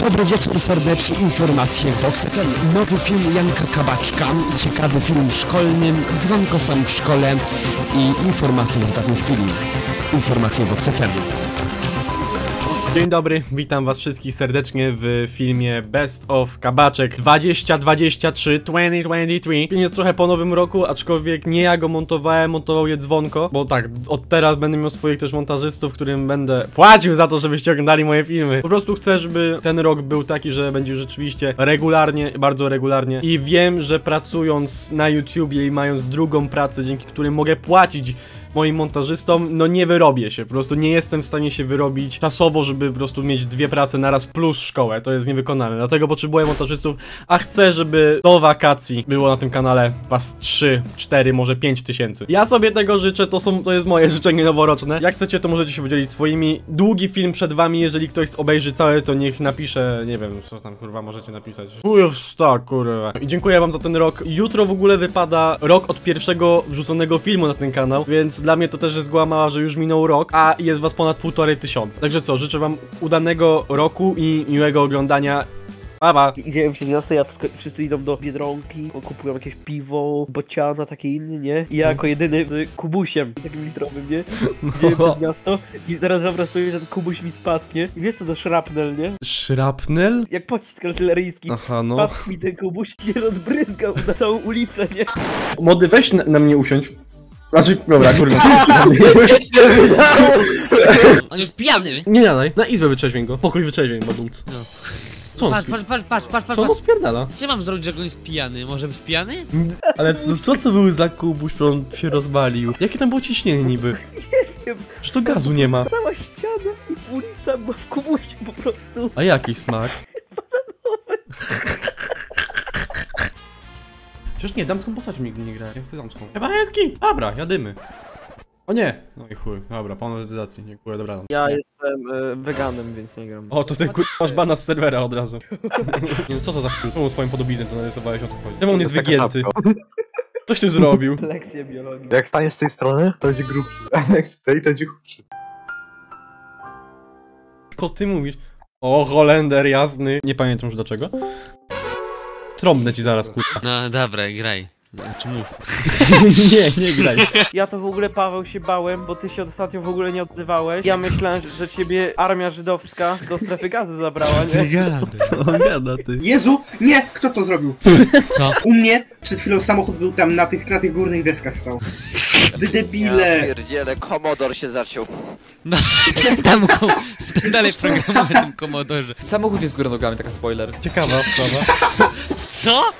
Dobry wieczór, serdeczne informacje Vox FM. Nowy film Janka Kabaczka, ciekawy film szkolny, dzwonko sam w szkole i informacje z ostatnich chwili. Informacje Vox FM. Dzień dobry, witam was wszystkich serdecznie w filmie Best of Kabaczek 2023 2023 Film jest trochę po nowym roku, aczkolwiek nie ja go montowałem, montował je dzwonko Bo tak, od teraz będę miał swoich też montażystów, którym będę płacił za to, żebyście oglądali moje filmy. Po prostu chcę, żeby ten rok był taki, że będzie rzeczywiście regularnie, bardzo regularnie. I wiem, że pracując na YouTubie i mając drugą pracę, dzięki której mogę płacić moim montażystom, no nie wyrobię się, po prostu nie jestem w stanie się wyrobić czasowo, żeby po prostu mieć dwie prace naraz plus szkołę, to jest niewykonane, dlatego potrzebuję montażystów, a chcę, żeby do wakacji było na tym kanale was 3, 4, może 5 tysięcy. Ja sobie tego życzę, to, są, to jest moje życzenie noworoczne, jak chcecie, to możecie się podzielić swoimi, długi film przed wami, jeżeli ktoś obejrzy cały, to niech napisze, nie wiem, co tam kurwa możecie napisać. Ujów, tak, kurwa. I dziękuję wam za ten rok. Jutro w ogóle wypada rok od pierwszego wrzuconego filmu na ten kanał, więc dla mnie to też jest głama, że już minął rok, a jest was ponad półtorej tysiąca. Także co, życzę wam udanego roku i miłego oglądania. Baba. Idziemy przez miasto, ja wszyscy idą do Biedronki, kupują jakieś piwo, bociana, takie inne, nie? I ja jako jedyny z kubusiem, takim litrowym, nie? Idziemy przez miasto i teraz po prostu że ten kubuś mi spadł, nie? I wiesz co to szrapnel, nie? Szrapnel? Jak pocisk artyleryjski. Aha, no. Spadł mi ten kubuś i się rozbryzgał na całą ulicę, nie? Mody, weź na, na mnie usiądź. Znaczy, dobra, kurwa. On jest pijany! Nie nadaj, na izbę wyczeźwień go. Pokój wyczeźwień, badumc. No. Co on, Patrz, patrz, patrz, patrz, patrz, patrz, co on patrz. odpierdala? Co mam zrobić, jak on jest pijany? Może być pijany? Ale co, co to był za kubuś, że on się rozwalił? Jakie tam było ciśnienie niby? wiem. Że to gazu nie ma. Cała ściana i ulica była w kubusie po prostu. A jaki smak? Przecież nie, damską postacią nigdy nie grałem. Ja chcę damską. Chyba jest. Dobra, jadymy. O nie! No i chuj. Dobra, po monetyzacji. Dziękuję, dobranoc. Ja jestem e, weganem, więc nie gram. O, tutaj kur... masz bana z serwera od razu. nie, no co to za skill? Czemu swoim podobizem to narysowałeś o co chodzi? Czemu on jest wygięty? Coś ty zrobił? Lekcje biologii. Jak stanie z tej strony, to będzie grubszy, a jak z tej, to będzie chudszy. Co ty mówisz? O, Holender jasny. Nie pamiętam już dlaczego. Trąbnę ci zaraz, kurwa. No dobra, graj. Czy mów? nie, nie graj. Ja to w ogóle, Paweł, się bałem, bo ty się ostatnio w ogóle nie odzywałeś. Ja myślałem, że ciebie armia żydowska do strefy gazy zabrała, nie? Co on gada, ty? Jezu, nie! Kto to zrobił? Co? U mnie przed chwilą samochód był tam na tych, na tych górnych deskach stał. Wy debile! Ja pierdziele, komodor się zaciął. No, tam, kom, tam dalej programuję na tym komodorze. Samochód jest góry nogami, taka spoiler. Ciekawa sprawa. Co?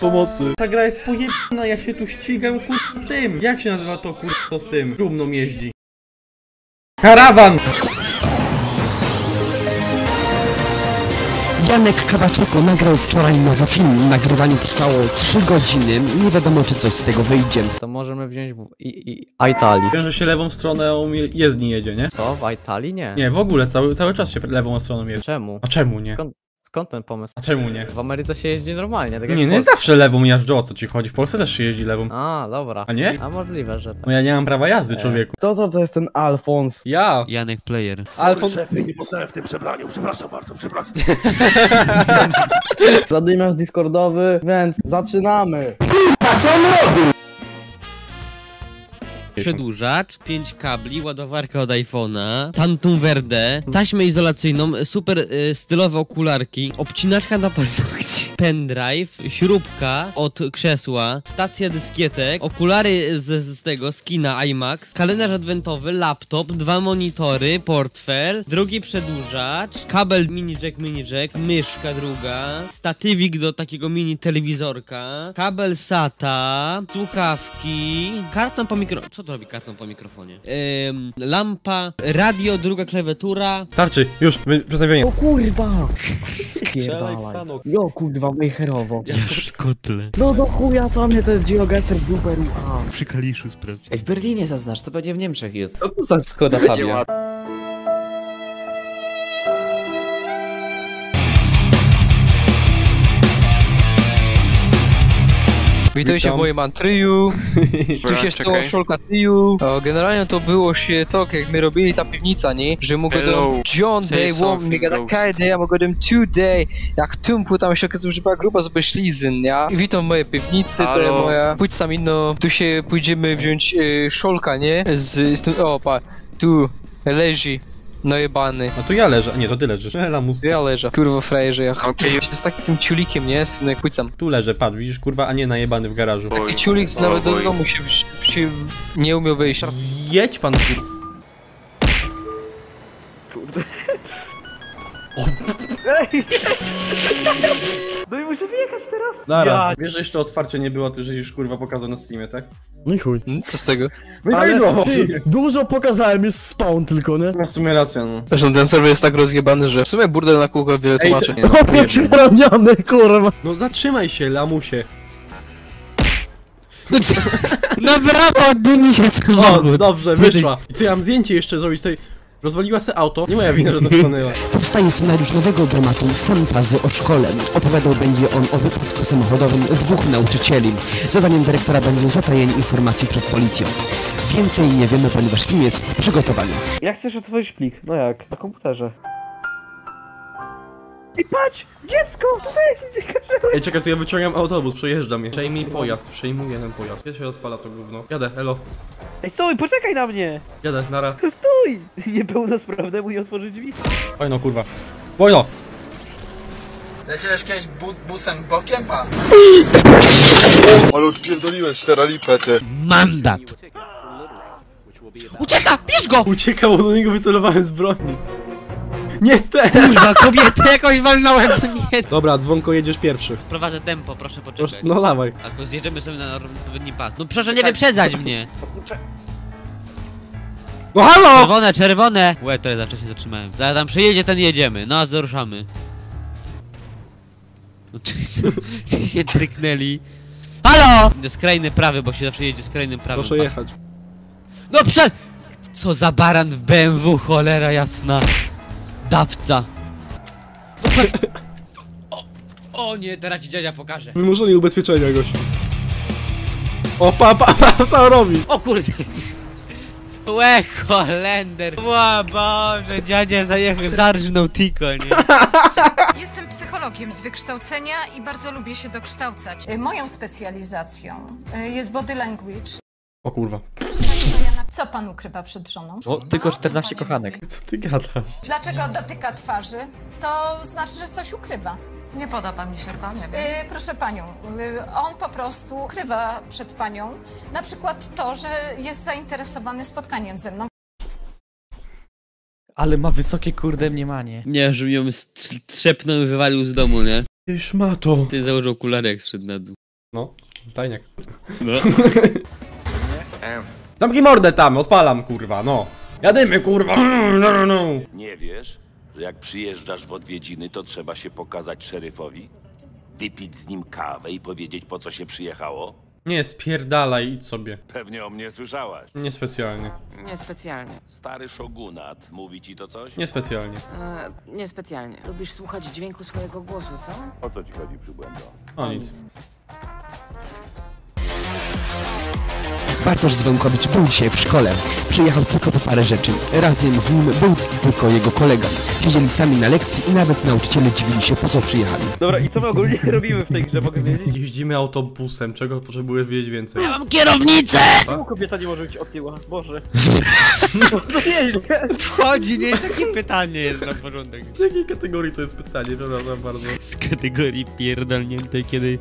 Pomocy. Ta gra jest pojebana, ja się tu ścigam kurwa tym. Jak się nazywa to kurwa z tym? Trumną jeździ. Karawan! Janek Kabaczeko nagrał wczoraj nowy film. Nagrywanie trwało 3 godziny. Nie wiadomo, czy coś z tego wyjdzie. To możemy wziąć w i, i, Italii. Wiem, że się lewą stronę jezdni jedzie, nie? Co? W Italii? Nie. Nie, w ogóle cały, cały czas się lewą stroną jedzie. Czemu? A czemu nie? Skąd, skąd ten pomysł? A czemu nie? W Ameryce się jeździ normalnie, tak jak Nie, w no jest zawsze lewą jeżdżą, o co ci chodzi? W Polsce też się jeździ lewą. A, dobra. A nie? A możliwe, że tak. No ja nie mam prawa jazdy, człowieku. Kto to, to jest ten Alfons? Ja! Janek Player. Alfon... Zadymiarz Discordowy, więc zaczynamy! Przedłużacz, 5 kabli, ładowarka od iPhone'a, Tantum Verde, taśmę izolacyjną, super y, stylowe okularki, obcinaczka na paznokci, pendrive, śrubka od krzesła, stacja dyskietek, okulary z, z tego, skina iMax, kalendarz adwentowy, laptop, dwa monitory, portfel, drugi przedłużacz, kabel mini jack, mini jack, myszka druga, statywik do takiego mini telewizorka, kabel SATA, słuchawki, karton po mikro... Co to robi karton po mikrofonie? Ym, lampa, radio, druga klawiatura, Starczy, już, przedstawienie. O kurwa! Strzelaj w sanok. Jo kurwa, wejherowo. Jasz kotle. No do chuja, co mnie ten geogaster w duper a. Przy Kaliszu sprawdź. Ej, w Berlinie zaznacz, to będzie w Niemczech jest. Co to za Skoda Fabia? Witajcie Witam. w moim antryju. Tu się stało szolka tyju. O, Generalnie to było się tak, jak my robili ta piwnica, nie? Że mogę dom John Say Day, One, something, Mega ghost. Day, a mogę dom Two Day. Jak tumpu tam się okazało, że była grupa z ślizyn, nie? I witam w mojej piwnicy, to jest moja. Pójdź sam inno. Tu się pójdziemy wziąć y, szolka, nie? Z, z tym, o, pa, tu leży. No jebany. A tu ja leżę, a nie, to ty leżysz. E, lamus. Ja leżę. Kurwa frajerze, ja Okej. z takim ciulikiem, nie? Synek, sam. Tu leżę, patrz, widzisz, kurwa, a nie najebany w garażu. Oj, Taki ciulik z nawet do domu się, w, się nie umiał wyjść. Jedź pan kur... Kurde. Ej! No i muszę wyjechać teraz. Nara. Ja- Wiesz, że jeszcze otwarcie nie było, ty że już kurwa pokazał na Steamie, tak? No i chuj. Hmm, Co z tego? Ale Ty, dużo pokazałem, jest spawn tylko, nie? No w sumie racja, no. Zresztą ten serwer jest tak rozjebany, że w sumie burdel na kółko wiele Ej, tłumaczy. to- Chłopie przyraniony, kurwa. No zatrzymaj się, lamusie. No brawo, odbyli się O, samochód. dobrze, Ty- ty- wyszła. I co ja mam zdjęcie jeszcze zrobić tutaj? Rozwaliła se auto. Nie moja wina, że to stanęła. Powstanie scenariusz nowego dramatu Fantazy o szkole. Opowiadał będzie on o wypadku samochodowym dwóch nauczycieli. Zadaniem dyrektora będzie zatajenie informacji przed policją. Więcej nie wiemy, ponieważ film jest w przygotowaniu. Jak chcesz otworzyć plik? No jak? Na komputerze. I patrz! Dziecko! Tutaj się nie każe. Ej, czekaj, to ja wyciągam autobus, przejeżdżam je. Przejmij pojazd, przejmuję ten pojazd. Kiedy się odpala to gówno? Jadę, elo. Ej, stój, poczekaj na mnie! Jadę, nara. Stój! Niepełnosprawnemu nie otworzy drzwi. Oj no, kurwa. Wojno! Leciałeś kiedyś bu busem bokiem, pan? Ale odpierdoliłem steralipę, ty. Mandat. Ucieka, bierz go! Uciekał, do niego wycelowałem z broni. Nie te! Kurwa, kobietę jakoś walnąłem, nie. Dobra, dzwonko jedziesz pierwszy. Prowadzę tempo, proszę Proszę, poczekać. no dawaj. Tylko zjedziemy sobie na odpowiedni pas. No proszę nie wyprzedzać mnie! No halo! Czerwone, czerwone! Łe, to za wcześnie zatrzymałem. Zaraz tam przyjedzie, ten jedziemy. No, a zaruszamy. No czy, czy się tryknęli? Halo! Skrajny prawy, bo się zawsze jedzie skrajnym prawym. Proszę pasem. jechać. No prze... Co za baran w BMW, cholera jasna. Dawca. O, o nie, teraz ci dziadzia pokaże. Wymuszenie ubezpieczenia, gość. O, pa, pa, pa, co robi? O kurde. Łe, Holender. Ła, Boże, dziadzia zajechał, zarżnął tiko, nie? Jestem psychologiem z wykształcenia i bardzo lubię się dokształcać. Y, Moją specjalizacją y, jest body language. O kurwa. Co pan ukrywa przed żoną? O, tylko 14 kochanek. Co ty gadasz? Dlaczego dotyka twarzy? To znaczy, że coś ukrywa. Nie podoba mi się to, nie wiem. Y, proszę panią, y, on po prostu ukrywa przed panią na przykład to, że jest zainteresowany spotkaniem ze mną. Ale ma wysokie kurde mniemanie. Nie, że ją strz- trzepnął i wywalił z domu, nie? Już ma to. Ty założył okulary jak zszedł na dół. No, tajniak. No. Zamknij mordę tam, odpalam, kurwa, no. Jadymy, kurwa. No, no, no. Nie wiesz, że jak przyjeżdżasz w odwiedziny, to trzeba się pokazać szeryfowi? Wypić z nim kawę i powiedzieć, po co się przyjechało? Nie, spierdalaj, idź sobie. Pewnie o mnie słyszałaś. Niespecjalnie. Niespecjalnie. Stary szogunat, mówi ci to coś? Niespecjalnie. E, niespecjalnie. Lubisz słuchać dźwięku swojego głosu, co? O co ci chodzi, przybłędo? O nic. Bartosz Zwękowicz był dzisiaj w szkole. Przyjechał tylko po parę rzeczy. Razem z nim był tylko jego kolega. Siedzieli sami na lekcji i nawet nauczyciele dziwili się, po co przyjechali. Dobra, i co my ogólnie robimy w tej grze, mogę wiedzieć? Jeździmy autobusem, czego potrzebujesz wiedzieć więcej? Ja mam kierownicę! Czemu kobieta nie może być otyła? Boże. No. Wchodzi, nie? Takie pytanie jest na porządek. Z jakiej kategorii to jest pytanie, przepraszam bardzo. Z kategorii pierdolniętej, kiedy...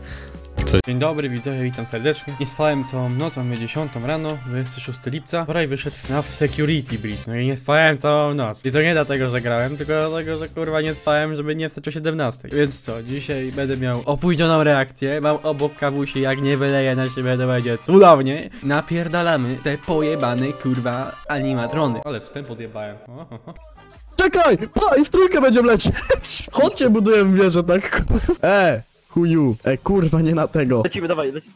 Dzień dobry, widzowie, witam serdecznie. Nie spałem całą nocą, mnie 10 rano, 26 lipca. Wczoraj wyszedł na Security Breach, no i nie spałem całą noc. I to nie dlatego, że grałem, tylko dlatego, że kurwa nie spałem, żeby nie wstać o 17. Więc co, dzisiaj będę miał opóźnioną reakcję, mam obok kawusi, jak nie wyleję na siebie, to będzie cudownie. Napierdalamy te pojebane kurwa animatrony. Ale wstęp odjebałem. Czekaj! Pa, i w trójkę będziemy lecieć! Chodźcie, budujemy wieżę, tak? E, chuju. E, kurwa, nie na tego. Lecimy, dawaj, lecimy.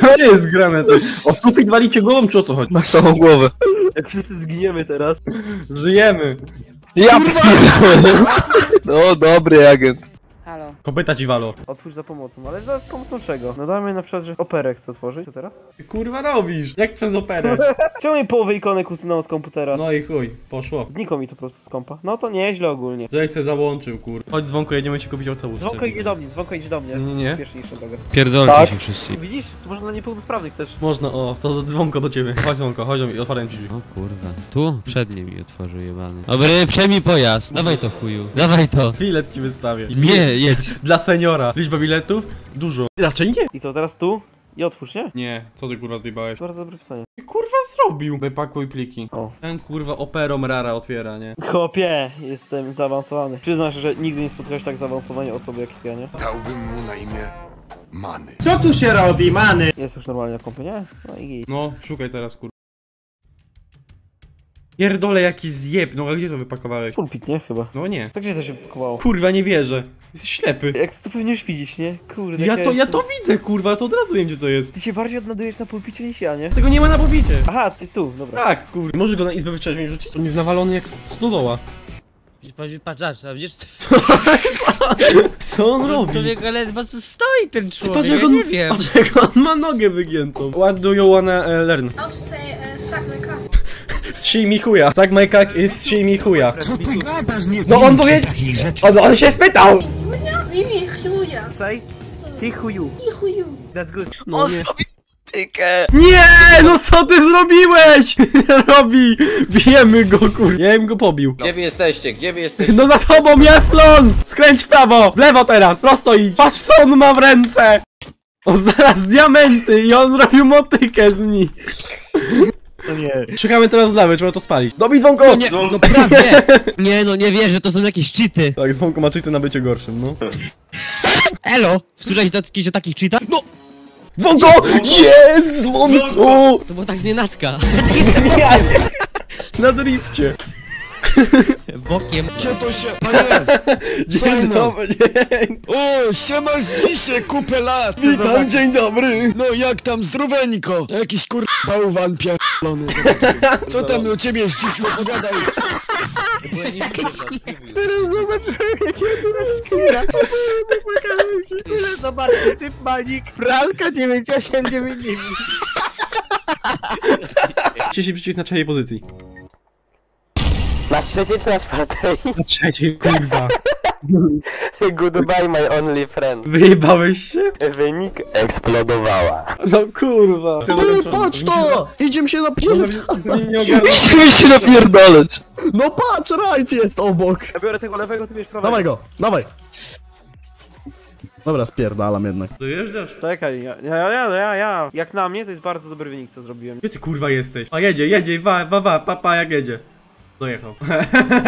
To jest grane to. O sufit walicie głową, czy o co chodzi? Masz samą głowę. Jak wszyscy zginiemy teraz. Żyjemy. Ja pierdolę. No, dobry agent. Halo. Kopyta ci walo. Otwórz za pomocą, ale za pomocą czego? No damy na przykład, że operek chcę otworzyć, co teraz? Ty kurwa robisz? Jak przez operę? Czemu mi połowę ikonek usunęło z komputera? No i chuj, poszło. Znikło mi to po prostu z kompa. No to nieźle ogólnie. Żeś se załączył, kur. Chodź dzwonku, jedziemy ci kupić autobus. Dzwonko idzie do mnie, dzwonko idzie do mnie. Nie, nie, drogę. Pierdolcie Tak. się wszyscy. Widzisz? To można dla niepełnosprawnych też. Można, o, to dzwonko do ciebie. Chodź dzwonko, chodź i otwarłem ci drzwi. O kurwa. Tu? Przednie mi otworzył jebany. Dobry, przejmij pojazd. Dawaj to chuju. Dawaj to. Bilet ci wystawię. Nie, jedź. Dla seniora. Liczba biletów? Dużo. Raczej nie. I to teraz tu? I otwórz, nie? Nie, co ty kurwa zjebałeś? Bardzo dobre pytanie. Ty kurwa zrobił. Wypakuj pliki. O. Ten kurwa operą rara otwiera, nie? Chłopie, jestem zaawansowany. Przyznasz, że nigdy nie spotkałeś tak zaawansowanej osoby jak ja, nie? Dałbym mu na imię Many. Co tu się robi, many? Jest już normalnie na kompie, nie? No i git. No, szukaj teraz kur... Pierdole jaki zjeb, no a gdzie to wypakowałeś? Pulpit, nie? Chyba. No nie. Tak gdzie to się pakowało? Kurwa nie wierzę. Jesteś ślepy. Jak ty to powinieneś widzieć, nie? Kurde. Ja to, ja to widzę kurwa, ja to od razu wiem gdzie to jest. Ty się bardziej odnadujesz na pulpicie niż ja, nie? Tego nie ma na powicie. Aha, ty jest tu, dobra. Tak, kurwa. Możesz go na izbę wyczerwień rzucić? On jest nawalony jak stodoła. Patrz, patrz, patrz, a widzisz co? Co on robi? Człowiek ledwo co stoi ten człowiek, Patrz ja jak on, nie wiem. patrz jak on ma nogę wygiętą. What do you wanna uh, learn? Strzyj mi chuja. Tak cock is strzyj mi chuja. Co ty gadasz, nie No on powiedział... takich rzeczy. On, on się spytał! Say, ty chuju. That's good. No nie. Nie, no co ty zrobiłeś? Robi, bijemy go kur... Ja bym go pobił. Gdzie wy jesteście? Gdzie wy jesteście? No za tobą jest los! Skręć w prawo, w lewo teraz, prosto idź. Patrz co on ma w ręce! On znalazł diamenty i on zrobił motykę z nich. No nie. Szukamy teraz z lewy, trzeba to spalić. Dobij dzwonko! No nie, no prawie. Nie no, nie wierzę, to są jakieś cheaty. Tak, dzwonko ma cheaty na bycie gorszym, no. Elo, słyszałeś kiedyś o takich cheatach? No, Dzwonko! Jest, dzwonko! to było tak z nienacka. Na drifcie. Bokiem. Gdzie to się... Panie! Dzień Fajno. dobry, dzień. O, siema z dzisiaj, kupę lat! Witam, dzień dobry. No jak tam, zdroweńko? Jakiś kur... bałwan pierdolony. Co tam u ciebie ściśle opowiadaj? Teraz zobaczyłem jakie tu nas skóra. Popłakałem się. Tyle zobaczcie, typ manik. Pralka 9899. Gdzie się przycisk na trzeciej pozycji? Na trzeciej czy na czwartej? Na trzeciej, kurwa. Goodbye my only friend. Wyjebałeś się? Wynik eksplodowała. No kurwa. Ty, patrz to! Idziemy się napierdalać. Nie ogarnę. Chcemy się napierdalać! No patrz, right jest obok. Ja biorę tego lewego, ty bierz prawego. Dawaj go, dawaj. Dobra, spierdalam jednak. Dojeżdżasz? Czekaj, ja, ja, ja, ja, ja. Jak na mnie, to jest bardzo dobry wynik, co zrobiłem. Gdzie ty kurwa jesteś? A jedzie, jedzie, wa, wa, wa, papa jak jedzie. Dojechał.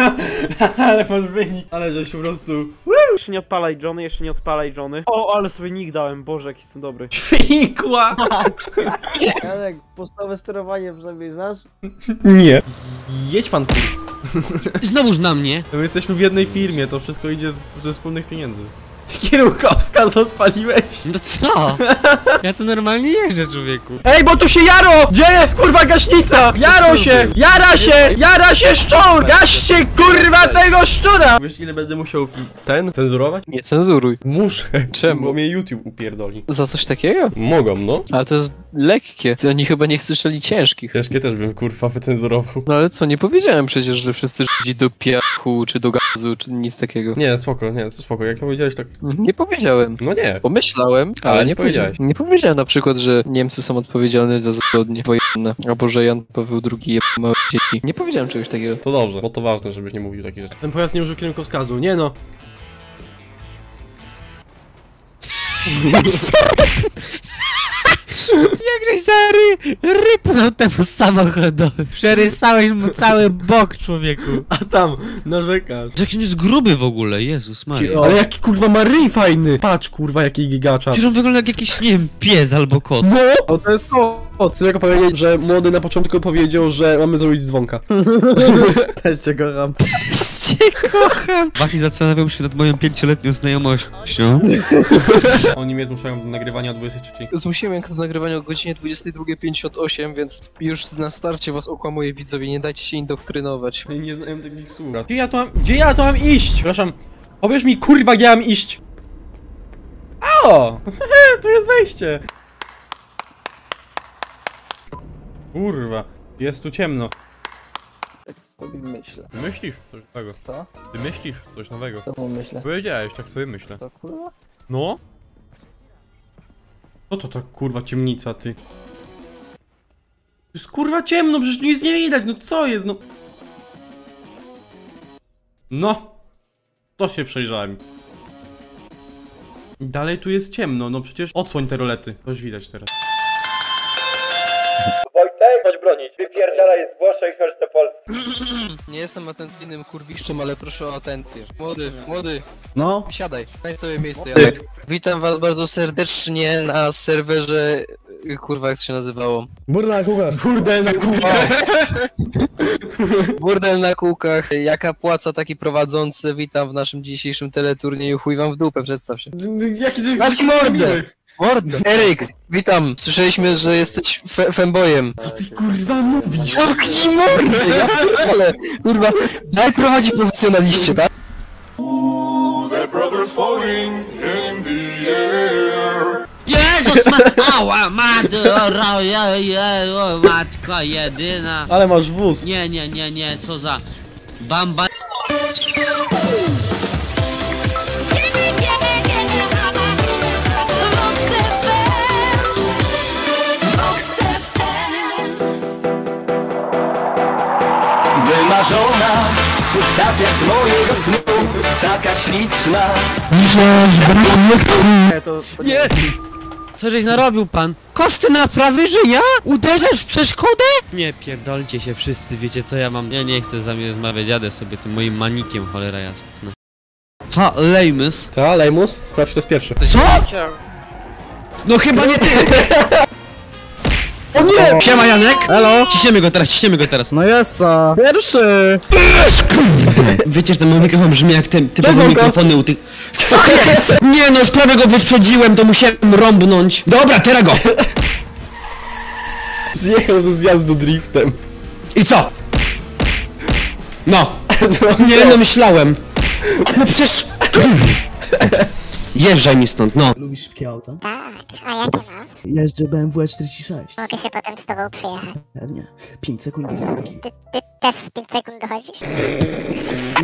ale masz wynik. Ale żeś po prostu... Jeszcze nie odpalaj Johnny, jeszcze nie odpalaj Johnny. O, ale sobie nick dałem, Boże, jak jestem dobry. Świnkła! Janek, podstawowe sterowanie przynajmniej znasz? Nie. Jedź pan tu. Znowuż na mnie. My jesteśmy w jednej firmie, to wszystko idzie z, ze wspólnych pieniędzy. Kierunkowskaz odpaliłeś? No co? Ja tu normalnie jeżdżę, człowieku. Ej, bo tu się jaro! Gdzie jest kurwa gaśnica? Jaro się! Jara się! Jara się szczur! Gaście kurwa tego szczura! Wiesz ile będę musiał ten cenzurować? Nie cenzuruj. Muszę. Czemu? Bo mnie YouTube upierdoli. Za coś takiego? Mogą, no. Ale to jest lekkie. Oni chyba nie słyszeli ciężkich. Ciężkie też bym kurwa wycenzurował. No ale co, nie powiedziałem przecież, że wszyscy do piachu, czy do gazu, czy nic takiego. Nie, spoko, nie, to spoko. Jak powiedziałeś tak... Nie powiedziałem. No nie. Pomyślałem, ale, Ale nie nie powiedziałeś. powiedziałem. Nie powiedziałem na przykład, że Niemcy są odpowiedzialni za zbrodnie wojenne, albo że Jan Paweł II je małe dzieci. Nie powiedziałem czegoś takiego. To dobrze, bo to ważne, żebyś nie mówił takich rzeczy. Ten pojazd nie użył kierunkowskazu, nie no. Jakżeś zary rypnął temu samochodowi. Przerysałeś mu cały bok, człowieku. A tam, narzekasz. Jak on jest gruby w ogóle, Jezus Maria. Ale jaki kurwa ma ryj fajny! Patrz kurwa jaki gigacza. Przecież on wygląda jak jakiś, nie wiem, pies albo kot. No! O, to jest kot. Chcę tylko powiedzieć, że młody na początku powiedział, że mamy zrobić dzwonka. Też cię kocham. Cię kocham. Właśnie zastanawiam się nad moją pięcioletnią znajomością. Oni mnie zmuszają do nagrywania o 23. Zmusiłem jak do nagrywania o godzinie 22.58, więc już na starcie was okłamuję widzowie, nie dajcie się indoktrynować. Nie znają takich słów. Gdzie ja to mam, gdzie ja to mam iść? Przepraszam, powiesz mi kurwa gdzie ja mam iść? O! Hehe, tu jest wejście. Kurwa, jest tu ciemno. Tak sobie myślę. Myślisz coś nowego? Co? Ty myślisz coś nowego? Co myślę? Powiedziałeś, tak sobie myślę. To kurwa? No? Co to tak kurwa ciemnica, ty? To jest kurwa ciemno, przecież nic nie widać, no co jest, no? No! To się przejrzałem. Dalej tu jest ciemno, no przecież odsłoń te rolety. Coś widać teraz. Wojtek, chodź bronić. Wypierdalaj z Włoszech, chodź do Polski. Nie jestem atencyjnym kurwiszczem, ale proszę o atencję. Młody, młody, No, siadaj, daj sobie miejsce, Janek. Witam was bardzo serdecznie na serwerze... y, Kurwa, jak to się nazywało? burda na kółkach. Burdel na Burdel na kółkach. Jaka płaca taki prowadzący? Witam w naszym dzisiejszym teleturnieju. Chuj wam w dupę, przedstaw się. Jaki ty... Ci mordę! Mordę! Eryk, witam. Słyszeliśmy, że jesteś fe fembojem. Co ty kurwa mówisz? Zamknij mordę! Ja pierdolę. Kurwa, daj prowadzić profesjonaliście, tak? Jezus ma... Ała, matko, ro, je, je, o, matko jedyna. Ale masz wóz. Nie, nie, nie, nie, co za... Bamba... tak jak z mojego snu, taka śliczna. Nie! Co żeś narobił pan? Koszty naprawy życia? Uderzasz w przeszkodę? Nie, pierdolcie się wszyscy, wiecie co ja mam. Ja nie chcę z wami rozmawiać, jadę sobie tym moim manikiem, cholera jasna. Ha, Lejmys. Ta, Lejmus? Sprawdź, to jest pierwszy. Co? No chyba nie ty! O nie! Siema Janek! Hello? Ciśniemy go teraz, ciśniemy go teraz. No jest co? Pierwszy! Wiecie, że ten mój mikrofon brzmi jak te typowe mikrofony u tych... Co jest? Nie no, już prawie go wyprzedziłem, to musiałem rąbnąć. Dobra, teraz go! Zjechał ze zjazdu driftem. I co? No. Nie no, myślałem. No przecież... Jeżdżaj mi stąd, no. Lubisz szybkie auta? Tak, a jakie masz? Jeżdżę BMW 46. Mogę się potem z tobą przyjechać. Pewnie. 5 sekund do setki. Ty, ty też w 5 sekund dochodzisz?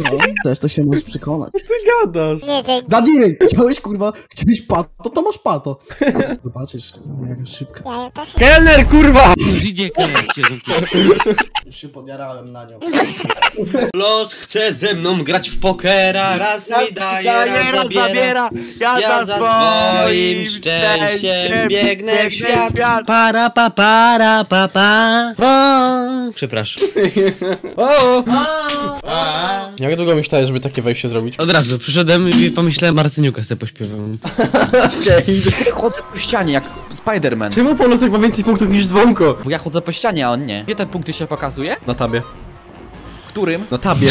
No, też to się możesz przekonać. Ty gadasz. Nie, dzięki. Zadiri! Chciałeś kurwa, chciałeś pato, to masz pato. Zobaczysz, jaka szybka. Ja też... Kelner, kurwa! Idzie kelner, Już się podjarałem na nią. Los chce ze mną grać w pokera, raz mi daje, raz zabiera. Ja za swoim szczęściem biegnę w świat. Para pa para pa pa. O. Przepraszam. O! Jak długo myślałeś, żeby takie wejście zrobić? Od razu przyszedłem i pomyślałem Martyniuka sobie pośpiewam. Okej. Chodzę po ścianie jak Spider-Man. Czemu Polosek ma więcej punktów niż dzwonko? Bo ja chodzę po ścianie, a on nie. Gdzie te punkty się pokazuje? Na tabie. Którym? Na tabie.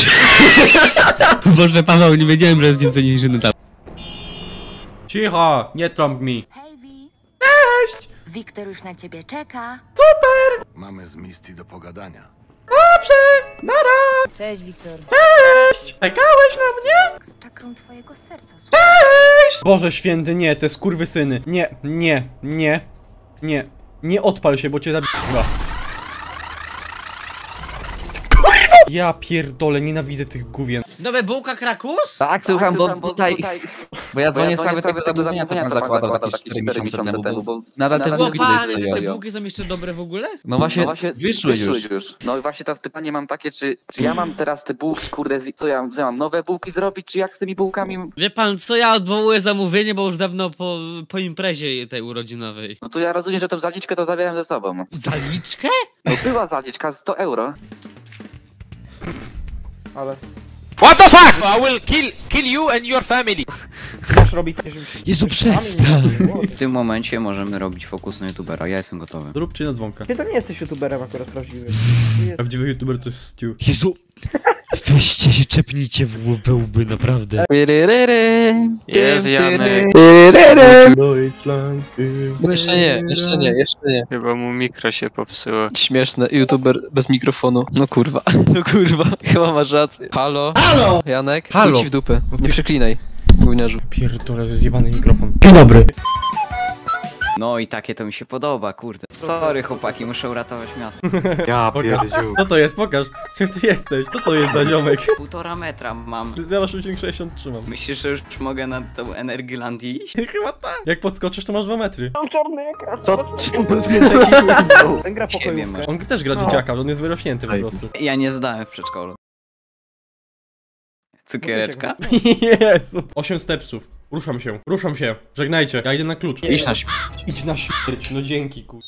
Boże Paweł, nie wiedziałem, że jest więcej niż jeden tam. Cicho, nie trąb mi. Hej, Wi. Cześć! Wiktor już na ciebie czeka. Super! Mamy z Misty do pogadania. Dobrze! Nara! Cześć, Wiktor. Cześć! Czekałeś na mnie? Z czakrą twojego serca, słuchaj. Cześć! Boże święty, nie, te skurwysyny. Nie, nie, nie, nie. Nie odpal się, bo cię zabi... Kurwa. Ja pierdolę, nienawidzę tych gówien. Dobra, bułka krakus? Tak, słucham, bo tutaj... Bo ja dzwonię w sprawie tego zabudowania, co pan zakładał jakieś 4 miesiące temu, bo nadal te bułki tutaj te bułki są jeszcze dobre w ogóle? No właśnie, wyszły już. No i właśnie teraz pytanie mam takie, czy, czy ja mam teraz te bułki, kurde, z- co ja, co ja mam nowe bułki zrobić, czy jak z tymi bułkami? Wie pan co, ja odwołuję zamówienie, bo już dawno po, po imprezie tej urodzinowej. No to ja rozumiem, że tą zaliczkę to zabrałem ze sobą. Zaliczkę? No była zaliczka, 100 euro. Ale... What the fuck? I will kill kill you and your family. Robić nie, żeby się... Jezu, przestań. W tym momencie możemy robić fokus na youtubera, ja jestem gotowy. Zrób czy na dzwonka. Ty to nie jesteś youtuberem akurat prawdziwym. Prawdziwy youtuber to jest Stu. Jezu, weźcie się, czepnijcie w łby, łby, naprawdę. Jest Janek. Jeszcze nie, jeszcze nie, jeszcze nie. Chyba mu mikro się popsuło. Śmieszne, youtuber bez mikrofonu. No kurwa, no kurwa, chyba masz rację. Halo? Halo! Janek? Halo? Ci w dupę, nie przeklinaj. gówniarzu. Pierdolę, zjebany mikrofon. Dzień dobry. No i takie to mi się podoba, kurde. Sorry chłopaki, muszę uratować miasto. Ja pierdziu. Co to jest? Pokaż. Czym ty jesteś? Co to jest za ziomek? Półtora metra mam. 0,63 mam. Myślisz, że już mogę na tą Energilandię iść? Chyba tak. Jak podskoczysz, to masz 2 metry. Mam czarny ekran. Co? Ten gra Ciebie pokojówkę. masz. On też gra dzieciaka, on jest wyrośnięty po prostu. Ja nie zdałem w przedszkolu. Cukiereczka? Jezu. 8 stepsów. Ruszam się, ruszam się. Żegnajcie, ja idę na klucz. Idź na śmierć. Idź na śmierć, no dzięki ku...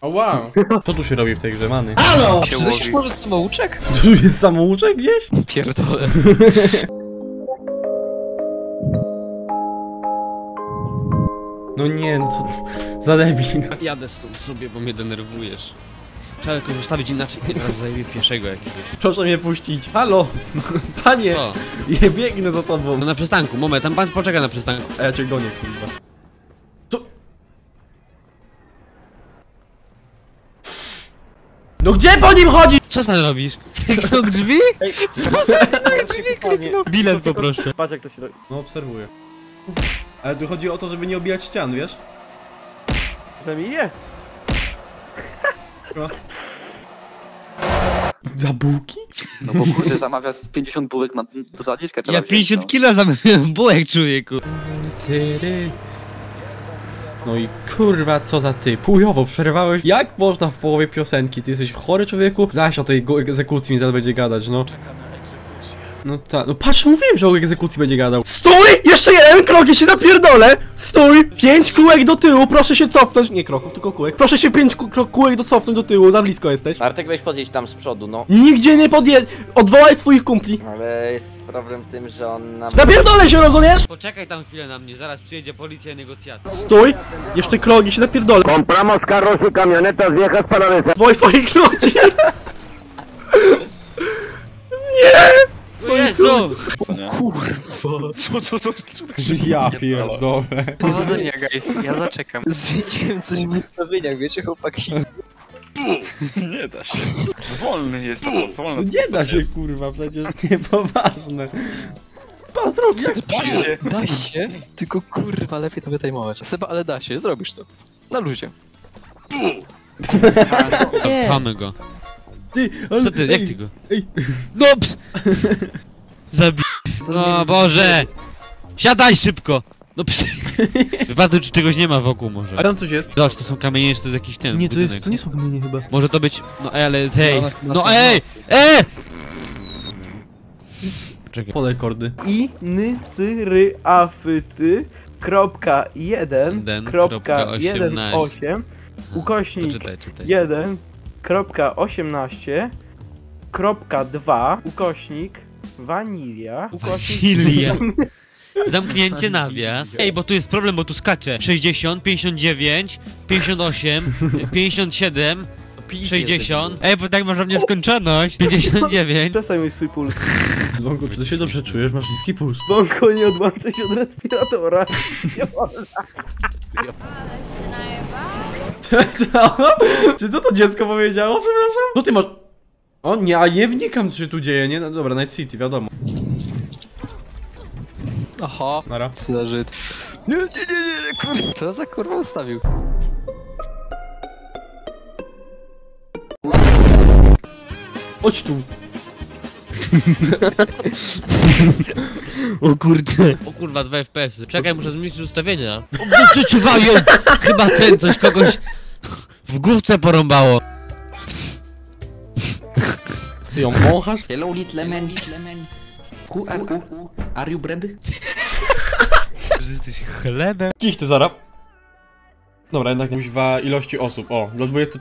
O wow. Co tu się robi w tej grze, many? Halo! Czy to się może samouczek? Tu jest samouczek gdzieś? Pierdolę. No nie, no co za debil. Jadę stąd sobie, bo mnie denerwujesz. Trzeba jakoś ustawić inaczej. Teraz zajmie pieszego jakiegoś. Proszę mnie puścić. Halo! Panie! Co? Ja biegnę za tobą. No na przystanku, moment, tam pan poczeka na przystanku. A ja cię gonię, kurwa. Co? No gdzie po nim chodzi? Co pan robisz? Kliknął drzwi? Co za drzwi kliknął? Bilet poproszę. Patrz jak to się robi. No obserwuję. Ale tu chodzi o to, żeby nie obijać ścian, wiesz? Przynajmniej nie. Za bułki? No bo kurde zamawia z 50 bułek na zaliczkę trzeba Ja wziąć, 50 no. kilo zamawiałem bułek, człowieku. No i kurwa, co za ty. Chujowo przerwałeś. Jak można w połowie piosenki? Ty jesteś chory człowieku? Zaś o tej egzekucji mi zaraz będzie gadać, no. No tak, no patrz, mówiłem, że o egzekucji będzie gadał. Stój! Jeszcze jeden krok, się zapierdolę! Stój! Pięć kółek do tyłu, proszę się cofnąć. Nie kroków, tylko kółek. Proszę się pięć kółek do cofnąć do tyłu, za blisko jesteś. Artek weź podjedź tam z przodu, no. Nigdzie nie podjedź! Odwołaj swoich kumpli. Ale jest problem w tym, że on nam... Zapierdolę się, rozumiesz? Poczekaj tam chwilę na mnie, zaraz przyjedzie policja i negocjator. Stój! Jeszcze krok i się zapierdolę. Compramos carros y camionetas viejas para. Odwołaj swoich ludzi! Nie! O Jezu! Kurwa. Co to to? Ja pierdolę. Powodzenia, guys. Ja zaczekam. Zmieniłem coś w ustawieniach, wiecie chłopaki? Nie da się. Wolny jest to, wolny. No nie da się kurwa, przecież niepoważne. Pan zrobi jak Da się, da się, tylko kurwa lepiej to wytajmować. Seba, ale da się, zrobisz to. Na luzie. Pamy go. Ty, ale, Co ty, jak ty go? Ej, No ps! Zabi... O Boże! Siadaj szybko! No ps... Wypadł, czy czegoś nie ma wokół może. A tam coś jest? Zobacz, to są kamienie, czy to jest jakiś ten Nie, to jest, to nie są kamienie chyba. Może to być... No ej, ale hej! No, No ej! Ej! Czekaj. Podaj kordy. I, ny, cy, ry, a, fy, ty, kropka, jeden, Jeden, kropka, kropka, jeden, osiemnaście. osiem, ukośnik, Czytaj, czytaj. jeden, kropka, osiemnaście, kropka, dwa, ukośnik, wanilia, ukośnik... Wanilia. Zamknięcie nawias. Ej, bo tu jest problem, bo tu skacze. 60, 59, 58, 57, 60. Ej, bo tak można w nieskończoność. 59. Przestań mój swój puls. Dzwonku, czy ty się dobrze czujesz? Masz niski puls. Dzwonko, nie odłączaj się od respiratora. Nie wolno. Co? Czy to to dziecko powiedziało? Przepraszam? Co ty masz? O nie, a nie wnikam co się tu dzieje, nie? No dobra, Night City, wiadomo. Aha. Nara. Co za Żyd. Nie, nie, nie, nie, nie, kurwa. Co za kurwa ustawił? Chodź tu. O kurczę. O kurwa, 2 FPS. Czekaj, muszę zmniejszyć ustawienia. Obdeszczywają! Chyba ten coś kogoś w główce porąbało. Ty ją wąchasz? Hello little man, little man. Who are you? Are you bread? Że jesteś chlebem. Kich ty zara. Dobra, jednak kuźwa ilości osób. O, do 20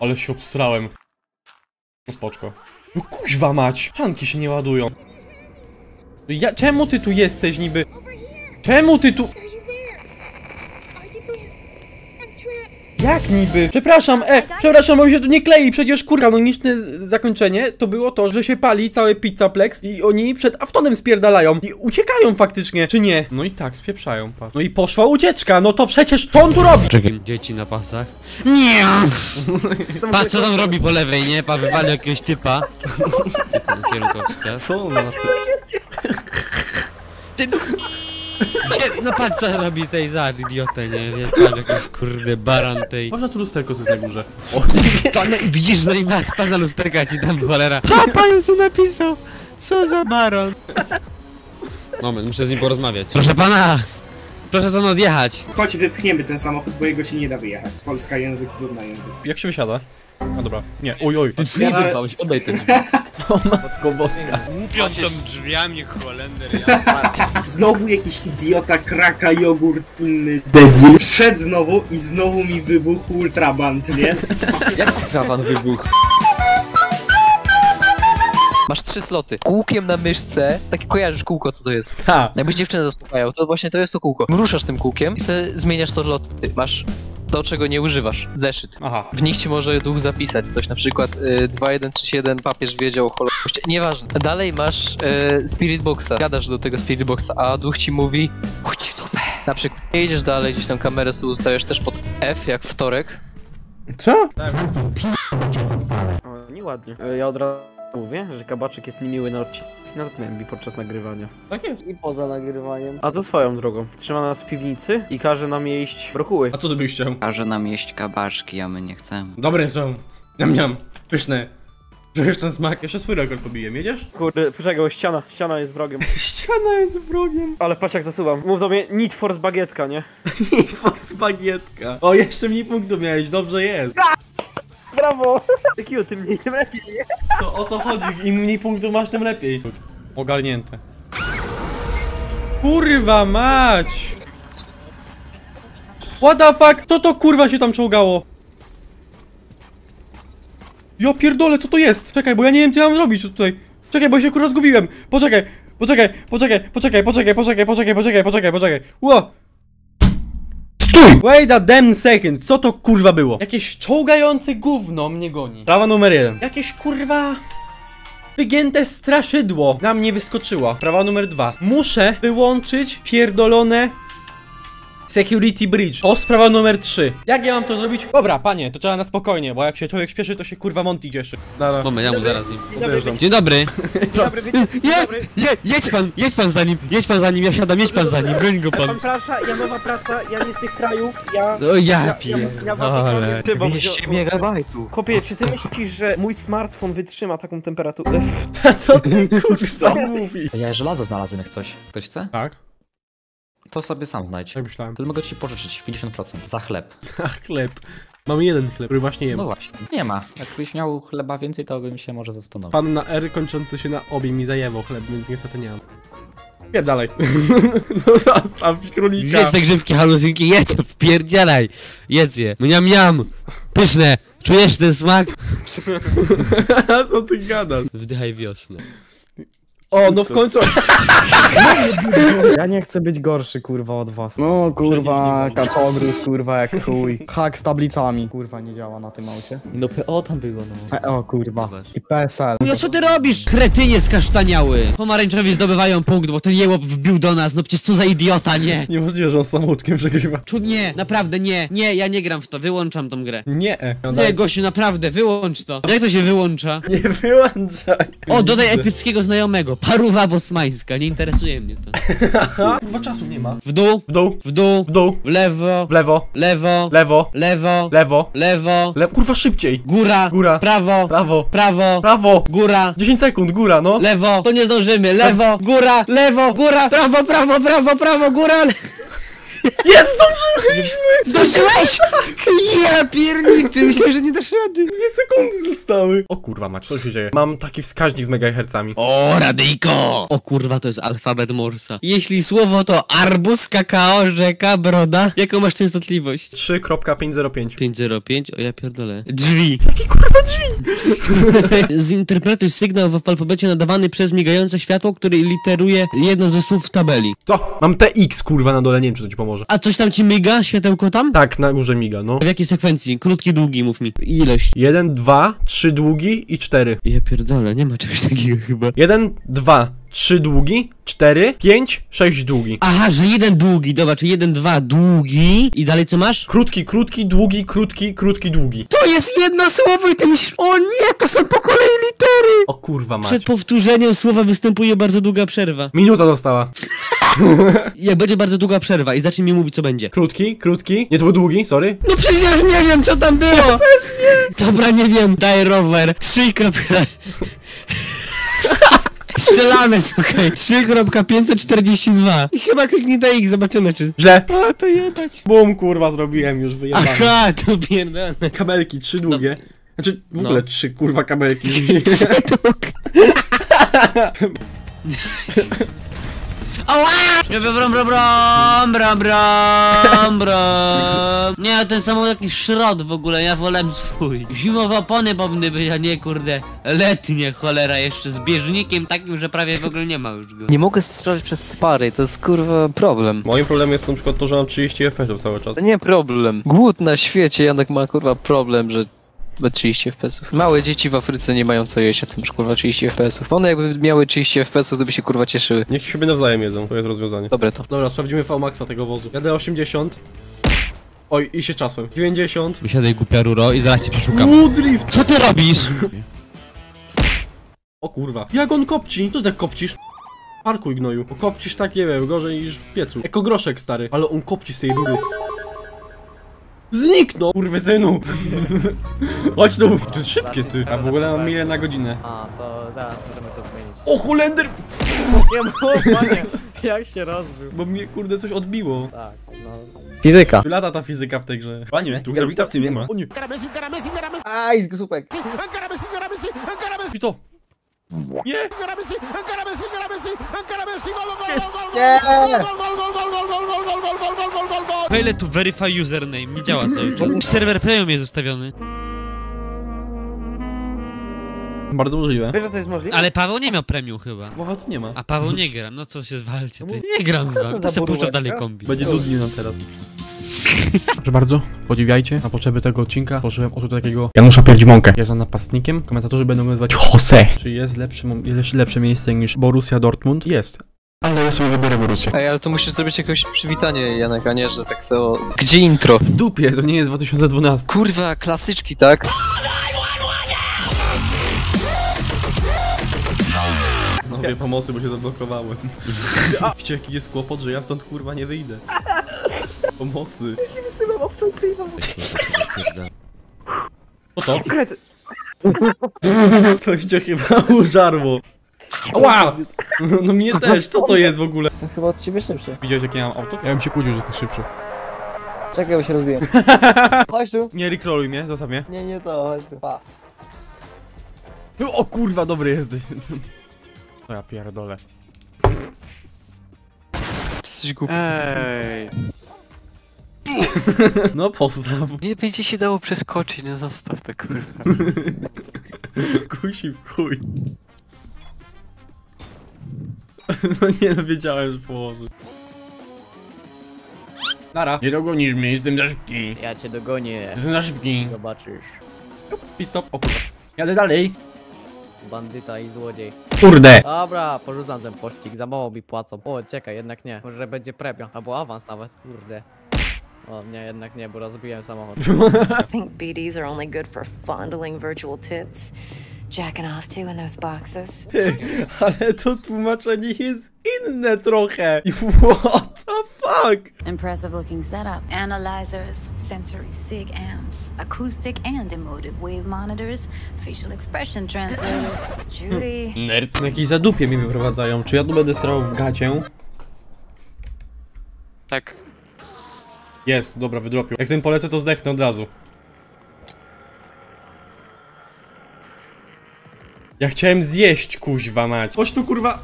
Ale się obstrałem. No spoczko. No kuźwa mać! Czanki się nie ładują. Ja, czemu ty tu jesteś niby? Czemu ty tu... Jak niby? Przepraszam, e, przepraszam, bo mi się to nie klei, przecież kurwa, kanoniczne z- zakończenie to było to, że się pali cały pizzaplex i oni przed Aftonem spierdalają i uciekają faktycznie, czy nie? No i tak, spieprzają, patrz. No i poszła ucieczka, no to przecież co on tu robi? Czekaj. Dzieci na pasach. Nie! Patrz co tam robi po lewej, nie? Pa wywali jakiegoś typa. Jestem kierunkowska. Co on ma? Ty... Gdzie? No patrz co robi tej za idiotę, nie? nie? Patrz jakiś kurde baran tej. Można tu lusterko sobie na górze. O, To, no i widzisz, no i patrz na lusterka ci tam cholera. Papa już sobie napisał. Co za baron. Moment, muszę z nim porozmawiać. Proszę pana! Proszę stąd odjechać. Chodź, wypchniemy ten samochód, bo jego się nie da wyjechać. Polska język, trudna język. Jak się wysiada? No dobra. Nie, oj oj. Ty drzwi zerwałeś, oddaj te drzwi. O matko boska. Łupią tam drzwiami Holender, Znowu jakiś idiota, kraka, jogurt, inny debil. Wszedł znowu i znowu mi wybuchł ultraband, nie? Jak trawan wybuch? Masz trzy sloty. Kółkiem na myszce, takie kojarzysz kółko, co to jest. Ta. Jakbyś dziewczynę zaspokajał, to właśnie to jest to kółko. Ruszasz tym kółkiem i sobie zmieniasz sloty. Masz to, czego nie używasz. Zeszyt. Aha. W nich ci może duch zapisać coś, na przykład y, 2137 papież wiedział o Holokauście. Nieważne. Dalej masz y, Spirit Boxa. Gadasz do tego Spirit Boxa, a duch ci mówi chodź w dupę. Na przykład. Jedziesz dalej, gdzieś tam kamerę sobie ustawiasz też pod F, jak wtorek. Co? O, nieładnie. Ja od razu mówię, że kabaczek jest niemiły na odcinku. Natknąłem mi podczas nagrywania. Tak jest. I poza nagrywaniem. A to swoją drogą. Trzyma nas w piwnicy i każe nam jeść brokuły. A co ty byś chciał? Każe nam jeść kabaczki, a my nie chcemy. Dobre są. Niam niam. Pyszne. Czujesz ten smak? Jeszcze swój rekord pobiję, jedziesz? Kurde, poczekaj, bo ściana, ściana jest wrogiem. Ściana jest wrogiem. Ale patrz jak zasuwam. Mów do mnie Need for Bagietka, nie? Need for spagietka. O, jeszcze mniej punktu miałeś, dobrze jest. Brawo! Takiego tym mniej, tym lepiej, nie? To o co chodzi? Im mniej punktów masz, tym lepiej. Ogarnięte. Kurwa mać! What the fuck? Co to kurwa się tam czołgało? Ja pierdolę, co to jest? Czekaj, bo ja nie wiem co mam zrobić tutaj. Czekaj, bo się kurwa zgubiłem. Poczekaj, poczekaj, poczekaj, poczekaj, poczekaj, poczekaj, poczekaj, poczekaj, poczekaj, poczekaj. Ło! Stój! Wait a damn second, co to kurwa było? Jakieś czołgające gówno mnie goni. Prawa numer jeden. Jakieś kurwa... Wygięte straszydło na mnie wyskoczyło. Prawa numer dwa. Muszę wyłączyć pierdolone Security Bridge. To sprawa numer 3. Jak ja mam to zrobić? Dobra, panie, to trzeba na spokojnie, bo jak się człowiek śpieszy, to się kurwa Monty cieszy. Dobra. Moment, ja mu zaraz nim. Dzień dobry. Dobry, wiecie, Je, je, jedź pan, jedź pan za nim, jedź pan za nim, ja siadam, jedź pan za nim, goń go pan. Pan prasza, ja nowa praca, ja nie z tych krajów, ja... No ja ja, pierdolę. Ty, bo- 200 megabajtów. Chłopie, czy ty myślisz, że mój smartfon wytrzyma taką temperaturę? Co ty kurwa mówi? Ja żelazo znalazłem jak coś. Ktoś chce? Tak? To sobie sam znajdź. Tak myślałem. To mogę ci pożyczyć 50% za chleb. Za chleb. Mam jeden chleb, który właśnie jem. No właśnie. Nie ma. Jakbyś miał chleba więcej, to bym się może zastanowił. Pan na R kończący się na obie mi zajebał chleb, więc niestety nie mam. Nie dalej. no zastaw królika. Zjedz te grzybki, halusinki, jedz, wpierdzielaj, jedz je. Mniam, mniam, pyszne, czujesz ten smak? Co ty gadasz? Wdychaj wiosnę. O, no w końcu. Ja nie chcę być gorszy, kurwa, od was. No, kurwa, kaczogród, kurwa, jak chuj. Hak z tablicami, kurwa, nie działa na tym aucie. No PO tam było, no. E, O, kurwa. I PSL. No co ty robisz? Kretynie skasztaniały. Pomarańczowi zdobywają punkt, bo ten jełop wbił do nas, no przecież co za idiota, nie. Niemożliwe, że on samochodkiem przegrywa. Czu, nie, naprawdę nie, nie, ja nie gram w to, wyłączam tą grę. Nie. Nie, gościu, naprawdę, wyłącz to. Jak to się wyłącza? Nie wyłączaj. O, dodaj epickiego znajomego, paruwa bosmańska, nie interesuje mnie to. Kurwa czasu nie ma. W dół, W dół, w dół, w dół, w lewo, w lewo, lewo, lewo, lewo, lewo, lewo, lewo. Kurwa szybciej. góra, Góra. prawo, Prawo, prawo, prawo. góra, 10 sekund, góra, no. lewo, to nie zdążymy, lewo, góra, lewo, góra, prawo, prawo, prawo, prawo, góra, le... Jest, zdążyliśmy! Zdążyłeś? Ja pierniczy, myślałem, że nie dasz rady. Dwie sekundy zostały. O kurwa mać, co się dzieje? Mam taki wskaźnik z megahercami. O, radyjko! O kurwa, to jest alfabet Morsa. Jeśli słowo to arbuz, kakao, rzeka, broda, jaką masz częstotliwość? 3.505. 505? O ja pierdolę. Drzwi. Jakie kurwa drzwi? Zinterpretuj sygnał w alfabecie nadawany przez migające światło, który literuje jedno ze słów w tabeli. Co? Mam TX kurwa na dole, nie wiem czy to ci pomoże. A coś tam ci miga? Światełko tam? Tak, na górze miga, no. W jakiej sekwencji? Krótki, długi, mów mi. Ilość. Jeden, dwa, trzy długi i cztery. Ja pierdolę, nie ma czegoś takiego chyba. Jeden, dwa, trzy długi, cztery, pięć, sześć długi. Aha, że jeden długi, dobra, czy jeden, dwa, długi i dalej co masz? Krótki, krótki, długi, krótki, krótki, długi. To jest jedno słowo i ty myślisz, o nie, to są po kolei litery! O kurwa mać. Przed powtórzeniem słowa występuje bardzo długa przerwa. Minuta została. Jak będzie bardzo długa przerwa i zacznij mi mówić co będzie. Krótki, krótki, nie to był długi, sorry. No przecież nie wiem co tam było! Dobra, nie wiem, daj rower. Trzy kropka... Strzelamy, słuchaj. 3.542. I chyba kliknij na X, zobaczymy czy... Źle. A, to jebać. Bum, kurwa, zrobiłem już, wyjebane. Aha, to pierdolę. Kabelki, trzy długie. Znaczy, w No. ogóle trzy, kurwa, kabelki. Ała! Nie brom, brom, brom, brom, brom, brom, brom. Nie, ten samochód jakiś szrot w ogóle, ja wolę swój. Zimowe opony powinny być, a nie kurde, letnie cholera, jeszcze z bieżnikiem takim, że prawie w ogóle nie ma już go. Nie mogę strzelać przez pary, to jest kurwa problem. Moim problemem jest na przykład to, że mam 30 FPS cały czas. To nie problem. Głód na świecie, Janek ma kurwa problem, że ma 30 FPS-ów. Małe dzieci w Afryce nie mają co jeść, a ty masz kurwa 30 FPS-ów. One jakby miały 30 FPS-ów, to by się kurwa cieszyły. Niech siebie nawzajem jedzą, to jest rozwiązanie. Dobre to. Dobra, sprawdzimy VMAXa tego wozu. Jadę 80. Oj, i się czasłem. 90. Wysiadaj głupia ruro i zaraz cię przeszukam. Uuu, drift! Co ty robisz? O kurwa. Jak on kopci? Co ty tak kopcisz? Parkuj gnoju. Bo kopcisz tak, nie wiem, gorzej niż w piecu. Eko groszek, stary. Ale on kopci z tej rury. Zniknął! Kurwy synu! Chodź tu! To jest szybkie, ty. A w ogóle mam milę na godzinę. A, to zaraz możemy to zmienić. O, Holender! Nie panie, jak się rozbił. Bo mnie, kurde, coś odbiło. Tak, no. Fizyka. Lata ta fizyka w tej grze. Panie, tu grawitacji nie ma. O nie. Aj, z słupek. I to! Nie! Nie! Failed to verify username, nie działa cały czas. Serwer premium jest ustawiony. Bardzo możliwe. Wiesz, że to jest możliwe? Ale Paweł nie miał premium chyba. Mowa tu nie ma. A Paweł nie gra, no co się zwalcie ty. Nie gram z wami, to se puszczam dalej kombi. Będzie nudniej nam teraz. Proszę bardzo, podziwiajcie. Na potrzeby tego odcinka położyłem oto takiego Janusza Pierdzimonkę. Jest on napastnikiem. Komentatorzy będą nazywać Jose. Czy jest lepsze, jest lepsze miejsce niż Borussia Dortmund? Jest. Ale ja sobie wybiorę Borussia. Ej, ale to musisz zrobić jakieś przywitanie, Janek, a nie, że tak so... Gdzie intro? W dupie, to nie jest 2012. Kurwa, klasyczki, tak? Wie pomocy, bo się zablokowałem. Widzicie jaki jest kłopot, że ja stąd kurwa nie wyjdę. Pomocy. Wysyłam obczą prywą. Co to? Kret... To idzie chyba użarło. Ała! No mnie też, co to jest w ogóle? Jestem chyba od ciebie szybszy. Widziałeś jakie ja mam auto? Ja bym się kłócił, że jesteś szybszy. Czekaj, bo się rozbiłem. Chodź tu. Nie rikroluj mnie, zostaw mnie. Nie, nie to, chodź tu. Pa. O kurwa, dobry jesteś. O ja pierdolę. Jesteś głupi. Ej. No postaw. Nie będzie się dało przeskoczyć, no zostaw to kurwa. Kusi w chuj. No nie no, wiedziałem, że położy. Nara. Nie dogonisz mnie, jestem za szybki. Ja cię dogonię. Jestem za szybki. Zobaczysz. I stop, o kurwa. Jadę dalej. Bandyta i złodziej. Kurde. Dobra, porzucam ten pościg, za mało mi płacą. O, czekaj, jednak nie. Może będzie premia, albo awans nawet, kurde. O, nie, jednak nie, bo rozbiłem samochód. I think BDs are only good for fondling virtual tits, jacking off to in those boxes. Ale to tłumaczenie jest inne trochę. What the fuck? Impressive looking setup. Analyzers, sensory sig amps, acoustic and emotive wave monitors, facial expression translators. Judy. Nerd. Jakieś zadupie mnie wyprowadzają. Czy ja tu będę srał w gacie? Tak. Jest, dobra, wydropił. Jak ten polecę, to zdechnę od razu. Ja chciałem zjeść, kuźwa mać. Chodź tu, kurwa.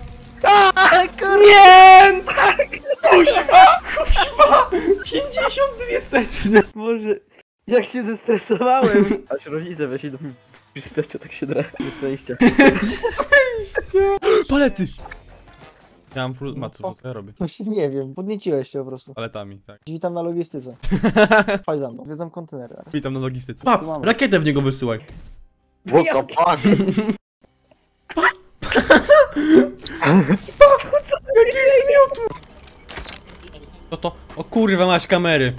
Nie! Tak! Kuźwa! Kuźwa! 52 setne! Boże, jak się zestresowałem. Aż rodzice weszli do mnie. Tak się dra. Szczęścia. Palety! Ja mam full maców, co ja robię? Właśnie nie wiem, podnieciłeś się po prostu. Paletami, tak. Witam na logistyce. Chodź za mną, wiedzam kontener. Witam na logistyce. Mamy? rakietę w niego wysyłaj. What the fuck? Jaki zmiot! Co to? O kurwa, masz kamery.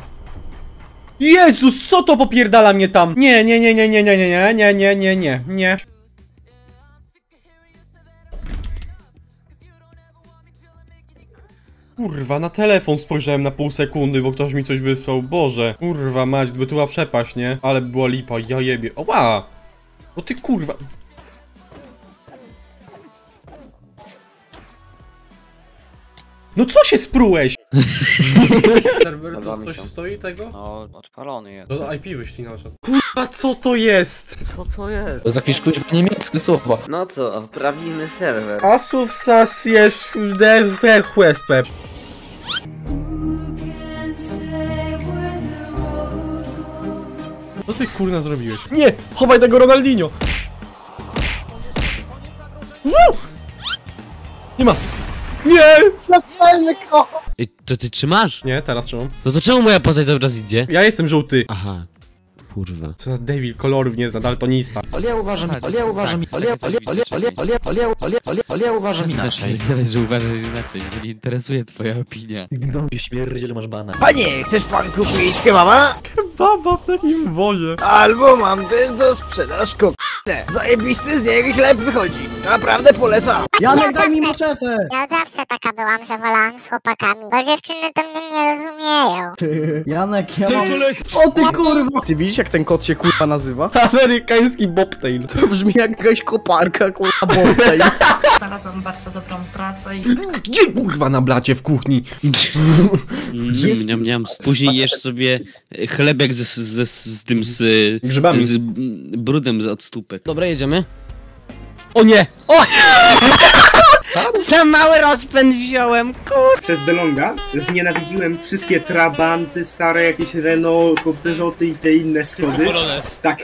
Jezus, co to popierdala mnie tam? Nie, nie, nie, nie, nie, nie, nie, nie, nie, nie, nie, nie. Kurwa, na telefon spojrzałem na pół sekundy, bo ktoś mi coś wysłał. Boże. Kurwa mać, gdyby tu była przepaść, nie? Ale by była lipa, ja jebie. Oła! O ty kurwa. No co się sprułeś? Serwer to coś się. stoi tego? No, odpalony jest. No IP wyślij nasze. Kurwa, co to jest? Co to jest? To jest jakieś kuźwa niemieckie słowo. No co, prawimy serwer. Asów sas jest. Co ty kurna zrobiłeś? Nie! Chowaj tego Ronaldinho! Woo! Nie ma! Nie! Ej, to ty trzymasz? Nie, teraz trzymam. No to czemu moja postać cały czas idzie? Ja jestem żółty. Aha, kurwa. Co za Devil kolorów nie zna, daltonista. Ale ja uważam, ale ja uważam, ale ja, ale ja, ale ja, ale ja, ale ale ale ale ale ja uważam inaczej. Zaraz, że uważasz inaczej, że nie interesuje twoja opinia. No, śmierdziel masz bana. Panie, chcesz pan kupić kebaba? Baba w takim wozie. Albo mam też do sprzedaż kokosę. Zajebisty z niego chleb wychodzi. Naprawdę polecam. Janek, daj mi maczetę! Ja zawsze taka byłam, że wolałam z chłopakami, bo dziewczyny to mnie nie rozumieją. Ty, Janek, ja mam... O ty kurwa! Ty widzisz jak ten kot się kurwa nazywa? Amerykański bobtail. To brzmi jak jakaś koparka kurwa bobtail. Znalazłam bardzo dobrą pracę i Gdzie kurwa na blacie w kuchni? Mm, Niam, niam. Później jesz sobie chlebek z, z, z, z tym z... Grzybami. Z brudem z od stópek. Dobra, jedziemy. O nie! O! Za mały rozpęd wziąłem, kur... Przez DeLonga znienawidziłem wszystkie Trabanty, stare jakieś Renault, Peugeoty i te inne Skody. Tak.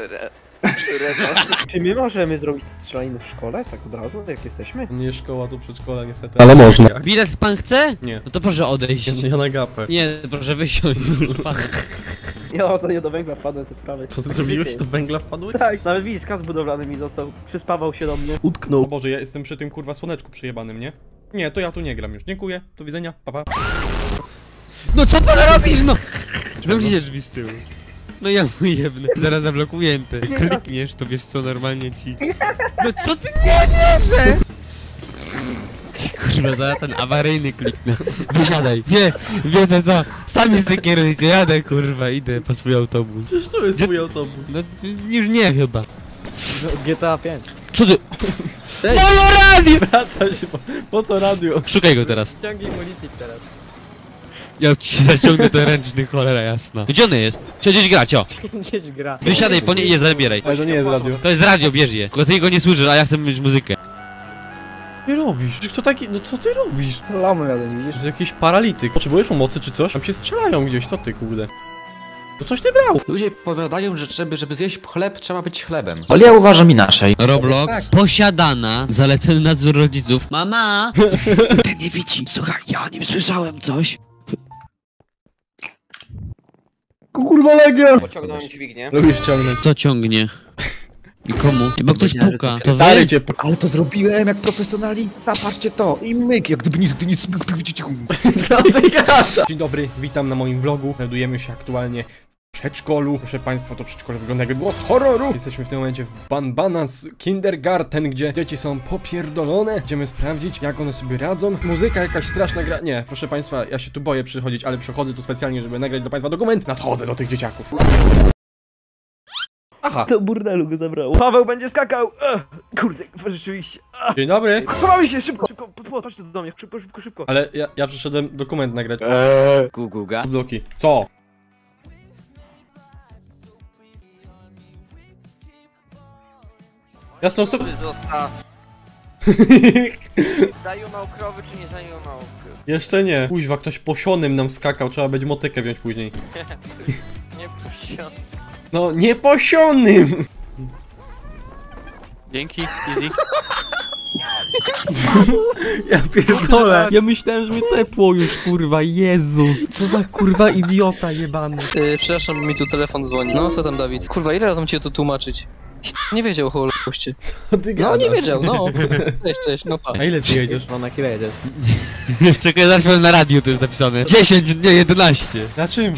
Czy my możemy zrobić strzelaniny w szkole, tak od razu, jak jesteśmy? Nie szkoła, to przedszkola niestety. Ale można. Bilet pan chce? Nie. No to proszę odejść. Ja na gapę. Nie, proszę wysiąść. Ja ostatnio do węgla wpadłem te sprawy. Co ty zrobiłeś? Do węgla wpadłeś? Tak, nawet widzisz, kas budowlany mi został, przyspawał się do mnie. O Utknął. Boże, ja jestem przy tym kurwa słoneczku przyjebanym, nie? Nie, to ja tu nie gram już. Dziękuję, do widzenia, papa. Pa. No co pan robisz, no? Zamknijcie drzwi z tyłu. No ja mu jebnę. Zaraz zablokuję te. Klikniesz, to wiesz co, normalnie ci... No co ty nie wierzę! Ty Kurwa, zaraz ten awaryjny kliknę. Wysiadaj. Nie, wiedzę co. Sami sobie kierujcie, jadę kurwa, idę po swój autobus. Przecież to jest twój autobus. No już nie chyba. GTA 5. Co ty? Moje radio! Wracaj się, po, po to radio. Szukaj go teraz. Ciągnij mu licznik teraz. Ja ci zaciągnę ten ręczny, cholera jasna. Gdzie on jest? Czy gdzieś grać, o. Gdzieś gra. Wysiadaj po nie i je zabieraj. Ale to nie jest radio. To jest radio, bierz je. Tylko ty go nie słyszysz, a ja chcę mieć muzykę. ty robisz? Kto taki, no co ty robisz? Salamy jeden, To widzisz? jest jakiś paralityk. Potrzebujesz pomocy czy coś? Tam się strzelają gdzieś, co ty kurde? To coś ty brał. Ludzie powiadają, że żeby, żeby zjeść chleb, trzeba być chlebem. Ale ja uważam inaczej. Roblox, posiadana, zalecony nadzór rodziców. Mama! Ten nie widzi. Słuchaj, ja o nim słyszałem coś. Kurwa Legia! Pociągnąć dźwignię. Lubisz ciągnąć. Co ciągnie? I komu? Bo ktoś puka. To Stary wy? cię Ale to zrobiłem jak profesjonalista, patrzcie to. I myk, jak gdyby nic, gdyby nic, myk, myk, widzicie. Dzień dobry, witam na moim vlogu. Znajdujemy się aktualnie przedszkolu. Proszę Państwa, to przedszkole wygląda jakby było z horroru. Jesteśmy w tym momencie w Banbanas Kindergarten, gdzie dzieci są popierdolone. Idziemy sprawdzić, jak one sobie radzą. Muzyka jakaś straszna gra... Nie, proszę Państwa, ja się tu boję przychodzić, ale przychodzę tu specjalnie, żeby nagrać dla Państwa dokument. Nadchodzę do tych dzieciaków. Aha. Do burdelu go zabrało. Paweł będzie skakał! Ech, kurde, rzeczywiście. Ach. Dzień dobry. Chowamy się szybko, szybko, chodźcie do mnie, szybko, szybko, szybko. Ale ja, ja przyszedłem dokument nagrać. Eee. Guguga. Bloki. Co? Jasno, stop. Zostaw. Zajumał krowy czy nie zajumał? Jeszcze nie. Kuźwa, ktoś posionym nam skakał, trzeba będzie motykę wziąć później. Nie puścił. No, nie posionym! Dzięki, easy. Ja pierdolę. Ja myślałem, że mnie tepło już, kurwa. Jezus. Co za kurwa idiota jebany. Yy, przepraszam, mi tu telefon dzwoni. No, co tam, Dawid? Kurwa, ile razy mam ci to tłumaczyć? Nie wiedział o Holokauście. ty No, nie wiedział, no. Cześć, cześć, no pa. A ile ty jedziesz? No na ile jedziesz? Czekaj, zaraz na radiu to jest napisane. 10, nie 11. Na czym?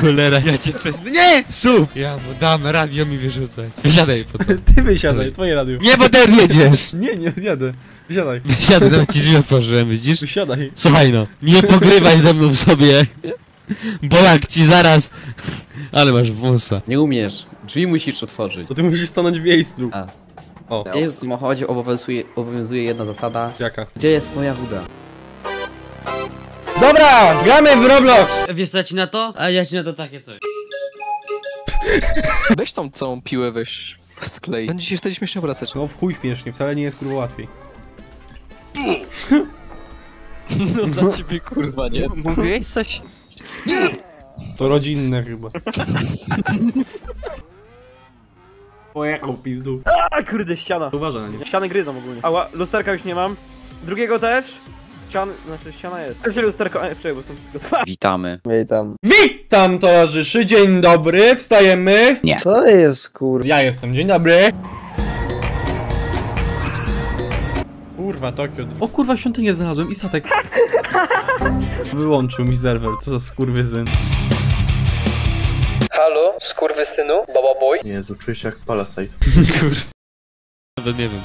Cholera, ja cię przez... Nie! Sup! Ja mu dam radio mi wyrzucać. Siadaj potem. Ty wysiadaj, twoje radio. Nie, bo ty jedziesz! Nie, nie odjadę. Wysiadaj. Siadaj, nawet ci drzwi otworzyłem, widzisz? Wysiadaj. Słuchaj no, nie pogrywaj ze mną sobie, bo jak ci zaraz... Ale masz wąsa. Nie umiesz. Drzwi musisz otworzyć. To ty musisz stanąć w miejscu. A. O. Ja w samochodzie obowiązuje, obowiązuje jedna zasada. Jaka? Gdzie jest moja woda? Dobra, gramy w Roblox! Wiesz co ja ci na to? A ja ci na to takie coś. Weź tą całą piłę, weź w sklej. Będzie się wtedy śmiesznie obracać. No w chuj śmiesznie, wcale nie jest kurwa łatwiej. No dla ciebie kurwa, nie? Mówiłeś coś? To rodzinne chyba. Pojechał w pizdu. A kurde, ściana. Uważaj na nie. Ściany gryzą ogólnie. Ała, lusterka już nie mam. Drugiego też. Ścian, znaczy ściana jest. Jeszcze lusterko, a nie, czekaj, bo są tylko Witamy. Witam. Witam towarzyszy, dzień dobry, wstajemy. Nie. Co jest kur... Ja jestem, dzień dobry. Kurwa, Tokio. O kurwa, świątynię znalazłem i statek. Wyłączył mi serwer, co za skurwysyn. Halo, skurwysynu, baba boy. Jezu, czuję się jak Palasite. Nawet nie wiem.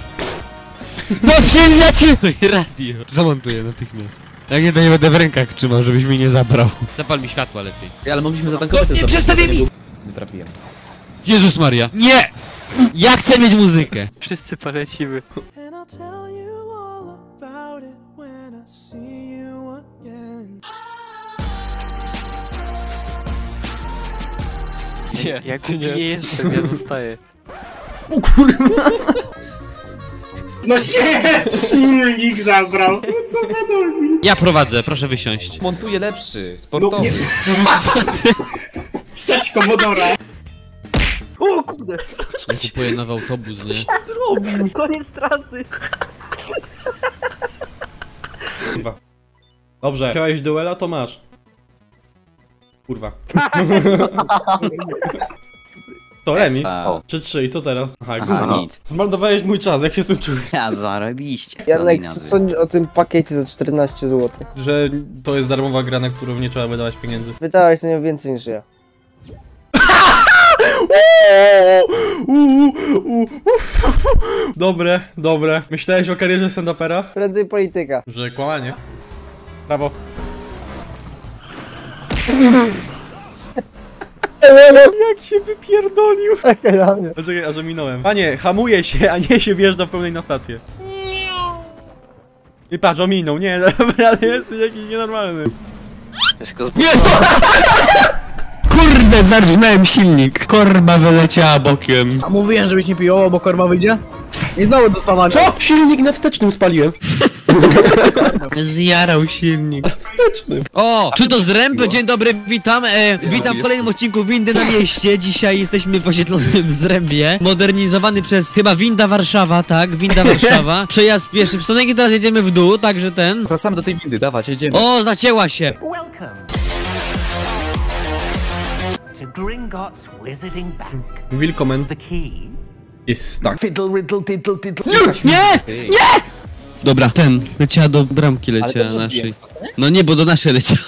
No przyjaciół! Radio. Zamontuję natychmiast. Jak nie, to nie będę w rękach trzymał, żebyś mi nie zabrał. Zapal mi światła lepiej. Ale mogliśmy zatankować No, te nie przestawię to mi! Nie trafiłem. Jezus Maria. Nie! Ja chcę mieć muzykę. Wszyscy polecimy. Nie, Ja ty głupi nie. nie jestem, ja zostaję. O kurwa. No się, silnik zabrał. No co za dormi. Ja prowadzę, proszę wysiąść. Montuję lepszy, No sportowy. nie. Wsadź komodora. O kurde! Ja kupuję nowy autobus, nie? Zrobił! Koniec trasy! Dobrze, chciałeś duela, to masz. Kurwa. To remis? Esa. Czy trzy? I co teraz? Aha, Aha, gówno. nic. Zmarnowałeś mój czas, jak się z tym czujesz? Ja zarobiście. Janek, co sądzisz o tym pakiecie za 14 zł? Że to jest darmowa gra, na którą nie trzeba wydawać pieniędzy. Wydałeś na nią więcej niż ja. Uuu, uuu, Dobre, dobre. Myślałeś o karierze stand-upera? Prędzej polityka. Że kłamanie. Brawo. Jak się wypierdolił! Czekaj na mnie. Poczekaj, aż minąłem. Panie, hamuje się, a nie się wjeżdża w pełnej na stację. I patrz, ominął, nie, naprawdę jesteś jakiś nienormalny. Jest! Kurde, zarżnąłem silnik. Korba wyleciała bokiem. A mówiłem, żebyś nie pijował, bo korma wyjdzie? I znowu do spawania. Co? Silnik na wstecznym spaliłem. Zjarał silnik. Wstecznym. O! Czy to z Ręby? Dzień dobry, witam. E, witam w kolejnym odcinku Windy na mieście. Dzisiaj jesteśmy w osiedlonym Zrębie. Modernizowany przez chyba Winda Warszawa, tak? Winda Warszawa. Przejazd pieszy w stronę i teraz jedziemy w dół, także ten. Wracamy do tej windy, dawać, jedziemy. O, zacięła się. Welcome to Gringotts Wizarding Bank. Willkommen The key. is stuck. Fiddle, riddle, diddle, diddle. Nie! Nie! Dobra, ten. Leciała do bramki, Ale leciała to naszej. nie? No nie, bo do naszej leciała.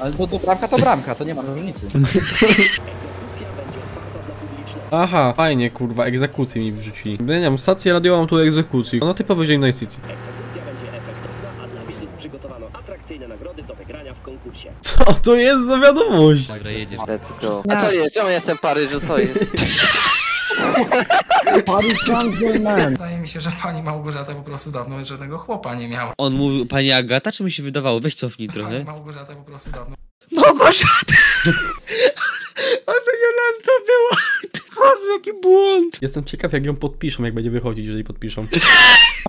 Ale to, to bramka to bramka, to nie ma różnicy. Aha, fajnie, kurwa, egzekucję mi wrzucili. Wymieniam stację radiową tu egzekucji. No typowy dzień Night City. Co to jest za wiadomość? Dobra, jedziesz. Let's go. A co jest? Czemu jestem w Paryżu? Co jest? Wydaje mi się, że pani Małgorzata po prostu dawno żadnego chłopa nie miała. On mówił, pani Agata, czy mi się wydawało? Weź cofnij trochę. Pani Małgorzata po prostu dawno... Małgorzata! A to Jolanta była! Boże, jaki błąd! Jestem ciekaw jak ją podpiszą, jak będzie wychodzić, jeżeli podpiszą.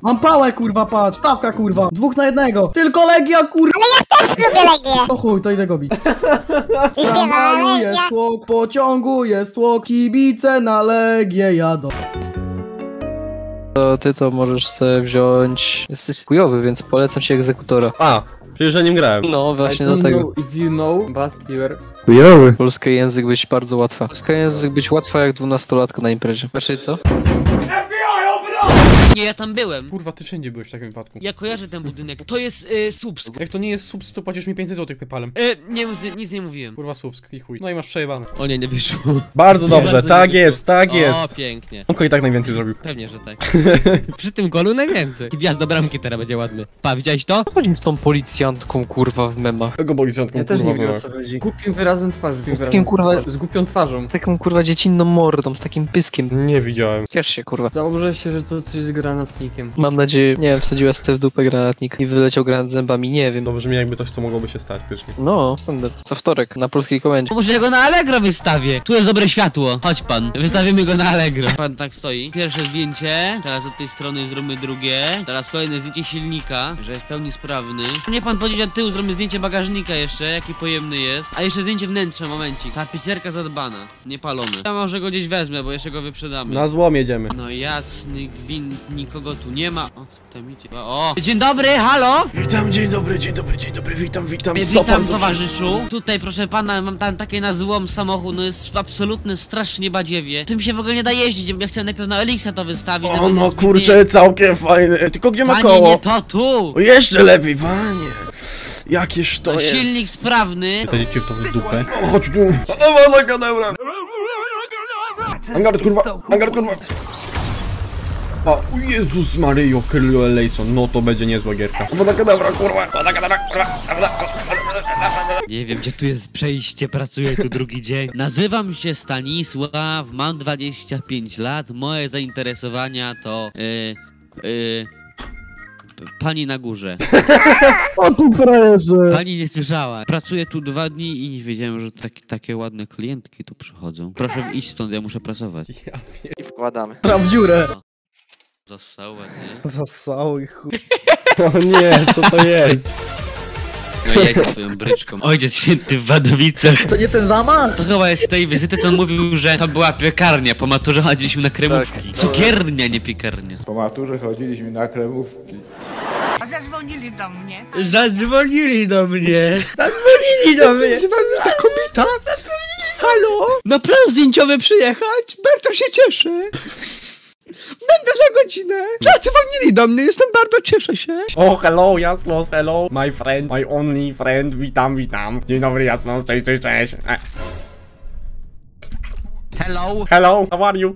Mam pałę, kurwa, patrz, stawka, kurwa. Dwóch na jednego. Tylko Legia, kurwa. Ale ja też lubię Legię. O chuj, to idę go bić. Tramwaju jest tłok, pociągu jest tłok, kibice na Legię jadą. to ty to możesz sobie wziąć... Jesteś chujowy, więc polecam ci egzekutora. A, przecież ja nim grałem. No, właśnie dlatego. If you know. Chujowy. Polski język być bardzo łatwa. Polski język być łatwa jak dwunastolatka na imprezie. Znaczy co? Nie, ja tam byłem. Kurwa, ty wszędzie byłeś w takim wypadku. Ja kojarzę ten budynek. To jest y, Słupsk. Jak to nie jest subs, to płacisz mi 500 zł paypalem. Y, nie, nic- nic nie mówiłem. Kurwa subsk i chuj. No i masz przejebane. O nie, nie wyszło. Bardzo dobrze, Bardzo tak nie jest, tak wyszło. jest. O, pięknie. Onko i tak najwięcej zrobił. Pewnie, że tak. Przy tym golu najwięcej. Wjazd do bramki teraz będzie ładny. Pa, widziałeś to? Chodzi z tą policjantką, kurwa, w memach. Tego policjantką Ja też kurwa nie wiem o co chodzi. Głupim wyrazem twarzy. Z takim, kurwa, Z głupią twarzą. z taką, kurwa, dziecinną mordą, z takim pyskiem. Nie widziałem. Ciesz się, kurwa. Założę się, że to coś z granatnikiem. Mam nadzieję, nie wiem, wsadziła sobie w dupę granatnik i wyleciał granat zębami, nie wiem. To brzmi jakby coś, co mogłoby się stać, pysznie. No, standard. Co wtorek na polskiej komendzie. Może ja go na Allegro wystawię. Tu jest dobre światło. Chodź pan. Wystawimy go na Allegro. Pan tak stoi. Pierwsze zdjęcie. Teraz od tej strony zrobimy drugie. Teraz kolejne zdjęcie silnika, że jest pełni sprawny. Nie pan powiedzieć od tyłu zrobimy zdjęcie bagażnika jeszcze, jaki pojemny jest. A jeszcze zdjęcie wnętrza, momencik. Ta pizzerka zadbana, nie palony. Ja może go gdzieś wezmę, bo jeszcze go wyprzedamy. Na złom jedziemy. No jasny gwint, nikogo tu nie ma. O, tam idzie. O! Dzień dobry, halo! Witam, dzień dobry, dzień dobry, dzień dobry, witam, witam. E, Co pan Witam tu towarzyszu. Tutaj proszę pana, mam tam takie na złom samochód, no jest absolutny strasznie badziewie. Tym się w ogóle nie da jeździć, ja chciałem najpierw na Elixa to wystawić. O no kurczę, całkiem fajne. Tylko gdzie ma Panie, koło? nie to tu! O, jeszcze lepiej, panie. Jakież to No, jest. silnik sprawny. Wsadzicie w to w dupę. O, chodź tu. O. Angard, kurwa, Angard, kurwa. O, Jezus Maryjo, Kyrlo Elejson, no to będzie niezła gierka. Woda kadabra, kurwa, woda kadabra, kurwa. Nie wiem, gdzie tu jest przejście, pracuję tu drugi dzień. Nazywam się Stanisław, mam 25 lat, moje zainteresowania to... Yy, yy, pani na górze. O tu frajerze! Pani nie słyszała. Pracuję tu dwa dni i nie wiedziałem, że tak, takie ładne klientki tu przychodzą. Proszę iść stąd, ja muszę pracować. I wkładamy. Praw dziurę! Zasał ładnie. Zasał i chuj. O nie, co to jest? No i jedzie swoją bryczką. Ojciec święty w Wadowicach. To nie ten zamach? To chyba jest z tej wizyty, co on mówił, że to była piekarnia. Po maturze chodziliśmy na kremówki. Cukiernia, nie piekarnia. Po maturze chodziliśmy na kremówki. A zadzwonili do mnie. Zadzwonili do mnie. Zadzwonili do mnie. Ta kobieta? Halo? Na plan zdjęciowy przyjechać? Bardzo się cieszę. Będę za godzinę. Zadzwonili do mnie, jestem bardzo cieszę się. O, hello, Jaslos, hello, my friend, my only friend, witam, witam. Dzień dobry, Jaslos, cześć, cześć, cześć. E. Hello. Hello, how are you?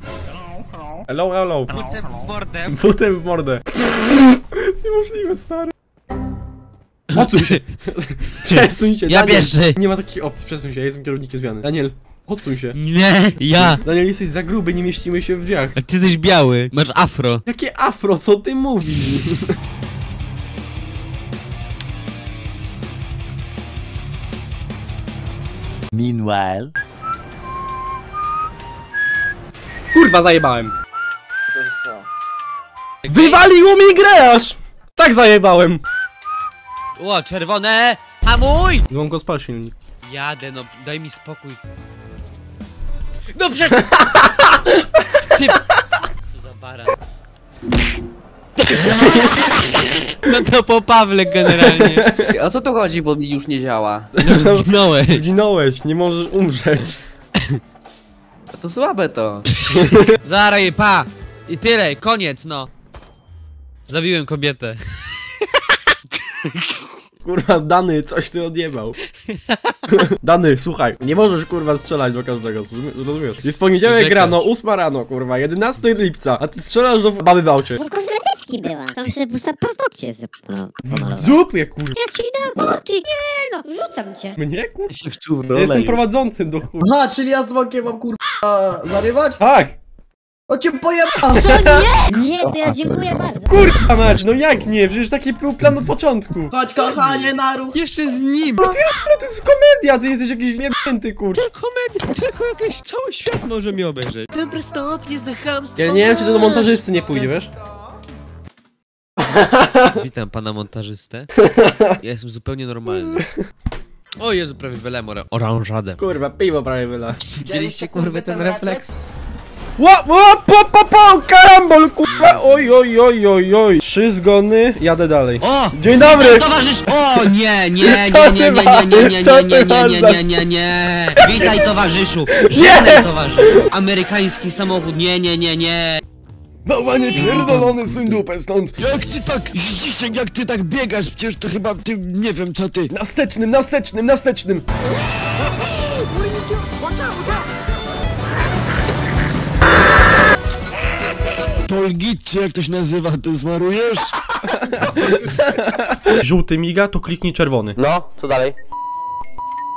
Hello, hello. Butem w mordę. Butem w mordę. Niemożliwe, stary. Odsuń się! Przesuń się, Ja Daniel. pierwszy. Nie ma takiej opcji, przesuń się, ja jestem kierownikiem zmiany. Daniel, odsuń się. Nie, ja. Daniel, jesteś za gruby, nie mieścimy się w drzwiach. A ty jesteś biały. Masz afro. Jakie afro, co ty mówisz? Meanwhile. Kurwa, zajebałem. To jest co? Wywaliło mi grę aż! Tak zajebałem. O, czerwone. Hamuj! Dzwonko spal silnik. Jadę, no daj mi spokój. No przecież... Ty... Co za baran. No to po Pawle generalnie. O co tu chodzi, bo mi już nie działa? No zginąłeś. Zginąłeś, nie możesz umrzeć. To słabe to. Zaraj, pa! I tyle, koniec, no. Zabiłem kobietę. Kurwa, Dany, coś ty odjebał. Dany, słuchaj, nie możesz kurwa strzelać do każdego, rozumiesz? Jest poniedziałek Czekasz. rano, 8 rano, kurwa, 11 lipca, a ty strzelasz do baby w aucie. Tylko kosmetyczki była. Tam sobie pusta paznokcie pomalować. Zrób je, kurwa. Ja ci dam, o ty, nie no, rzucam cię. Mnie, kurwa? się wczuł w Ja jestem prowadzącym do chuj. Aha, czyli ja z dzwonkiem mam kurwa zarywać? Tak! O cię pojeba! Co nie? Nie, to ja dziękuję bardzo. Kurwa mać, no jak nie? Przecież taki był plan od początku. Chodź kochanie na ruch! Jeszcze z nim! No to jest komedia, ty jesteś jakiś niepęty, kurwa. Komedia, tylko jakieś cały świat może mnie obejrzeć. Dobra, stop, nie zachamstwo. Ja nie wiem, czy to do montażysty nie pójdzie, wiesz? Witam pana montażystę. Ja jestem zupełnie normalny. O Jezu, prawie wylem ora- oranżadę. Kurwa, piwo prawie wyla. Widzieliście kurwy ten refleks? Ła, ła, po, po, po, karambol, kurwa, oj, oj, oj, oj, oj. Trzy zgony, jadę dalej. O! Dzień dobry! Towarzysz! O nie, nie, Co nie, nie, nie, nie, nie, nie, masz? nie, nie, nie, za- nie, nie, nie. Witaj towarzyszu! Żadnej towarzyszu! Amerykański samochód, nie, nie, nie, nie. Bałwanie pierdolony, suń dupę stąd. Jak ty tak, Zdzisiek, jak ty tak biegasz, przecież to chyba ty, nie wiem co ty. Nastecznym, nastecznym, nastecznym. Tolgit, czy jak to się nazywa, ty zmarujesz? Żółty miga, to kliknij czerwony. No, co dalej?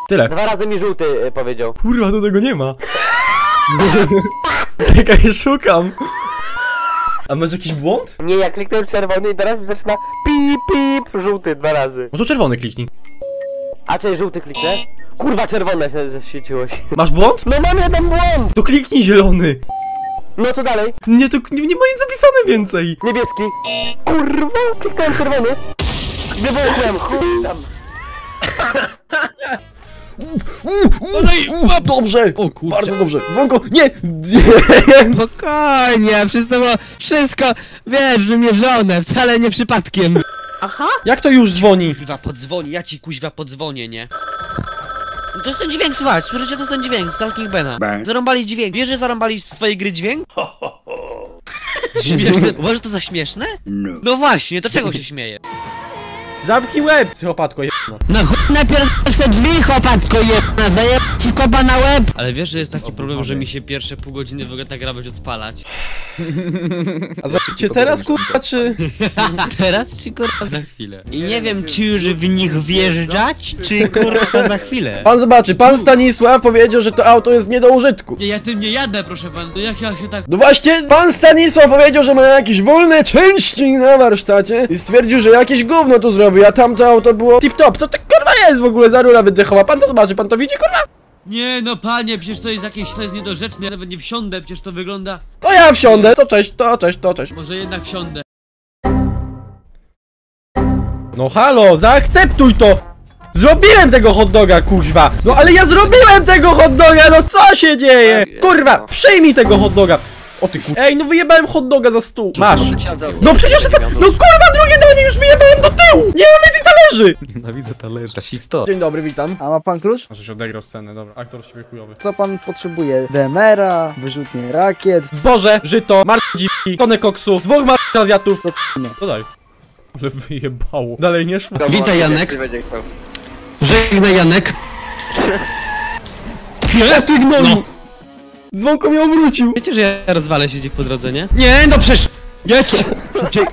Tyle. Dwa razy mi żółty y, powiedział. Kurwa, tu tego nie ma. Czekaj, szukam. A masz jakiś błąd? Nie, ja kliknąłem czerwony i teraz mi zaczyna pip, pip, żółty dwa razy. Może czerwony kliknij. A czy żółty kliknę? Kurwa, czerwone się zaświeciło się. Masz błąd? No mam jeden błąd! To kliknij zielony. No co dalej? Nie, to nie, nie ma nic zapisane więcej. Niebieski. Kurwa, kliknąłem czerwony. Wybuchłem, chuj tam. Dobrze! O kurczę. Bardzo dobrze. Dzwonko, nie! Spokojnie, wszystko było, wszystko, wiesz, wymierzone, wcale nie przypadkiem. Aha. Jak to już dzwoni? Kuźwa, podzwoni, ja ci kuźwa podzwonię, nie? No to jest ten dźwięk, słuchaj, słyszycie, to jest ten dźwięk z Talking Bena. Bang. Zarąbali dźwięk, wiesz, że zarąbali z twojej gry dźwięk? Śmieszne, uważasz to za śmieszne? No. No właśnie, to czego się śmieje? Zamknij łeb! Psychopatko, jedna. No chuj napierdol se drzwi, chopatko jedna, zajeb ci kopa na łeb! Ale wiesz, że jest taki problem, że mi się pierwsze pół godziny w ogóle ta gra będzie odpalać. A zobaczycie teraz, kurwa, czy... Teraz czy kurwa za chwilę? I nie wiem, czy już w nich wjeżdżać, czy kurwa za chwilę. Pan zobaczy, pan Stanisław powiedział, że to auto jest nie do użytku. Nie, ja tym nie jadę, proszę pan, no jak ja się tak... No właśnie, pan Stanisław powiedział, że ma jakieś wolne części na warsztacie i stwierdził, że jakieś gówno tu zrobi, a tamto auto było tip-top. Co to kurwa jest w ogóle za rura wydechowa? Pan to zobaczy, pan to widzi, kurwa? Nie no panie, przecież to jest jakieś, to jest niedorzeczne, ja nawet nie wsiądę, przecież to wygląda... To ja wsiądę, to cześć, to cześć, to cześć. Może jednak wsiądę. No halo, zaakceptuj to! Zrobiłem tego hot doga, kurwa! No ale ja zrobiłem tego hot doga, no co się dzieje? Kurwa, przyjmij tego hot doga! O ty kur... Ej, no wyjebałem hot doga za stół. Masz. No przecież jest... No kurwa, drugie danie już wyjebałem do tyłu! Nie mam więcej talerzy! Nienawidzę talerza, rasisto. Dzień dobry, witam. A ma pan klucz? Może się odegrał scenę, dobra. Aktor z ciebie chujowy. Co pan potrzebuje? DMR-a, wyrzutnie rakiet. Zboże, żyto, mardziki, tonę koksu, dwóch marka azjatów. No. To daj. Ale wyjebało. Dalej nie szło. Witaj Janek. Żegnaj Janek. Nie, ty gnoju! Dzwonko mnie obrócił. Wiecie, że ja rozwalę się gdzieś po drodze, nie? Nie, no przecież! Jedź! Szybciej!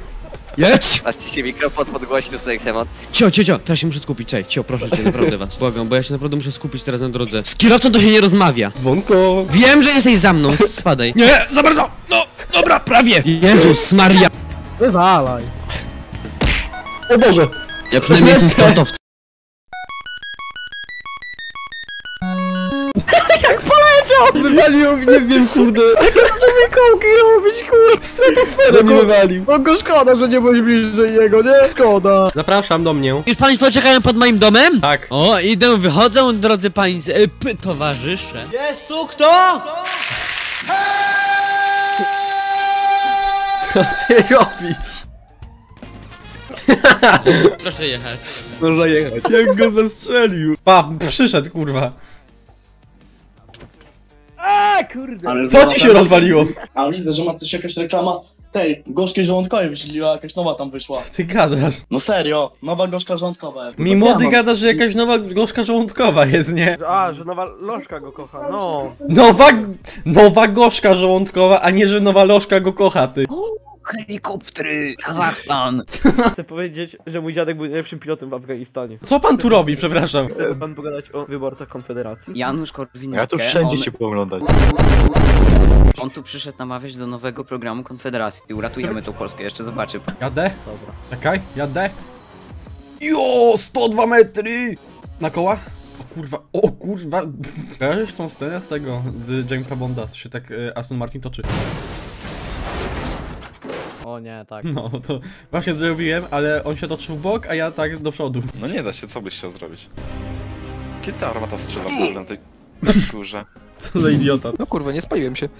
Jedź! Ci się mikrofon podgłośnił swoich emocji. Cio, cio, cio, teraz się muszę skupić, cześć, cio, proszę cię, naprawdę was, błagam, bo ja się naprawdę muszę skupić teraz na drodze. Z kierowcą to się nie rozmawia. Dzwonko. Wiem, że jesteś za mną, spadaj. Nie, za bardzo! No, dobra, prawie! Jezus Maria! Wywalaj. O Boże. Ja przynajmniej jestem sportowcem. Wywalił, nie wiem, kurde. Zaczęły kołki robić, kurwa. Stratosferę mi wywalił. No go szkoda, że nie byłeś bliżej jego, nie? Szkoda. Zapraszam do mnie. Już państwo czekają pod moim domem? Tak. O, idę, wychodzę, drodzy państwo, e, p- towarzysze. Jest tu kto? Co ty robisz? Proszę jechać. Można jechać. Jak go zastrzelił. Pa, przyszedł, kurwa. Kurde. Co ci się rozwaliło? A widzę, że ma też jakaś reklama tej gorzkiej żołądkowej wyśliła, jakaś nowa tam wyszła. Ty gadasz. No serio, nowa gorzka żołądkowa. Mi młody gada, że jakaś nowa gorzka żołądkowa jest, nie? A, że nowa lożka go kocha, no. Nowa, nowa gorzka żołądkowa, a nie, że nowa lożka go kocha, ty. Helikoptery, Kazachstan. Chcę powiedzieć, że mój dziadek był najlepszym pilotem w Afganistanie. Co pan tu robi, przepraszam? Chce pan pogadać o wyborcach Konfederacji? Janusz korwin Ja tu wszędzie się pooglądać. On tu przyszedł namawiać do nowego programu Konfederacji. Uratujemy tą Polskę, jeszcze zobaczy. Jadę? Dobra. Czekaj, jadę. Jo, 102 metry! Na koła? O kurwa, o kurwa. Kojarzysz tą scenę z tego, z Jamesa Bonda, to się tak e, Aston Martin toczy. O nie, tak. No, to właśnie zrobiłem, ale on się toczył w bok, a ja tak do przodu. No nie da się, co byś chciał zrobić? Kiedy ta armata strzela na tej górze? Co za idiota. No kurwa, nie spaliłem się.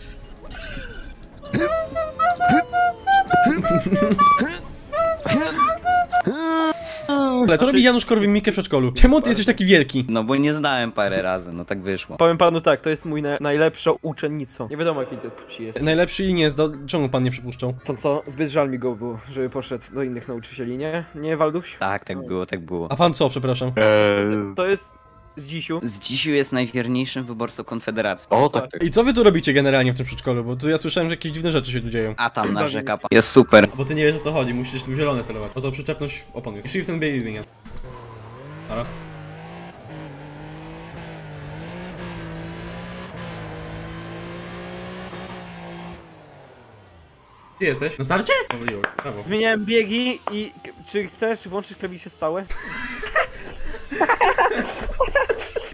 Ale to robi Janusz Korwin-Mikke w przedszkolu. Czemu ty jesteś taki wielki? No bo nie znałem parę razy, no tak wyszło. Powiem panu tak, to jest mój na najlepsza uczennico. Nie wiadomo jakiej to płci jest. Najlepszy i nie jest, do... czemu pan nie przypuszczał? Pan co, zbyt żal mi go było, żeby poszedł do innych nauczycieli, nie? Nie, Walduś? Tak, tak było, tak było. A pan co, przepraszam? To jest z dzisiu. Z dzisiu jest najwierniejszym wyborcą Konfederacji. O, tak, tak. I co wy tu robicie generalnie w tym przedszkolu? Bo tu ja słyszałem, że jakieś dziwne rzeczy się tu dzieją. A tam narzeka pan. Jest super. Bo ty nie wiesz o co chodzi, musisz tu zielone celować. Oto przyczepność opon jest. Shift and biegi zmienia. Dobra. Gdzie jesteś? Na starcie? Pomyliło, brawo. Zmieniałem biegi i... Czy chcesz włączyć klawisze stałe?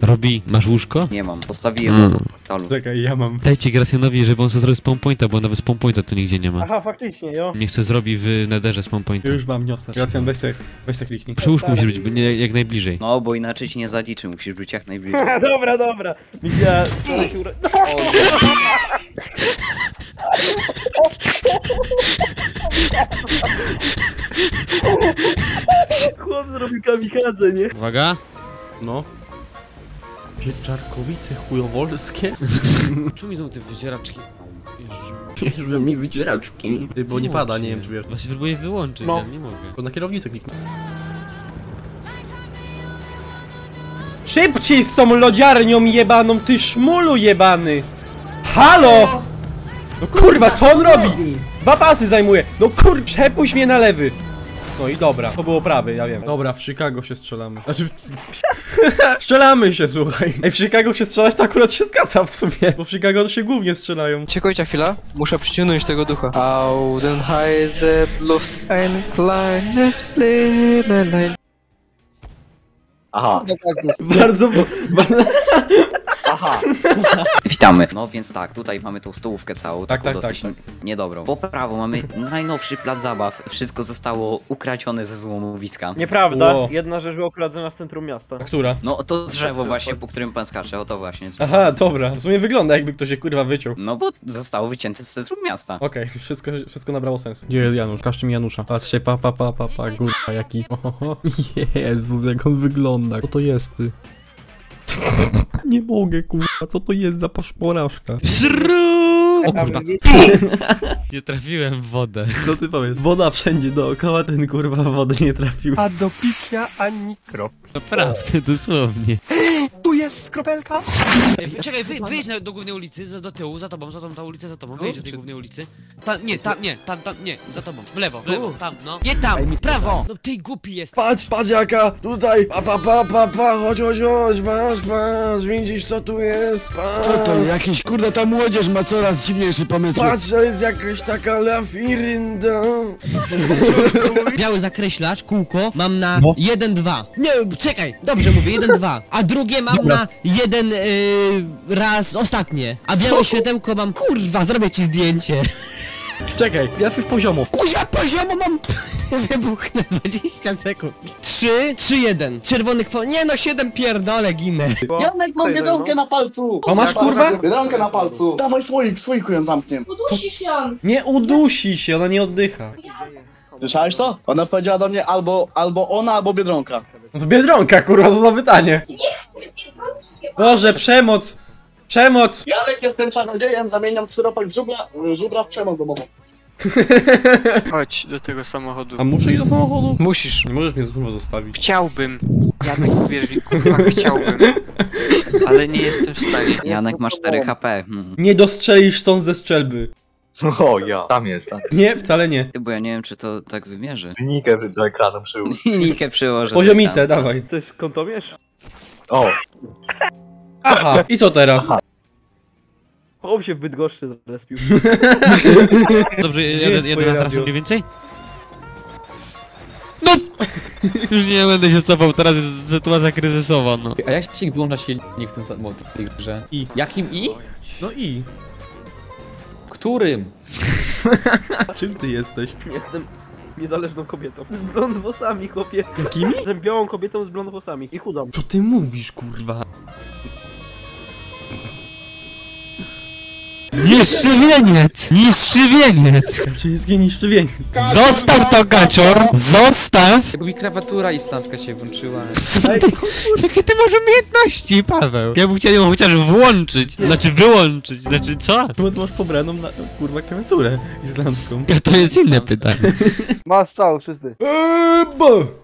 Robi, masz łóżko? Nie mam, postawiłem Mm. do portalu. Czekaj, ja mam. Dajcie Gracjanowi, żeby on sobie zrobił spawn pointa, bo nawet spawn pointa tu nigdzie nie ma. Aha, faktycznie, jo. Niech se zrobi w nederze spawn pointa. Już mam, niosę. Gracjan, weź se, weź se kliknij. Przy łóżku musi być bo nie, jak najbliżej. No, bo inaczej ci nie zaliczy, musisz być jak najbliżej. dobra, dobra. Widziała, wczoraj się ura... Chłop zrobił kamikadze, nie? Uwaga. No. Pieczarkowice chujowolskie? Czemu są te wycieraczki? Że mi wycieraczki. Bo nie pada, nie wiem czy wiesz. Właśnie próbuję wyłączyć, No. ale nie mogę. Tylko na kierownicę kliknij. Szybciej z tą lodziarnią jebaną, ty szmulu jebany! Halo! No kurwa, co on robi? Dwa pasy zajmuje! No kur... przepuść mnie na lewy! No i dobra, to było prawy, ja wiem. Dobra, w Chicago się strzelamy. Znaczy... strzelamy się, słuchaj. Ej, w Chicago się strzelać to akurat się zgadza w sumie. Bo w Chicago to się głównie strzelają. Czekajcie chwila, muszę przyciągnąć tego ducha. Audenheise, ein kleines. Aha. Bardzo... Aha. Witamy. No więc tak, tutaj mamy tą stołówkę całą, Tak, taką tak, dosyć tak, niedobrą. Po prawo mamy najnowszy plac zabaw. Wszystko zostało ukradzione ze złomowiska. Nieprawda, Ło. jedna rzecz była okradzona w centrum miasta. A która? No to drzewo właśnie, po którym pan skacze, o to właśnie. Aha, dobra. W sumie wygląda jakby ktoś się kurwa wyciął. No bo zostało wycięte z centrum miasta. Okej, wszystko, wszystko nabrało sensu. Gdzie jest Janusz? Każcie mi Janusza. Patrzcie, pa, pa, pa, pa, pa, kurwa, jaki... Ohoho. Jezus, jak on wygląda. Co to jest, ty? Nie mogę, kurwa, co to jest za paszporaszka? O kurwa. Nie trafiłem w wodę. Co ty powiesz? Woda wszędzie dookoła, ten kurwa w wodę nie trafił. A do picia ani kropli. Naprawdę, dosłownie. Tu jest kropelka? Czekaj, wy, wyjedź na- do głównej ulicy, za, do tyłu, za tobą, za tą ta ulicę, za tobą, wyjedź do tej głównej ulicy. Tam, nie, tam, nie, tam, tam, nie, za tobą, w lewo, w lewo, tam, no. Nie tam, prawo! No ty głupi jest. Patrz, patrz jaka, tutaj, pa, pa, pa, pa, pa, chodź, chodź, chodź, masz, masz, widzisz co tu jest, patrz. Co to, jakiś kurde ta młodzież ma coraz dziwniejsze pomysły. Patrz, to jest jakaś taka lafirynda. Biały zakreślacz, kółko, mam na 1-2. Nie, czekaj, dobrze mówię, 1-2. A drugie mam na 1 yy, raz ostatnie. A białe światełko mam, kurwa, zrobię ci zdjęcie. Czekaj, ja już poziomo. Kuzia, poziomo mam! Wybuchnę 20 sekund. 3, 3, 1. Czerwony kwo... Nie no, 7 pierdolę, ginę. Janek, mam biedronkę na palcu! A masz, kurwa? Biedronkę na palcu! Dawaj słoik, słoiku ją zamkniem. Udusisz ją! Nie udusi się, ona nie oddycha. Słyszałeś to? Ona powiedziała do mnie albo, albo ona, albo biedronka. No to Biedronka, kurwa, co za pytanie. Boże, przemoc! Przemoc! Janek, jestem czarodziejem, zamieniam syropek w żubra, żubra w przemoc domową. Chodź do tego samochodu. A muszę iść do samochodu? Musisz. Nie możesz mnie kurwa zostawić. Chciałbym. Janek, uwierz mi, kurwa, chciałbym. Ale nie jestem w stanie. Janek ma 4 HP. Hmm. Nie dostrzelisz stąd ze strzelby. O, ja. Tam jest, tam. Nie, wcale nie. Bo ja nie wiem, czy to tak wymierzy. Linijkę do ekranu przyłóż. Linijkę przyłożę. Poziomicę, tam. dawaj. Coś kątomierz? O. Aha, i co teraz? Chłop się w Bydgoszczy zrespił. Dobrze, jadę twoje na trasę mniej więcej? No! Już nie będę się cofał, teraz jest sytuacja kryzysowa, no. A jak się wyłącza silnik w tym samochodzie? grze? I. Jakim i? No i. Którym? Czym ty jesteś? Jestem niezależną kobietą. Z blond włosami, chłopie. Jakimi? Jestem białą kobietą z blond włosami. I chudą. Co ty mówisz, kurwa? Nie Niszczywieniec! Niszczywieniec! Chiński niszczywieniec. Zostaw to, kaczor! Zostaw! Jakby mi klawiatura islandzka się włączyła. Jakie ty masz umiejętności, Paweł? Ja bym chciał ją chociaż włączyć. Znaczy wyłączyć. Znaczy co? Bo ty masz pobraną na kurwa klawiaturę islandzką. Ja to jest inne pytanie. Masz strzał, wszyscy. Eee!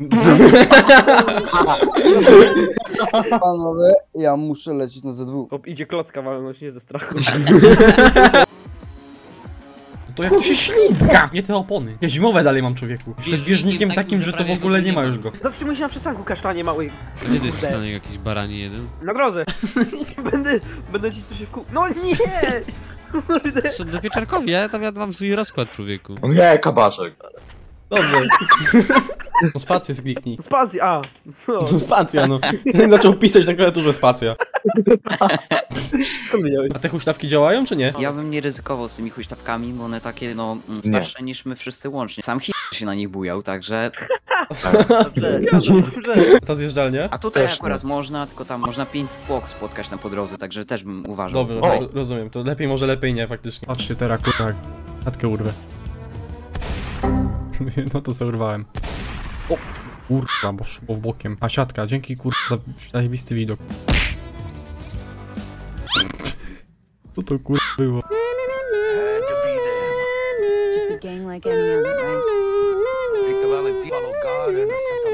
Panowie, ja muszę lecieć na Z2. Hop, idzie klocka walnąć, nie ze strachu. To jak to się ślizga! Nie te opony. Ja zimowe dalej mam człowieku. Jeszcze z bieżnikiem takim, że to w ogóle nie ma już go. Zatrzymuj się na przystanku kasztanie małej. Gdzie to jest przystanek jakiś barani jeden? Na drodze. będę, będę ci coś się wkół... No nie! Kurde. Co, do Pieczarkowi, ja tam ja mam swój rozkład, człowieku. O nie, kabaczek. Dobrze. No spację skliknij. Spacji, a. No. No spacja no. Zaczął pisać na klawiaturze spacja. A te huśtawki działają czy nie? Ja bym nie ryzykował z tymi huśtawkami, bo one takie, no, starsze niż my wszyscy łącznie. Sam hit się na nich bujał, także... Ta zjeżdżalnia? A tutaj Też akurat można, tylko tam można 5 zwłok spotkać na po drodze, także też bym uważał. Dobrze, ro- rozumiem. To lepiej może lepiej nie faktycznie. Patrzcie teraz kurwa. Chatkę urwę. No to se urwałem. O! Kurwa, bo szło w bokiem. A siatka, dzięki kurwa za zajebisty widok. Co to kurwa było?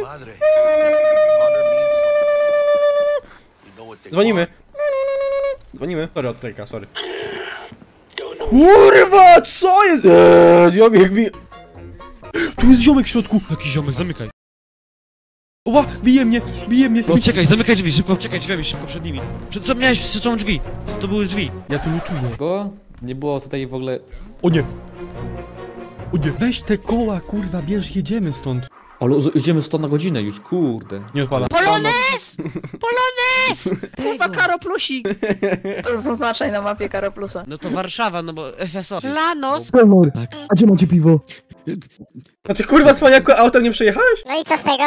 Madre. Dzwonimy. Dzwonimy. Sorry, od trejka, sorry. Kurwa, co jest? Eee, ziomek mi... Tu jest ziomek w środku. Jaki ziomek, zamykaj. Oła, bije mnie, bije mnie. No czekaj, zamykaj drzwi, szybko, czekaj drzwiami, szybko przed nimi. Przed co miałeś, co są drzwi? Co to były drzwi? Ja tu lutuję. Go? Nie było tutaj w ogóle... O nie. O nie. Weź te koła, kurwa, bierz, jedziemy stąd. Ale idziemy stąd na godzinę już, kurde. Nie odpada. Polonez! Polonez! Kurwa, Karo Plusik! To zaznaczaj na mapie Karo Plusa. No to Warszawa, no bo FSO. Lanos! Honor. Tak. A gdzie macie piwo? A ty kurwa cwaniaku autem nie przejechałeś? No i co z tego?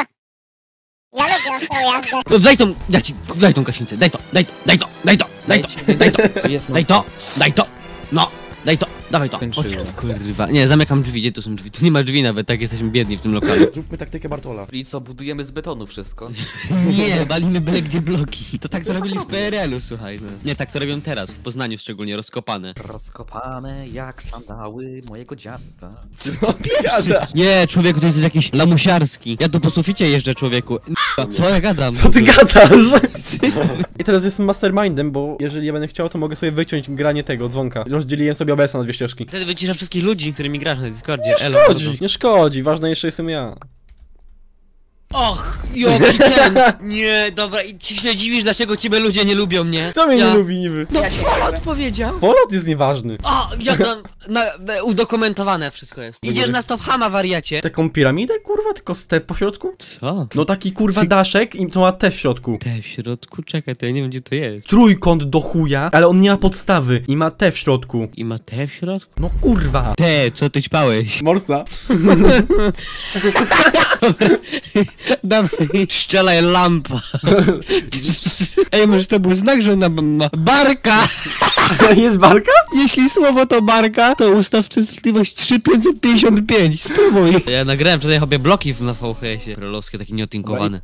Ja lubię ostrą jazdę. No daj tą, ja ci, daj tą gaśnicę, daj to, daj to, daj to, daj to, daj to, daj to, Jest daj to, daj to, no, daj to, dawaj to. Skończyło. Chodź, Kurwa, nie, zamykam drzwi, gdzie tu są drzwi? Tu nie ma drzwi nawet, tak jesteśmy biedni w tym lokalu. Zróbmy taktykę Bartola. I co, budujemy z betonu wszystko? Nie, balimy byle gdzie bloki. To tak to robili w PRL-u, słuchaj. No. Nie, tak to robią teraz, w Poznaniu szczególnie, rozkopane. Rozkopane jak sandały mojego dziadka. Co ty? Nie, człowieku, to jesteś jakiś lamusiarski. Ja tu po suficie jeżdżę, człowieku. Co ja gadam? Co ty gadasz? I teraz jestem mastermindem, bo jeżeli ja będę chciał, to mogę sobie wyciąć granie tego dzwonka. Rozdzieliłem sobie OBS na dwie ścieżki. Wtedy wyciszam wszystkich ludzi, którymi grasz na Discordzie. Nie Elo, szkodzi, mordo. nie szkodzi, ważne jeszcze jestem ja. Och, jaki ten! Nie, dobra, i ci się dziwisz, dlaczego ciebie ludzie nie lubią mnie? Kto mnie ja... nie lubi niby? No, Polot powiedział! Polot jest nieważny. O, ja tam, na, na, udokumentowane wszystko jest. Idziesz na stop hama, wariacie. Taką piramidę, kurwa, tylko step po środku? Co? No taki kurwa daszek i to ma T w środku. Te w środku? Czekaj, to ja nie wiem gdzie to jest. Trójkąt do chuja, ale on nie ma podstawy i ma T w środku. I ma te w środku? No kurwa. Te, co ty ćpałeś? Morsa. Dawaj, strzelaj lampa. Ej, może to był znak, że ona ma barka? Jest barka? Jeśli słowo to barka, to ustaw częstotliwość 3555. Spróbuj. Ja nagrałem wczoraj obie bloki na VHS-ie. Królowskie, takie nieotinkowane.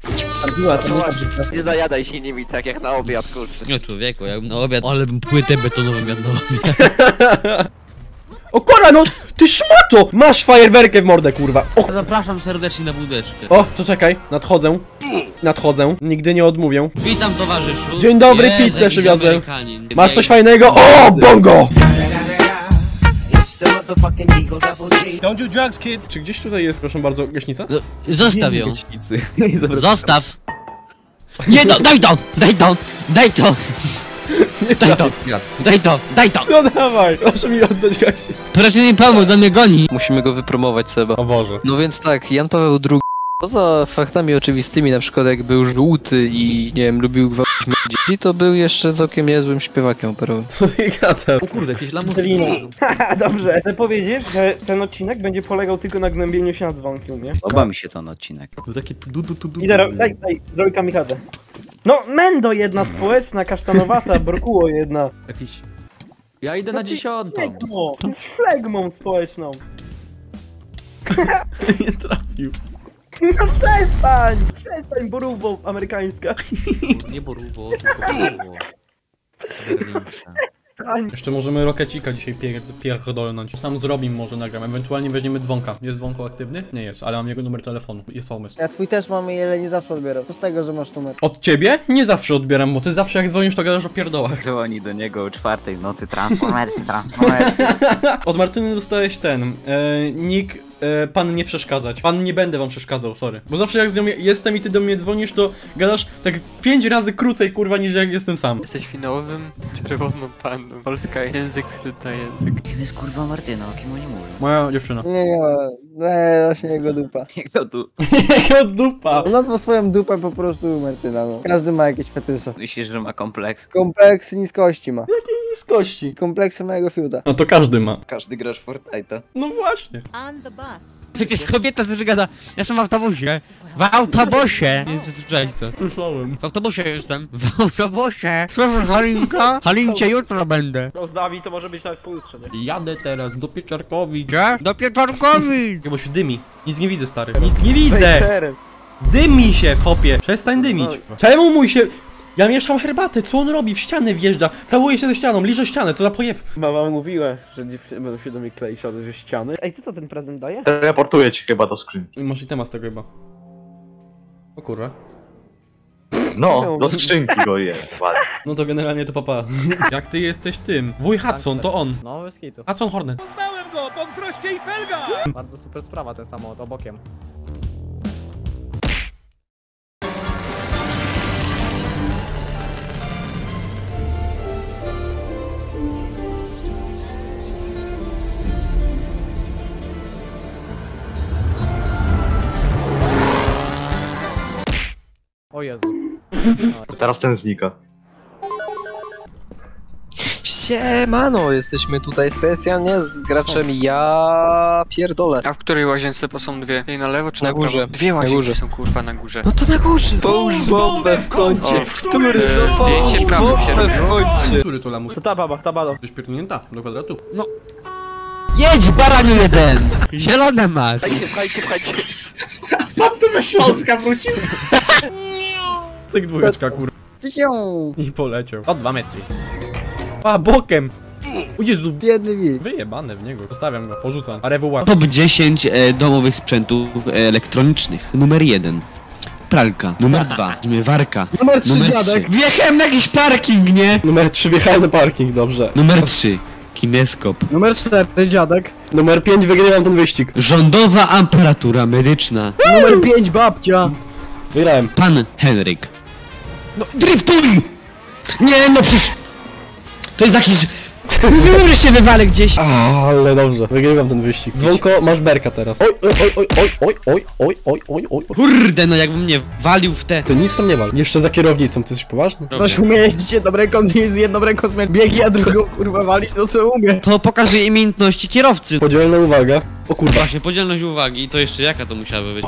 Nie zajadaj się nimi tak jak na obiad, kurczę. No człowieku, ja bym na obiad, ale bym płytę betonową jadł na obiad. O kurwa, no ty szmato! Masz fajerwerkę w mordę, kurwa. O, Zapraszam serdecznie na wódeczkę. o to czekaj, nadchodzę. Nadchodzę, nigdy nie odmówię. Witam towarzyszu. Dzień dobry, Jezu, pizzę przywiozłem. Masz coś fajnego? O, bongo! Don't do drugs, kids! Czy gdzieś tutaj jest, proszę bardzo, gaśnica? No, Zostaw ją. Zostaw. Nie no, daj to! Daj to! Daj to! Daj to! Daj to! Daj to! No dawaj, proszę mi oddać gaśnicę. Proszę mi pomóc, on mnie goni. Musimy go wypromować, Seba. O Boże. No więc tak, Jan Paweł II, poza faktami oczywistymi, na przykład jak był żółty i nie wiem, lubił gwałcić dzieci, to był jeszcze całkiem niezłym śpiewakiem operowym. Co ty gadasz? O kurde, jakieś lamusy. Dobrze. Chcę powiedzieć, że ten odcinek będzie polegał tylko na gnębieniu się nad dzwonkiem, nie? Podoba mi się ten odcinek. To takie tu du du tu du. Idę, ro- daj, daj, zrobię kamikadę. No, Mendo jedna społeczna, kasztanowata, brokuło jedna. Jakiś... Ja idę na dziesiątą. Flegmo, z flegmą społeczną. Nie trafił. No przestań! Przestań, borówą amerykańska. Nie boruwo, tylko. Berlińca. Jeszcze możemy rokecika dzisiaj pier pierdolnąć. Sam zrobim może nagram, ewentualnie weźmiemy dzwonka. Jest dzwonko aktywny? Nie jest, ale mam jego numer telefonu. Jest pomysł. Ja twój też mam, ale nie zawsze odbieram. Co z tego, że masz numer? Od ciebie? Nie zawsze odbieram, bo ty zawsze jak dzwonisz to gadasz o pierdołach. Dzwoni do niego o czwartej w nocy, transformersy, transformersy. Od Martyny dostałeś ten, e, nick, e, pan nie przeszkadzać. Pan nie będę wam przeszkadzał, sorry. Bo zawsze jak z nią jestem i ty do mnie dzwonisz, to gadasz tak pięć razy krócej, kurwa, niż jak jestem sam. Jesteś finałowym czerwoną pandą. Polska język, skryta język. Kim jest kurwa Martyna, o kim oni mówią? Moja dziewczyna. Nie, nie, nie, właśnie jego dupa. Jego tu. Jego dupa! U nas ma swoją dupę po prostu Martyna, no. Każdy ma jakieś fetysze. Myślisz, że ma kompleks? Kompleks niskości ma. Niskości? Kompleksy mojego fiuta. No to każdy ma. Każdy grasz w Fortnite'a. No właśnie. On the bus. Jakaś kobieta coś gada. Jestem w autobusie. W autobusie! Nie wiem, czy słyszałeś to. Słyszałem. W autobusie jestem. W autobusie. Słyszysz Halinka? Halincie jutro będę. No z Dawi to może być nawet pojutrze, nie? Jadę teraz do Pieczarkowic. Gdzie? Do Pieczarkowic! Nie, bo się dymi. Nic nie widzę, stary. Nic nie widzę! Dymi się, popie! Przestań dymić. Czemu mój się... Ja mieszam herbatę, co on robi? W ścianę wjeżdża. Całuje się ze ścianą, liże ścianę, co za pojeb. Mama mówiła, że dziewczyny będą się do mnie kleić od ze ściany. Ej, co to ten prezent daje? Teleportuję ci chyba do skrzynki. Masz i temat z tego chyba. O kurwa. No, do skrzynki go je. No to generalnie to papa. Jak ty jesteś tym? Wuj Hudson, to on. No, bez kitu. Hudson Hornet. Poznałem go po wzroście i felga! Bardzo super sprawa ten samochód, obokiem. O Jezu. Teraz ten znika. Siemano, jesteśmy tutaj specjalnie z graczem ja pierdolę. A w której łazience po są dwie? Tej na lewo czy Na na, prawo? górze. Dwie Na łazienki górze. są kurwa na górze. No to na górze! Połóż bombę w kącie, O, w którym e, zdjęcie prawo się robi. w kącie. Który to lamus? To ta baba, ta baba. Jesteś pierdolnięta do kwadratu. No. Jedź, baranie jeden! Zielone masz! Pchajcie, pchajcie, pchajcie. Pan tu ze Śląska wrócił. Cyk dwójeczka, kurwa. Fiu! I poleciał. O dwa metry. A, bokiem! O Jezu, Biedny wilk. wyjebane w niego. Zostawiam go, porzucam. A rewu Top 10 e, domowych sprzętów e, elektronicznych. Numer 1. Pralka. Numer 2. Zmywarka. Numer trzy, Numer dziadek. 3. Wjechałem na jakiś parking, nie? Numer 3 wjechałem na parking, dobrze. Numer 3. Kineskop. Numer 4, dziadek. Numer 5 wygrywam ten wyścig. Rządowa aparatura medyczna. Numer 5, babcia. Wygrałem. Pan Henryk. No, driftuj! Nie, no przecież... To jest jakiś... Że się wywalę gdzieś. Ale dobrze, wygrywam ten wyścig. Dzwonko, masz berka teraz. Oj, oj, oj, oj, oj, oj, oj, oj, oj, oj. Kurde, no jakbym mnie walił w te... To nic tam nie ma. Jeszcze za kierownicą, ty jesteś poważny? Ktoś umie jeździć jedną ręką, z jedną ręką z biegi, a drugą kurwa walić, no co umie. To pokazuje umiejętności kierowcy. Podzielna uwaga. O kurwa. Właśnie, podzielność uwagi. I to jeszcze jaka to musiałaby być?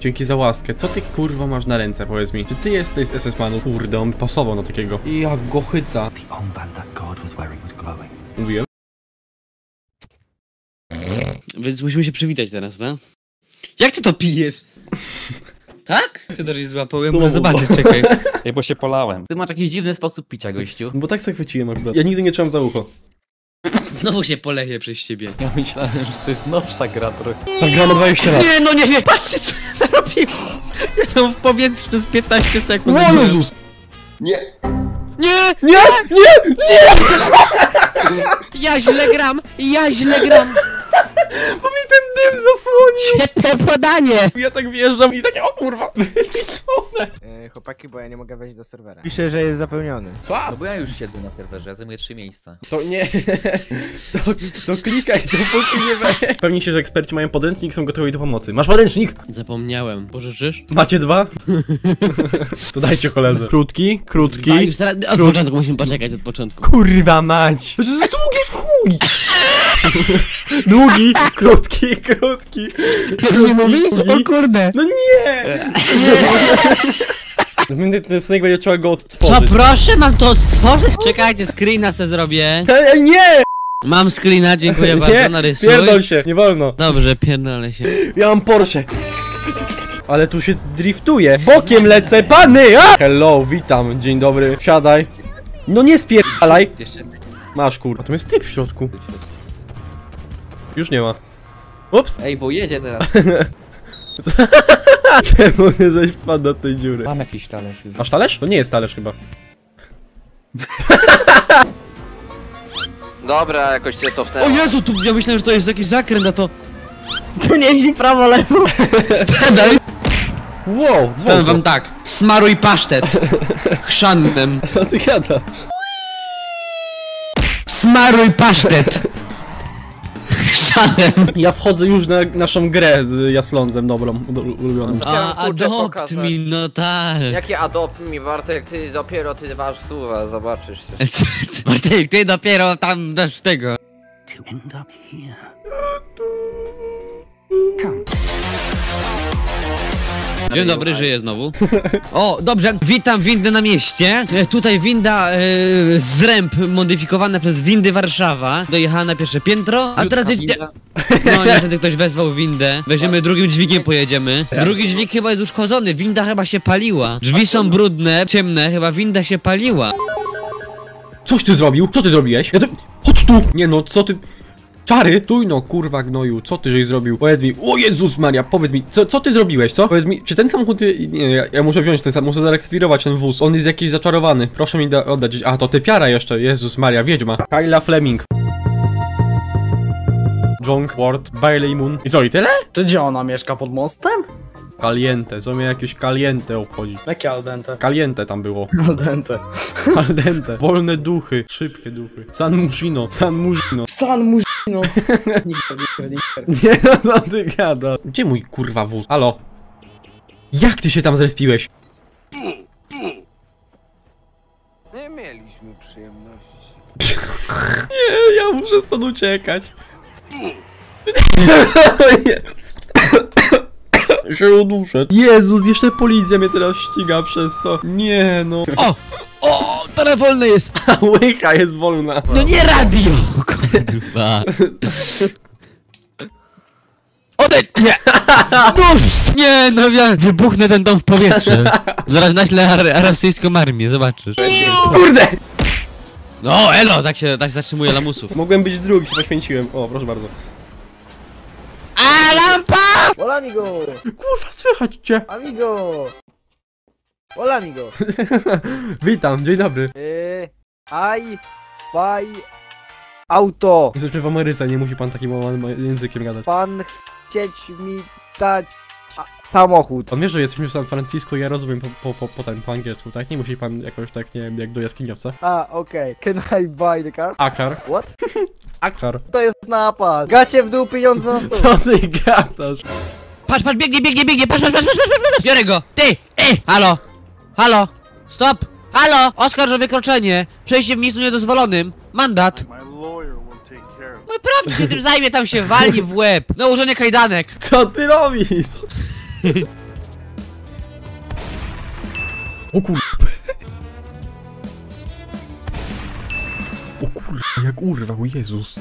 Dzięki za łaskę. Co ty kurwa masz na ręce, powiedz mi? Czy ty jesteś z SS-manu? Kurde, on pasował na takiego. I jak go chyca. Mówiłem? Więc musimy się przywitać teraz, no? Jak ty to pijesz? Tak? Ty dalej złapałem, No, no, zobaczyć, czekaj. Ej, bo się polałem. Ty masz jakiś dziwny sposób picia, gościu. Bo tak sobie chwyciłem akurat. Ja nigdy nie trzymam za ucho. Znowu się poleję przez ciebie. Ja myślałem, że to jest nowsza gra trochę. Ta gra ma 20 lat. Nie, no nie wiem, patrzcie co ja narobiłem. Ja tam w powietrzu przez 15 sekund. O Jezus! Nie. Nie! Nie! Nie! Nie! Ja źle gram! Ja źle gram! Bo mi dym zasłonił! Świetne podanie! Ja tak wjeżdżam i takie, o kurwa, wyliczone. E, chłopaki, bo ja nie mogę wejść do serwera. Pisze, że jest zapełniony. No bo ja już siedzę na serwerze, ja zajmuję trzy miejsca. To nie, to, to klikaj, dopóki nie we... Pewnie się, że eksperci mają podręcznik, są gotowi do pomocy. Masz podręcznik? Zapomniałem. Pożyczysz? Macie dwa? to dajcie koledze. Krótki, krótki. A już zaraz, od początku musimy poczekać od początku. Kurwa mać! To jest długie w chuj! Długi, krótki, krótki. Już nie mówi? O kurde! No nie! Będę ten snake będzie trzeba go Co odtworzyć. proszę, mam to stworzyć? Czekajcie, screena se zrobię. Ej, nie! Mam screena, dziękuję bardzo, Nie, narysuj. pierdol się, nie wolno. Dobrze, pierdolę się. Ja mam Porsche. Ale tu się driftuje. Bokiem lecę, pany! A! Hello, witam, dzień dobry. Siadaj. No nie spierdalaj. Jeszcze Masz kur. A tu jest typ w środku. Już nie ma. Ups. Ej, bo jedzie teraz. Czemu ty żeś wpadł do tej dziury? Mam jakiś talerz już. Masz talerz? To nie jest talerz chyba. Dobra, jakoś cię to w O Jezu, tu ja myślałem, że to jest jakiś zakręt, a to... Tu nie jeździ prawo, lewo. Spedaj! Wow, Powiem dzwonko. wam tak, smaruj pasztet. Chrzannem. Co ty gadasz? Smaruj pasztet. Ja wchodzę już na naszą grę z Jaslądzem dobrą, ul- ulubioną. A, kurczę adopt pokazać. mi, no tak. Jaki adopt mi Bartek, ty dopiero ty masz słowa, zobaczysz. Bartek, ty dopiero tam dasz tego. Dzień dobry, żyję znowu. O, dobrze, witam windę na mieście. E, Tutaj winda e, zręb modyfikowana przez windy Warszawa. Dojechała na pierwsze piętro, a teraz jedzie... No niestety ktoś wezwał windę. Weźmiemy drugim dźwigiem pojedziemy. Drugi dźwig chyba jest uszkodzony, winda chyba się paliła. Drzwi są brudne, ciemne, chyba winda się paliła. Coś ty zrobił? Co ty zrobiłeś? Ja to... Chodź tu! Nie no, co ty... Czary? Tuj no, kurwa gnoju, co ty żeś zrobił? Powiedz mi, o Jezus Maria, powiedz mi, co, co ty zrobiłeś, co? Powiedz mi, czy ten samochód, ty- nie, ja, ja muszę wziąć ten samochód, muszę zarekwirować ten wóz, on jest jakiś zaczarowany, proszę mi da, oddać, a to ty piara jeszcze, Jezus Maria, wiedźma. Kyla Fleming. Jong, Ward, Bailey Moon. I co, i tyle? To gdzie ona mieszka pod mostem? Caliente, co mnie jakieś caliente obchodzi. Jakie al dente? Caliente tam było. Al dente. Al dente. Wolne duchy, szybkie duchy. San Mushino, San Mushino. San nigdy. Nie no, co ty gada? Gdzie mój kurwa wóz? Halo? Jak ty się tam zrespiłeś? Nie mieliśmy przyjemności. Nie, ja muszę stąd uciekać. Się uduszę. Jezus, jeszcze policja mnie teraz ściga przez to. Nie no. O! O! Teraz wolne jest! A łycha jest wolna. No nie radio! Kurwa. Odejdź! Nie! Nóż! Nie, no ja wybuchnę ten dom w powietrze. Zaraz naślę ar rosyjską armię, zobaczysz. Kurde! No, elo, tak się, tak zatrzymuje lamusów. Mogłem być drugi, się poświęciłem. O, proszę bardzo. A lampa! Hola amigo! Kurwa, słychać cię. Amigo! Hola amigo! Witam, dzień dobry. Eee, aj, faj, auto! Jesteśmy w Ameryce, nie musi pan takim językiem gadać. Pan chcieć mi dać samochód. Pan wie, że jesteśmy w San Francisco, ja rozumiem po, po, po, potem po angielsku, tak? Nie musi pan jakoś tak, nie wiem, jak do jaskiniowca. A, okej. Can I buy the car? Akar. What? Akar. To jest napad. Gacie w dół pieniądze na stół. Co ty gadasz? Patrz, patrz, biegnie, biegnie, biegnie, patrz, patrz, patrz, patrz, patrz, patrz. Biorę go! Ty! Ej! Halo! Halo! Stop! Halo! Oskarż o wykroczenie! Przejście w miejscu niedozwolonym! Mandat! Mój prawnik się tym zajmie, tam się wali w łeb! Nałożenie kajdanek! Co ty robisz? O kur... O kurwa, jak urwał, Jezus.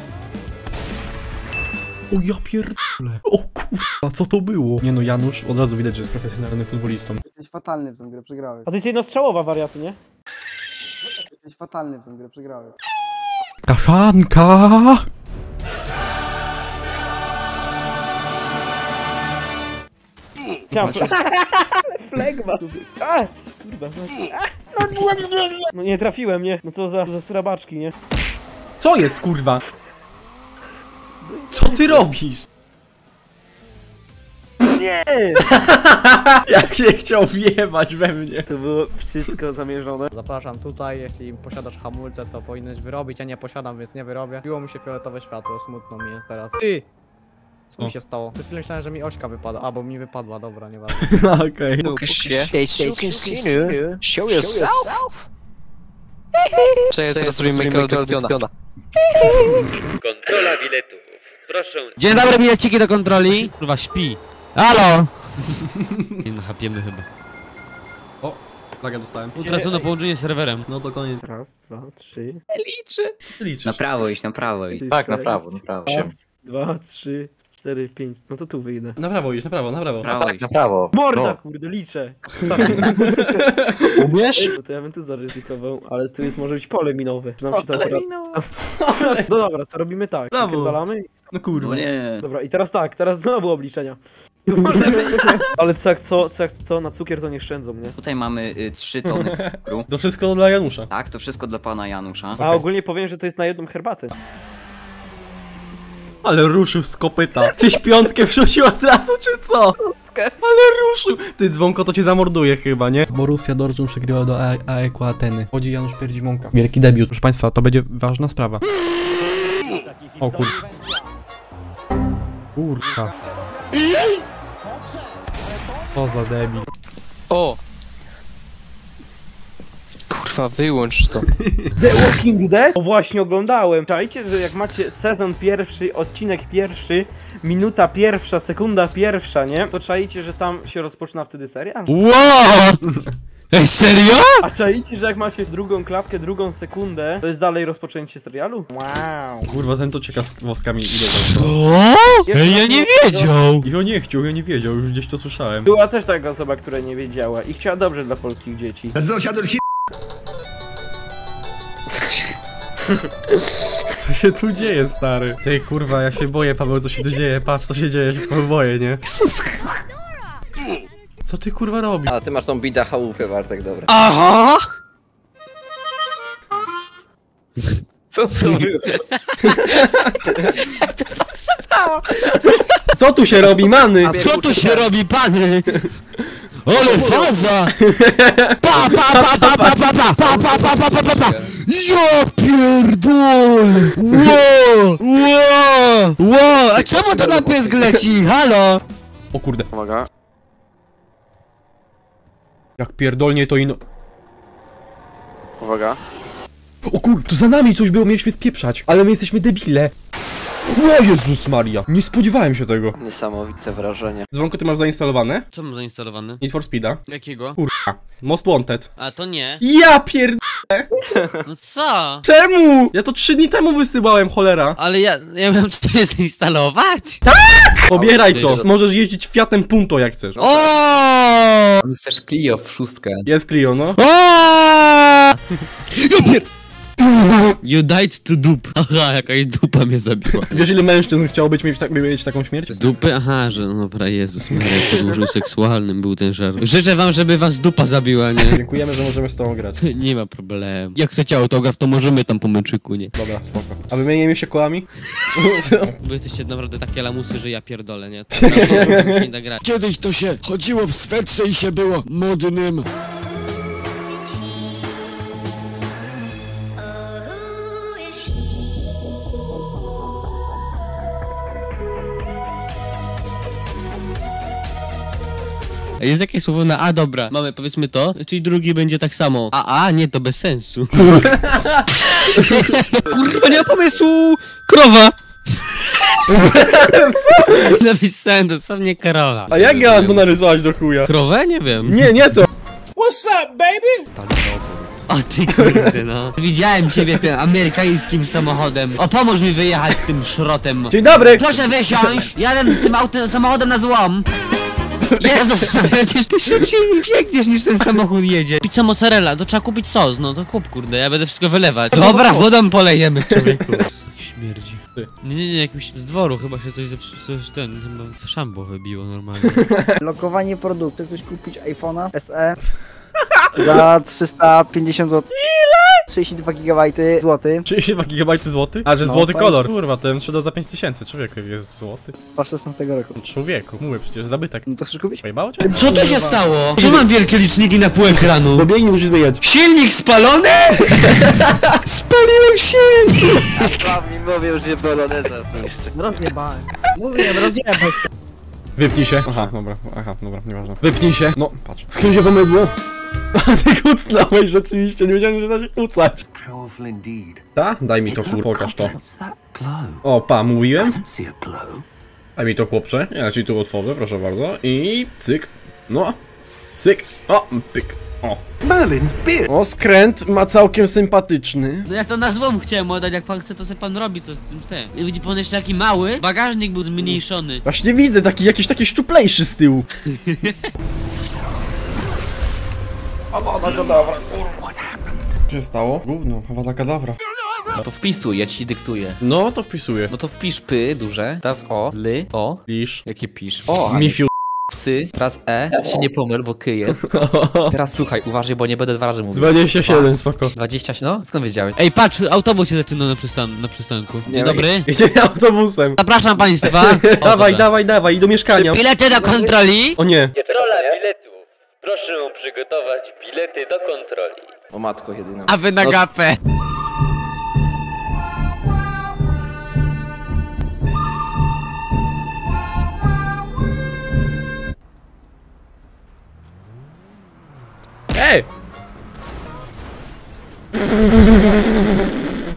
O ja pierdolę. O kurwa, co to było? Nie no, Janusz, od razu widać, że jest profesjonalnym futbolistą. Jesteś fatalny w tę grę, przegrałeś. A to jest jednostrzałowa wariaty, nie? Jesteś fatalny w tę grę, przegrałeś. Kaszanka! Chciałem Flegma. A! Kurwa, no. No nie trafiłem, nie? No co za, za srabaczki, nie? Co jest, kurwa? Co ty robisz? Nie! Jak się chciał wjebać we mnie. To było wszystko zamierzone. Zapraszam tutaj, jeśli posiadasz hamulce, to powinieneś wyrobić. Ja nie posiadam, więc nie wyrobię. Biło mi się fioletowe światło, smutno mi jest teraz. Ty! Co O. mi się stało? Przed chwilą myślałem, że mi ośka wypada. A, bo mi wypadła, dobra, nieważne. Okej. Pokaż się. Hey, Sukensinu, show yourself. Cześć, teraz robimy mikrodykcjona. Kontrola biletów. Proszę. Dzień dobry, bileciki do kontroli. Kurwa, śpi. Halo! Nie nachapiemy chyba. Laga dostałem. Utracono połączenie z serwerem. No to koniec. Raz, dwa, trzy. Liczy. Co ty liczysz? Na prawo iść, na prawo iść. Tak, na prawo, na prawo. Raz, dwa, trzy, cztery, pięć. No to tu wyjdę. Na prawo idź, na prawo, na prawo. Prawo Tak, iść. na prawo. Morda, No. kurde, liczę. Umiesz? No to ja bym tu zaryzykował, ale tu jest może być pole minowe. Czy nam się to Ale akurat... No dobra, to robimy tak. Brawo. Napierdalamy. No kurwa. No nie. Dobra, i teraz tak, teraz znowu obliczenia. Ale co jak co, co jak co, na cukier to nie szczędzą, nie? Tutaj mamy y, 3 tony cukru. To wszystko dla Janusza. Tak, to wszystko dla pana Janusza. A ogólnie powiem, że to jest na jedną herbatę. Ale ruszył z kopyta. Czyś piątkę wrzucił od razu, czy co? Ale ruszył. Ty, dzwonko to cię zamorduje chyba, nie? Borussia Dortmund przegrywa do AEK Ateny. Chodzi Janusz Pierdzimonka. Wielki debiut. Proszę państwa, to będzie ważna sprawa. O kur... Kurka. Co za debil. O! Kurwa, wyłącz to. The Walking Dead? O właśnie oglądałem. Czajcie, że jak macie sezon pierwszy, odcinek pierwszy, minuta pierwsza, sekunda pierwsza, nie? To czajcie, że tam się rozpoczyna wtedy serial? Wow! Ej, serio? A czajcie, że jak macie drugą klapkę, drugą sekundę, to jest dalej rozpoczęcie serialu? Wow. Kurwa, ten to cieka z woskami idą. Co? Ej, ja nie wiedział! I on nie chciał, ja nie wiedział, już gdzieś to słyszałem. Była też taka osoba, która nie wiedziała i chciała dobrze dla polskich dzieci. Co się tu dzieje, stary? Ty kurwa, ja się boję, Paweł, co się tu dzieje? Patrz, co się dzieje, ja się Paweł boję, nie? Co ty kurwa robisz? A ty masz tą bida chałupę, Bartek, dobra. Aha! Co to było? Co tu się robi, many? A co tu się robi, pany? Ale faza! Pa, pa, pa, pa, pa, pa, pa, pa, pa, pa, pa, pa, pa, pa! Ja pierdol! Ło! Ło! Ło! A czemu to na pysk leci? Halo? O kurde. Uwaga. Jak pierdolnie to ino... Uwaga. O kurde, to za nami coś było, mieliśmy spieprzać. Ale my jesteśmy debile. O Jezus Maria, nie spodziewałem się tego. Niesamowite wrażenie. Dzwonko, ty masz zainstalowane? Co mam zainstalowane? Need for Speeda. Jakiego? Kurwa. Most Wanted. A to nie. Ja pierd... No co? Czemu? Ja to trzy dni temu wysyłałem, cholera. Ale ja, ja miałem to jest instalować? Pobieraj to. Możesz jeździć Fiatem Punto jak chcesz. O! Jest też Clio w szóstkę. Jest Clio, no. O! Ja pier... You died to dup. Aha, jakaś dupa mnie zabiła. Wiesz ile mężczyzn chciałoby mieć, tak, mieć taką śmierć? Dupy? Aha, że no dobra, Jezus Maria, to dużo seksualnym był ten żart. Życzę wam, żeby was dupa zabiła, nie? Dziękujemy, że możemy z tobą grać. Nie ma problemu. Jak chcecie autograf, to możemy tam po męczyku, nie? Dobra, spoko. A wymienimy się kołami? Bo jesteście naprawdę takie lamusy, że ja pierdolę, nie? To naprawdę mi się nie da grać. Kiedyś to się chodziło w swetrze i się było modnym. Jest jakieś słowo na A, dobra. Mamy powiedzmy to, czyli drugi będzie tak samo. A, a, nie, to bez sensu. Kurwa, nie ma pomysłu! Krowa! Napisałem dosłownie Karola. A jak ja mam to narysować do chuja? Krowę? Nie wiem. Nie, nie to. What's up, baby? O ty kurde no. Widziałem ciebie tym amerykańskim samochodem. O, pomóż mi wyjechać z tym szrotem. Dzień dobry! Proszę wysiąść! Jadę z tym autem, samochodem na złom. Jezus, przecież ty szybciej biegniesz niż ten samochód jedzie. Pizza mozzarella, to trzeba kupić sos, no to kup kurde, ja będę wszystko wylewać. Dobra, wodą polejemy, człowieku. Śmierdzi. Nie, nie, nie, jakimś z dworu chyba się coś zepsuło, coś ten, chyba szambo wybiło normalnie. Lokowanie produktu. Chcesz kupić iPhone'a SE za 350 zł. Ile? 32 GB złoty. 32 GB złoty? A, że No, złoty fajnie. kolor. Kurwa, ten sprzeda za 5000. Człowieku, jest złoty. Z 2016 roku. Człowieku, mówię przecież, zabytek. No to chcesz kupić? Pojebało cię? Co tu się stało? Że mam wielkie liczniki na pół ekranu? Bo biegnie musisz zmieniać. Silnik spalony? Spaliłem silnik! Sławni mówią, że poloneza. Rozjebałem. Mówiłem, rozjebać. Wypnij się. Aha, dobra, aha, dobra, nieważne. Wypnij się. No, patrz. Z kim się pomydło? A ty kucnąłeś rzeczywiście, nie wiedziałem, że da się kucać. Ta? Daj mi to, kur, pokaż to. O, pa, mówiłem? Daj mi to, chłopcze. Ja ci tu otworzę, proszę bardzo. I cyk. No. Cyk. O, pyk. O. Merlin's beard. O, skręt ma całkiem sympatyczny. No ja to nazwą chciałem oddać, jak pan chce, to sobie pan robi, co z tym chce. Widzi pan jeszcze taki mały? Bagażnik był zmniejszony. Właśnie widzę, taki jakiś taki szczuplejszy z tyłu. Awada kadabra, kurwa. Co się stało? Gówno, awada kadabra. To wpisuj, ja ci dyktuję. No, to wpisuję. No to wpisz py duże, teraz o, ly, o. Pisz. Jakie pisz? O, a Mifiu. Psy, teraz e, teraz się nie pomyl, bo ky jest. Teraz słuchaj, uważaj, bo nie będę dwa razy mówił. 27, spoko. 20, no? Skąd wiedziałeś? Ej, patrz, autobus się zaczyna na, przystan na przystanku. Dzień dobry. Jedziemy autobusem. Zapraszam państwa. O, dawaj, dobra. dawaj, dawaj, do mieszkania. Bilety do kontroli. O nie. Kontrola biletów. Proszę przygotować bilety do kontroli. O matko jedyna. A wy na gapę. Ej!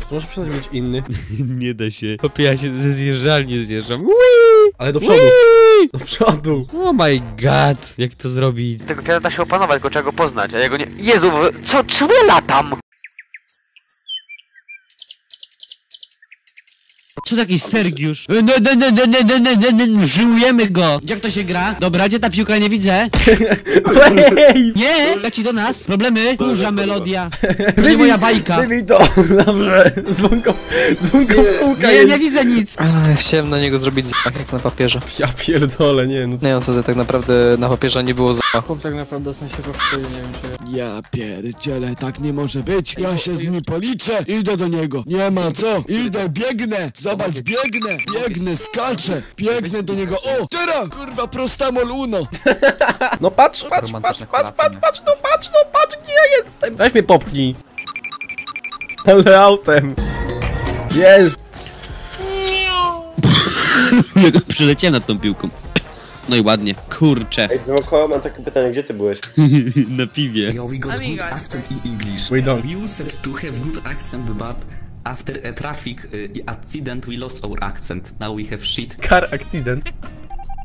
To może przestać być inny. Nie da się. Hopie, ja się ze zjeżdżalni zjeżdżam. Ale do przodu. Do przodu. Oh my god, jak to zrobić? Tego kwiata da się opanować, tylko trzeba go poznać, a ja go nie... Jezu, co, czemu ja latam? Co za jakiś Sergiusz? No, no, no, no, no, no, no, no, no, Żyłujemy go! Jak to się gra? Dobra, gdzie ta piłka? Nie widzę. Nie! Leci do nas. Problemy? Duża melodia. To nie moja bajka. Wybij to. Dobrze. Dzwonko, dzwonko w kółka Nie, jest. nie widzę nic. Ach, chciałem na niego zrobić zamach jak na papierze. Ja pierdolę, nie no. Nie no, co to tak naprawdę na papierze nie było zamachu. Tak naprawdę w sensie po nie wiem czy... Ja pierdzielę, tak nie może być. Ja się z nim policzę, idę do niego. Nie ma co, idę, biegnę. Zobacz, biegnę, biegnę, skaczę, biegnę do niego. O, teraz, kurwa, prostamol uno. No patrz, patrz, patrz, patrz, patrz, patrz, no patrz, no patrz, gdzie ja jestem. Weź mnie popchnij. Ale autem. Jest. Przyleciałem nad tą piłką. No i ładnie. Kurczę. Ej, Dzwonko, mam takie pytanie, gdzie ty byłeś? Na piwie. Yo, we got good accent in English. We don't. We used to have good accent, but after a traffic uh, accident, we lost our accent. Now we have shit. Car accident.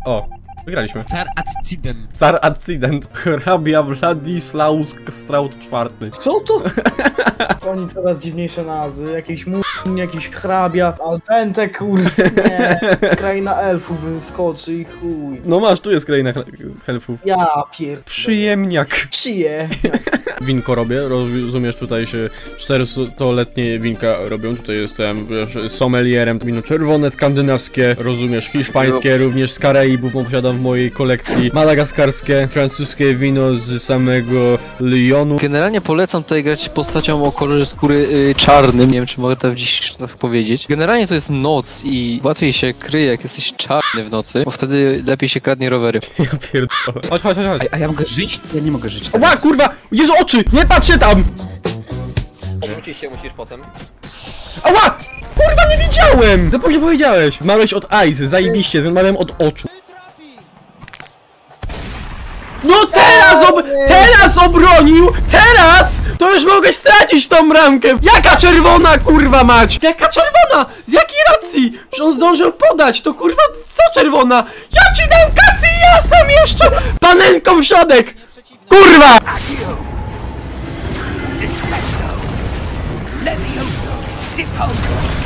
O, wygraliśmy. Car accident. Car accident. Hrabia Wladislaus Straut IV. Co to? Oni coraz dziwniejsze nazwy, jakiś mu... jakiś hrabia, Alpente kurwa, nie. Kraina elfów wyskoczy i chuj. No masz, tu jest kraina helfów. Ja pier... Przyjemniak. Czyje? Winko robię, rozumiesz, tutaj się 400-letnie winka robią, tutaj jestem wiesz, sommelierem, wino czerwone, skandynawskie, rozumiesz, hiszpańskie, również z Karaibów, bo posiadam w mojej kolekcji madagaskarskie, francuskie wino z samego Lyonu. Generalnie polecam tutaj grać postacią o kolorze skóry y, czarnym. Nie wiem, czy mogę to dziś tak powiedzieć. Generalnie to jest noc i łatwiej się kryje, jak jesteś czarny w nocy, bo wtedy lepiej się kradnie rowery. Ja pierdolę. Chodź, chodź, chodź, chodź. A ja mogę żyć? Ja nie mogę żyć Ła, kurwa! Jezu, oczy! Nie patrz się tam! Obrócić się musisz potem. Ała! Kurwa, nie widziałem! No później powiedziałeś. Zmarłeś od Ice, zajebiście, zmarłem od oczu. No teraz ob... Teraz obronił! Teraz! To już mogłeś stracić tą bramkę! Jaka czerwona, kurwa mać! Jaka czerwona? Z jakiej racji? Że on zdążył podać, to kurwa co czerwona? Ja ci dam kasy i ja sam jeszcze! Panenką w środek! Kurwa!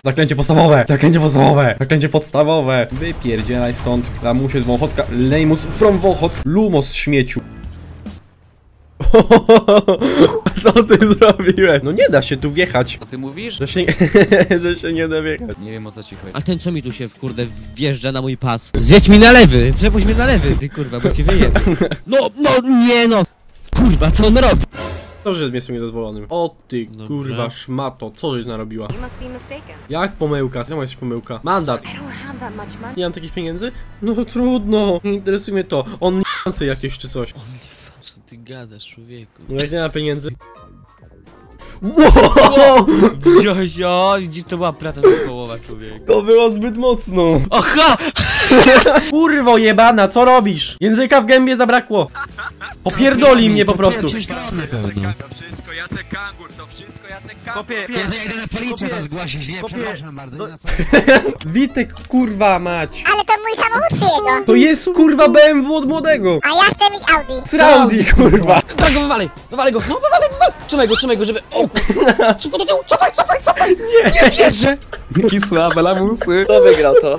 Zaklęcie podstawowe! Zaklęcie podstawowe! Zaklęcie podstawowe! Wypierdzielaj stąd! Lamusie z Wąchocka, Lejmus from Wąchock, Lumos śmieciu. Co ty zrobiłeś? No nie da się tu wjechać. Co ty mówisz? Że się, że się nie da wjechać. Nie wiem o co ci chodzi. A ten co mi tu się, kurde, wjeżdża na mój pas? Zjedź mi na lewy! Przepuść mnie na lewy, ty kurwa, bo ci wyje. No, no, nie no! Kurwa, co on robi? Dobrze, że jest niedozwolonym. O ty kurwa szmato, co żeś narobiła? Jak pomyłka? Co jesteś pomyłka? Mandat! Nie mam takich pieniędzy? No trudno, nie interesuje mnie to. On jakieś czy coś. Co ty gadasz, człowieku? No jak nie ma pieniędzy. Wow! Widziałeś, o, widzisz, to była praca zespołowa, człowieku. To było zbyt mocno. Oha! Kurwo jebana, co robisz? Języka w gębie zabrakło. Popierdoli mnie po prostu. Kopie, Ja idę na policję to zgłosić, nie, przepraszam bardzo. Witek, kurwa mać. Ale to mój samochód czy jego? To jest kurwa BMW od młodego. A ja chcę mieć Audi. Z Audi, kurwa. Dobra, go wywalej, wywalej go, no wywalej, wywalej. Trzymaj go, trzymaj go, żeby... O, cofaj, cofaj, cofaj. Nie, nie wierzę. Jaki słabe lamusy. Kto wygrał to?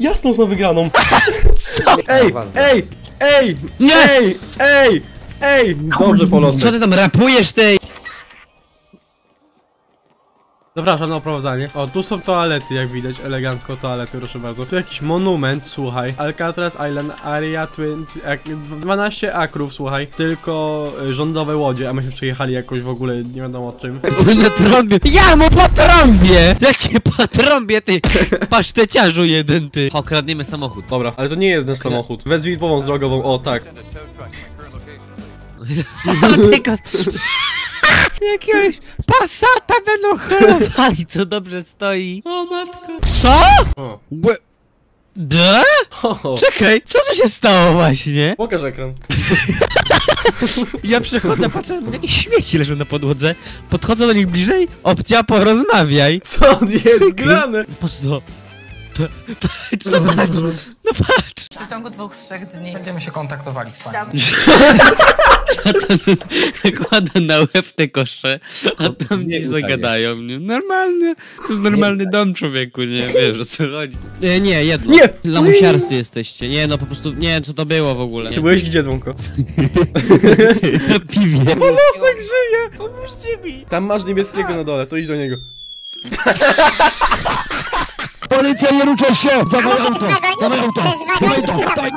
Jasną z wygraną. Ej, ej, ej, Nie! ej, ej, ej. Dobrze, Polosek. Co ty tam rapujesz tej? Zapraszam na oprowadzanie. O, tu są toalety, jak widać, elegancko toalety, proszę bardzo. Tu jakiś monument, słuchaj. Alcatraz Island Area 20, ak 12 akrów, słuchaj. Tylko y, rządowe łodzie, a myśmy przyjechali jakoś w ogóle, nie wiadomo czym. Na trąbie. Ja mu po trąbie! Ja cię po trąbie, ty paszteciarzu jeden, ty. Okradniemy samochód. Dobra, ale to nie jest nasz samochód. Wezwij pomoc drogową, o tak. Tylko... Jakiegoś pasata będą holowali, co dobrze stoi. O matko. Co? O. Da? Czekaj, co tu się stało właśnie? Pokaż ekran. Ja przechodzę, patrzę, jakieś śmieci leżą na podłodze. Podchodzę do nich bliżej, opcja porozmawiaj. Co jest grane? Patrz to. Patrz, no patrz, no patrz. W przeciągu dwóch, trzech dni będziemy się kontaktowali z się nakłada na łeb te kosze, a tam ci zagadają, nie? Normalnie, to jest normalny dom człowieku, nie? Wiesz o co chodzi. Nie, nie, jedno. Nie! Lamusiarscy jesteście, nie no po prostu, nie wiem co to było w ogóle. Ty byłeś gdzie, dzwonko? Na piwie. Polosek żyje! Pomóżcie mi! Tam masz niebieskiego na dole, to idź do niego. Policja, nie ruszaj się! Dawaj auto! Dawaj auto! Dawaj to! Dawaj!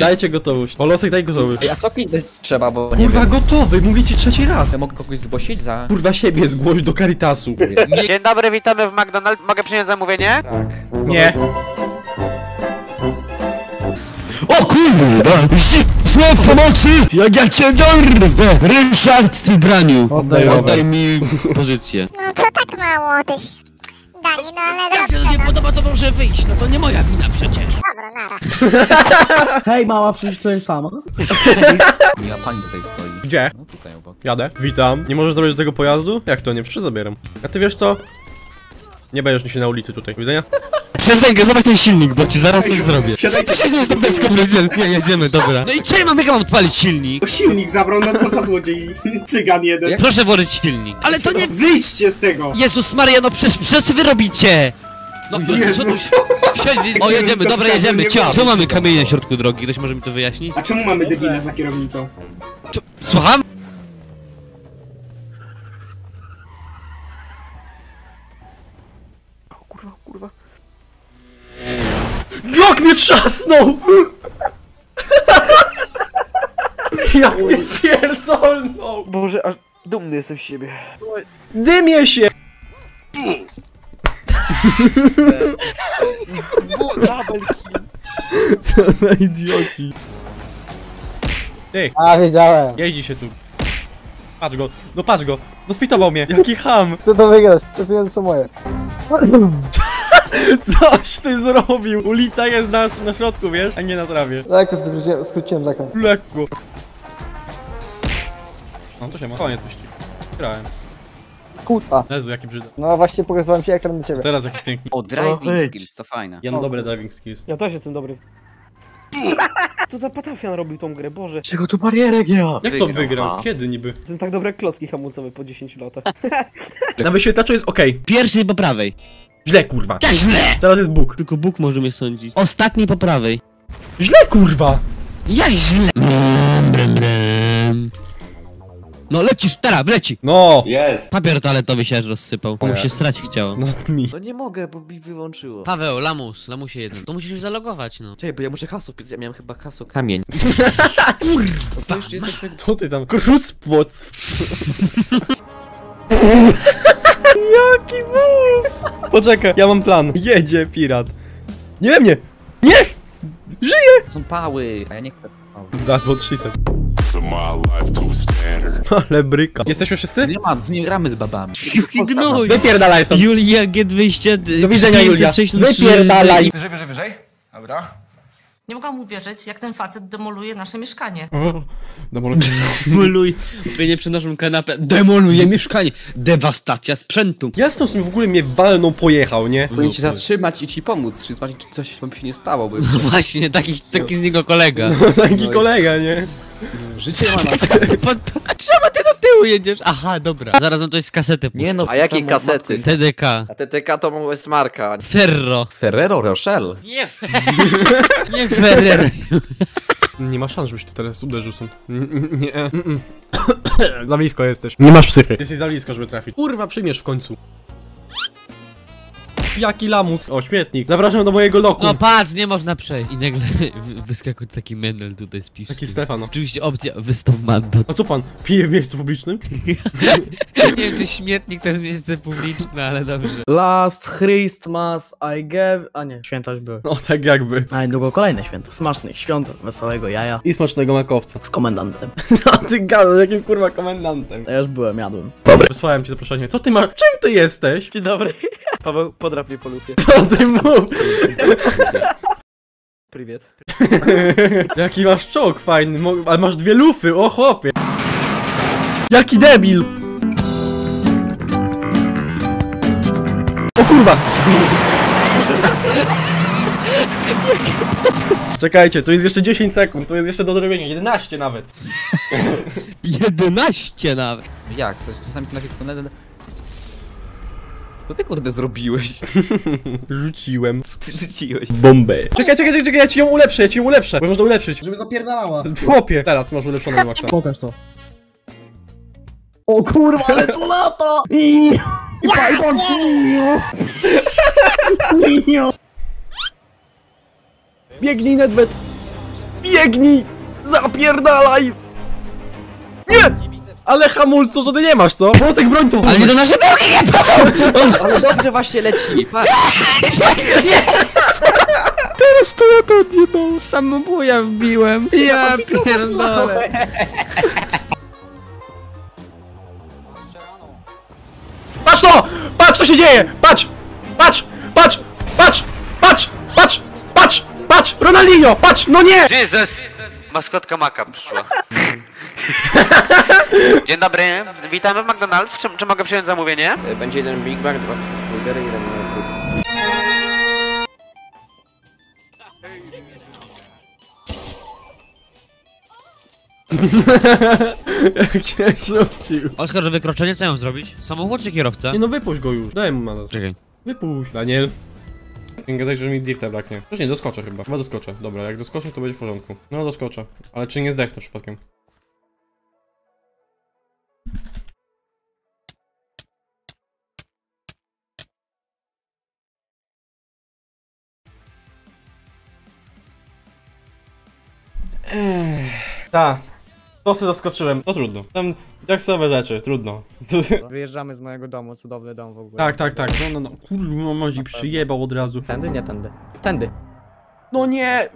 Dajcie gotowość. Polosek, daj gotowość. Ej, a co kliknąć trzeba, bo nie Kurwa, wiem. gotowy, mówię ci trzeci raz. Ja mogę kogoś zgłosić za... Kurwa, siebie zgłoś do Caritasu. Dzień dobry, witamy w McDonald's. Mogę przyjąć zamówienie? Nie. O kurwa! Słów pomocy! Jak ja cię dorwę! Ryszard, ty braniu! Oddaj rower. mi Pozycję. No co tak mało tych dani, no ale Jak się dobrze, to nie no. podoba, to może wyjść, no to nie moja wina przecież. Dobra, nara. Hej mama, przecież to jest sama. Ja pani tutaj stoi. Gdzie? No tutaj obok. Jadę. Witam. Nie możesz zrobić do tego pojazdu? Jak to? Nie, przecież zabieram. A ty wiesz co? Nie będziesz się na ulicy tutaj. Do widzenia? Przestań go, zobacz ten silnik, bo ci zaraz coś zrobię. Co się z tą deską Nie, jedziemy, dobra. No i co ja mam, jak ja mam odpalić silnik? Silnik zabrał, no co za złodziej. Cygan jeden. Proszę włożyć silnik. Ale to nie... Wyjdźcie z tego! Jezus Maria, no przecież, przecież wy robicie! No, Jezu. co tu się... Siedzi... O, jedziemy, dobra, jedziemy, cio! Tu mamy kamienie na środku drogi, ktoś może mi to wyjaśnić? A czemu mamy debila za kierownicą? Słucham? Jak mnie trzasnął! Jak mnie pierdolnął! Boże, aż dumny jestem z siebie. Dymie się! Co za idioci. Ty, A, wiedziałem. jeździ się tu. Patrz go, no patrz go, no spitował mnie, jaki ham! Chcę to wygrać, te pieniądze są moje. Coś ty zrobił! Ulica jest na, na środku, wiesz, a nie na trawie. Lekko skróciłem, skróciłem zakręt. Lekko. No to się ma, koniec wyścigu. Grałem. Kurwa. Jezu, jaki brzydko. No właśnie pokazywałem ci ekran do ciebie. Teraz jakiś piękny. O, driving skills, to fajne. Ja mam dobre driving skills. Ja też jestem dobry. To za patafian robił tą grę, Boże. Czego tu barierek ja? Jak to Wygrał. wygrał? Kiedy niby? Jestem tak dobre jak klocki hamulcowe po 10 latach. Na wyświetlaczu jest ok. Pierwszy po prawej. Źle kurwa. Jak źle? Teraz jest Bóg. Tylko Bóg może mnie sądzić. Ostatni po prawej. Źle kurwa! Jak źle? No lecisz, teraz, wleci! No! Jest! Papier toaletowy się aż rozsypał, bo mu się strać chciało. Not mi. No nie mogę, bo mi wyłączyło. Paweł, lamus, lamusie jeden. To musisz już zalogować, no. Czekaj, bo ja muszę hasło wpisać, ja miałem chyba hasło kamień. No to jeszcze jesteśmy... Co ty tam? Kruspwoc. Jaki wóz! Poczekaj, ja mam plan. Jedzie pirat. Nie we mnie! Nie! Żyje! Są pały, a ja nie chcę pały. That what she said. Ale bryka. Jesteśmy wszyscy? Nie ma, nie gramy z babami. Gnój! Wypierdalaj stąd. Julia G20... Do widzenia, Julia. Wypierdalaj. Wyżej, wyżej, wyżej. Dobra. Nie mogłam uwierzyć, jak ten facet demoluje nasze mieszkanie. Demoluj. Wy nie przenoszą kanapę. Demoluje mieszkanie. Dewastacja sprzętu. Jasno, z tym w ogóle mnie walną pojechał, nie? Powinien cię zatrzymać i ci pomóc, czy zobaczyć, czy coś wam się nie stało, bo... No właśnie, taki, taki z niego kolega. Taki kolega, nie? Życie ma na Czemu ty do tyłu jedziesz? Aha, dobra. Zaraz on coś z kasety Nie no, A jakiej kasety? TDK. A TTK to jest marka. Ferro. Ferrero Rocher. Nie, nie Ferrero. Nie ma szans, żebyś ty teraz uderzył są. Nie. mm-mm. za blisko jesteś. Nie masz psychy. Jesteś za blisko, żeby trafić. Kurwa, przyjmiesz w końcu. Jaki lamus. O, śmietnik. Zapraszam do mojego loku. No patrz, nie można przejść. I nagle wy- wyskakuje taki menel tutaj z piszczy. Taki Stefan. no. Oczywiście opcja wystaw mandat. A co pan? Pije w miejscu publicznym? nie wiem, czy śmietnik to jest miejsce publiczne, ale dobrze. Last Christmas I gave... A nie, święta już były. No, tak jakby. A niedługo kolejne święta. Smacznych świąt, wesołego jaja. I smacznego makowca. Z komendantem. Co ty gadasz? Jakim kurwa komendantem? Ja już byłem, jadłem. Dobra. Wysłałem ci zaproszenie. Co ty masz? Czym ty jesteś? Dzień dobry. Paweł, podrap mnie po lufie. Co ty mów? Prywiet. Jaki masz czołg fajny, mo- ale masz dwie lufy, o chłopie. Jaki debil! O kurwa! Czekajcie, to jest jeszcze 10 sekund, to jest jeszcze do zrobienia, 11 nawet. 11 nawet. Jak? Coś, czasami są takie tunele... Co ty kurde zrobiłeś? Rzuciłem. Co ty rzuciłeś? Bombę. Czekaj, czekaj, czekaj, czekaj, ja ci ją ulepszę, ja ci ją ulepszę, bo można ulepszyć. Żeby zapierdalała. Chłopie! Teraz masz ulepszonego maksa. Pokaż to. O kurwa, ale to lata! I... I pa- i pączki! Biegnij, Nedwet! Biegnij! Zapierdalaj! Nie! Ale hamulcu, to ty nie masz, co? Włosek broń to! Ale nie do naszej drogi, nie Paweł! Ale dobrze właśnie leci, patrz. Teraz to ja to odjebałem. Samobuja wbiłem. Ja pierdolę. Patrz to! Patrz co się dzieje! Patrz! Patrz! Patrz! Patrz! Patrz! Patrz! Patrz! Patrz! Ronaldinho! Patrz! No nie! Jesus! Maskotka Maka przyszła. Dzień dobry, witamy w McDonald's. Czy, czy mogę przyjąć zamówienie? Będzie jeden Big Mac, dwa burgery, jeden. Jak ja rzucił. Oskar, że wykroczenie co ja mam zrobić? Samochód czy kierowca? Nie no wypuść go już, daj mu mandat. Czekaj. Wypuść. Daniel. Nie gadaj, że mi drifta braknie. Też nie, doskoczę chyba. Chyba doskoczę. Dobra, jak doskoczę, to będzie w porządku. No, doskoczę. Ale czy nie zdechnę przypadkiem? Ech, ta. To sobie doskoczyłem. No trudno. Tam jaksowe rzeczy, trudno. Wyjeżdżamy z mojego domu, cudowny dom w ogóle. tak, tak, tak. No, no, no. Kurwa, Mazi przyjebał od razu. Tędy, nie tędy. Tędy. No nie!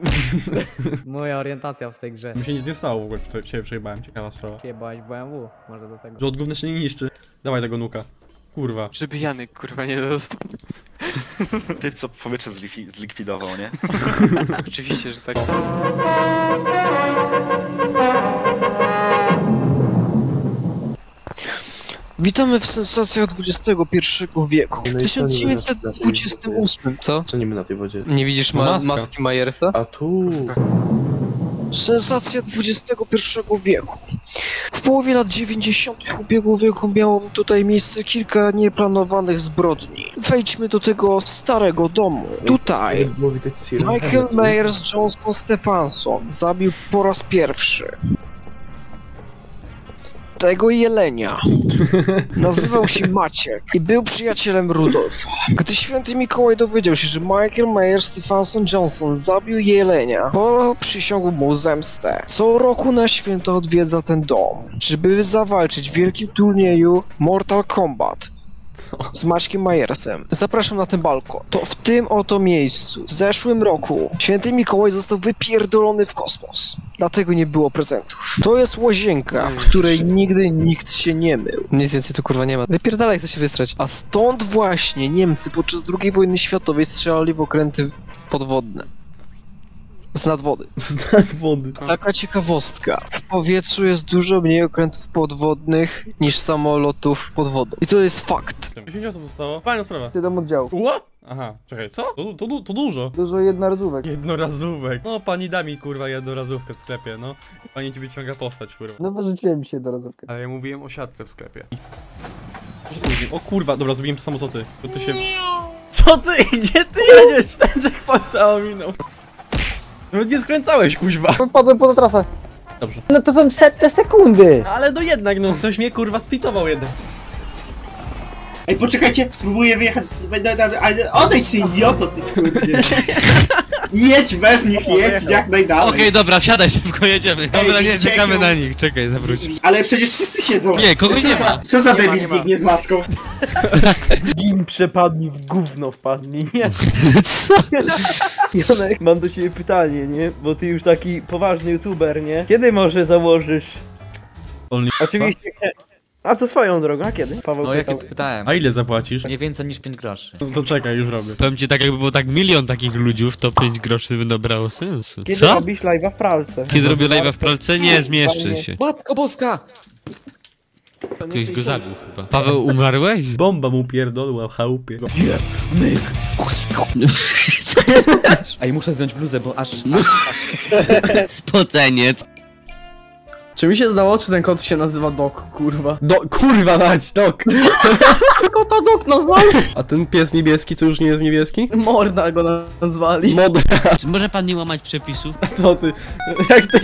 Moja orientacja w tej grze. Mi się nic nie stało w ogóle, w siebie przejebałem. Ciekawa sprawa. Jebałeś BMW, może do tego. Że od gówna się nie niszczy. Dawaj tego nuka. Kurwa. Żeby Janek kurwa nie dostał. Ty co powietrze zlikwi- zlikwidował, nie? Oczywiście, że tak. Witamy w sensacjach XXI wieku. W 1928, co? Co niby na tej wodzie? Nie widzisz ma Maska. maski Majersa? A tu... Sensacja XXI wieku. W połowie lat 90. ubiegłego wieku miało tutaj miejsce kilka nieplanowanych zbrodni. Wejdźmy do tego starego domu. Tutaj Było widać siren. Michael Myers Johnson Stefanson zabił po raz pierwszy tego jelenia. Nazywał się Maciek i był przyjacielem Rudolfa. Gdy święty Mikołaj dowiedział się, że Michael Myers Stefanson Johnson zabił jelenia, przysiągł mu zemstę. Co roku na święto odwiedza ten dom, żeby zawalczyć w wielkim turnieju Mortal Kombat. Z Maćkiem Majersem. Zapraszam na ten balkon. To w tym oto miejscu, w zeszłym roku, święty Mikołaj został wypierdolony w kosmos. Dlatego nie było prezentów. To jest łazienka, w której nigdy nikt się nie mył. Nic więcej tu kurwa nie ma. Wypierdalaj, chce się wystrać. A stąd właśnie Niemcy podczas II wojny światowej strzelali w okręty podwodne. Z nadwody. Z nadwody. Taka ciekawostka. W powietrzu jest dużo mniej okrętów podwodnych niż samolotów pod wodą. I to jest fakt. 10 osób zostało. Fajna sprawa. Siedem oddziałów. What? Aha, czekaj, co? To, to, to dużo. Dużo jednorazówek. Jednorazówek. No, pani da mi kurwa jednorazówkę w sklepie, no. Pani ci wyciąga postać, kurwa. No wyrzuciłem mi się jednorazówkę. Ale ja mówiłem o siatce w sklepie. O kurwa, dobra, zrobiłem to samo co ty. To ty się... Co ty? Gdzie ty jedziesz? Ten jackpota ominął. Nawet nie skręcałeś, kuźwa. Wpadłem poza trasę. Dobrze. No to są setne sekundy. Ale no jednak, no. Ktoś mnie kurwa spitował jeden. Ej, poczekajcie, spróbuję wyjechać. Odejdź ty idioto, ty kurde. Jedź bez nich, jedź jak najdalej. Okej, dobra, wsiadaj szybko, jedziemy. Dobra, nie, widzicie, czekamy na nich, czekaj, zawróć. Ale przecież wszyscy siedzą. Nie, kogoś Co nie za- ma. Co za Nie ma, debil nie ma. biegnie z maską? Gim przepadnij w gówno wpadnij, nie? Co? Janek, mam do ciebie pytanie, nie? Bo ty już taki poważny youtuber, nie? Kiedy może założysz... Only... Oczywiście... A to swoją drogą, a kiedy? Paweł No jak pytał. pytałem. A ile zapłacisz? Nie więcej niż 5 groszy. No to czekaj, już robię. Powiem ci tak, jakby było tak milion takich ludziów, to 5 groszy by nabrało sensu. Kiedy Co? robisz live'a w pralce? Kiedy robię live'a w pralce? Nie, zmieszczę się. Matko boska! Ktoś go zabił chyba. Paweł, umarłeś? Bomba mu pierdolła w chałupie. Myk! Ej, muszę zdjąć bluzę, bo aż... Spoceniec. Czy mi się zdało, czy ten kot się nazywa Dok, kurwa? Do, kurwa mać, dok! Kota Dok nazwali! A ten pies niebieski, co już nie jest niebieski? Morda go nazwali. Modra. Czy może pan nie łamać przepisów? Co ty? Jak ty...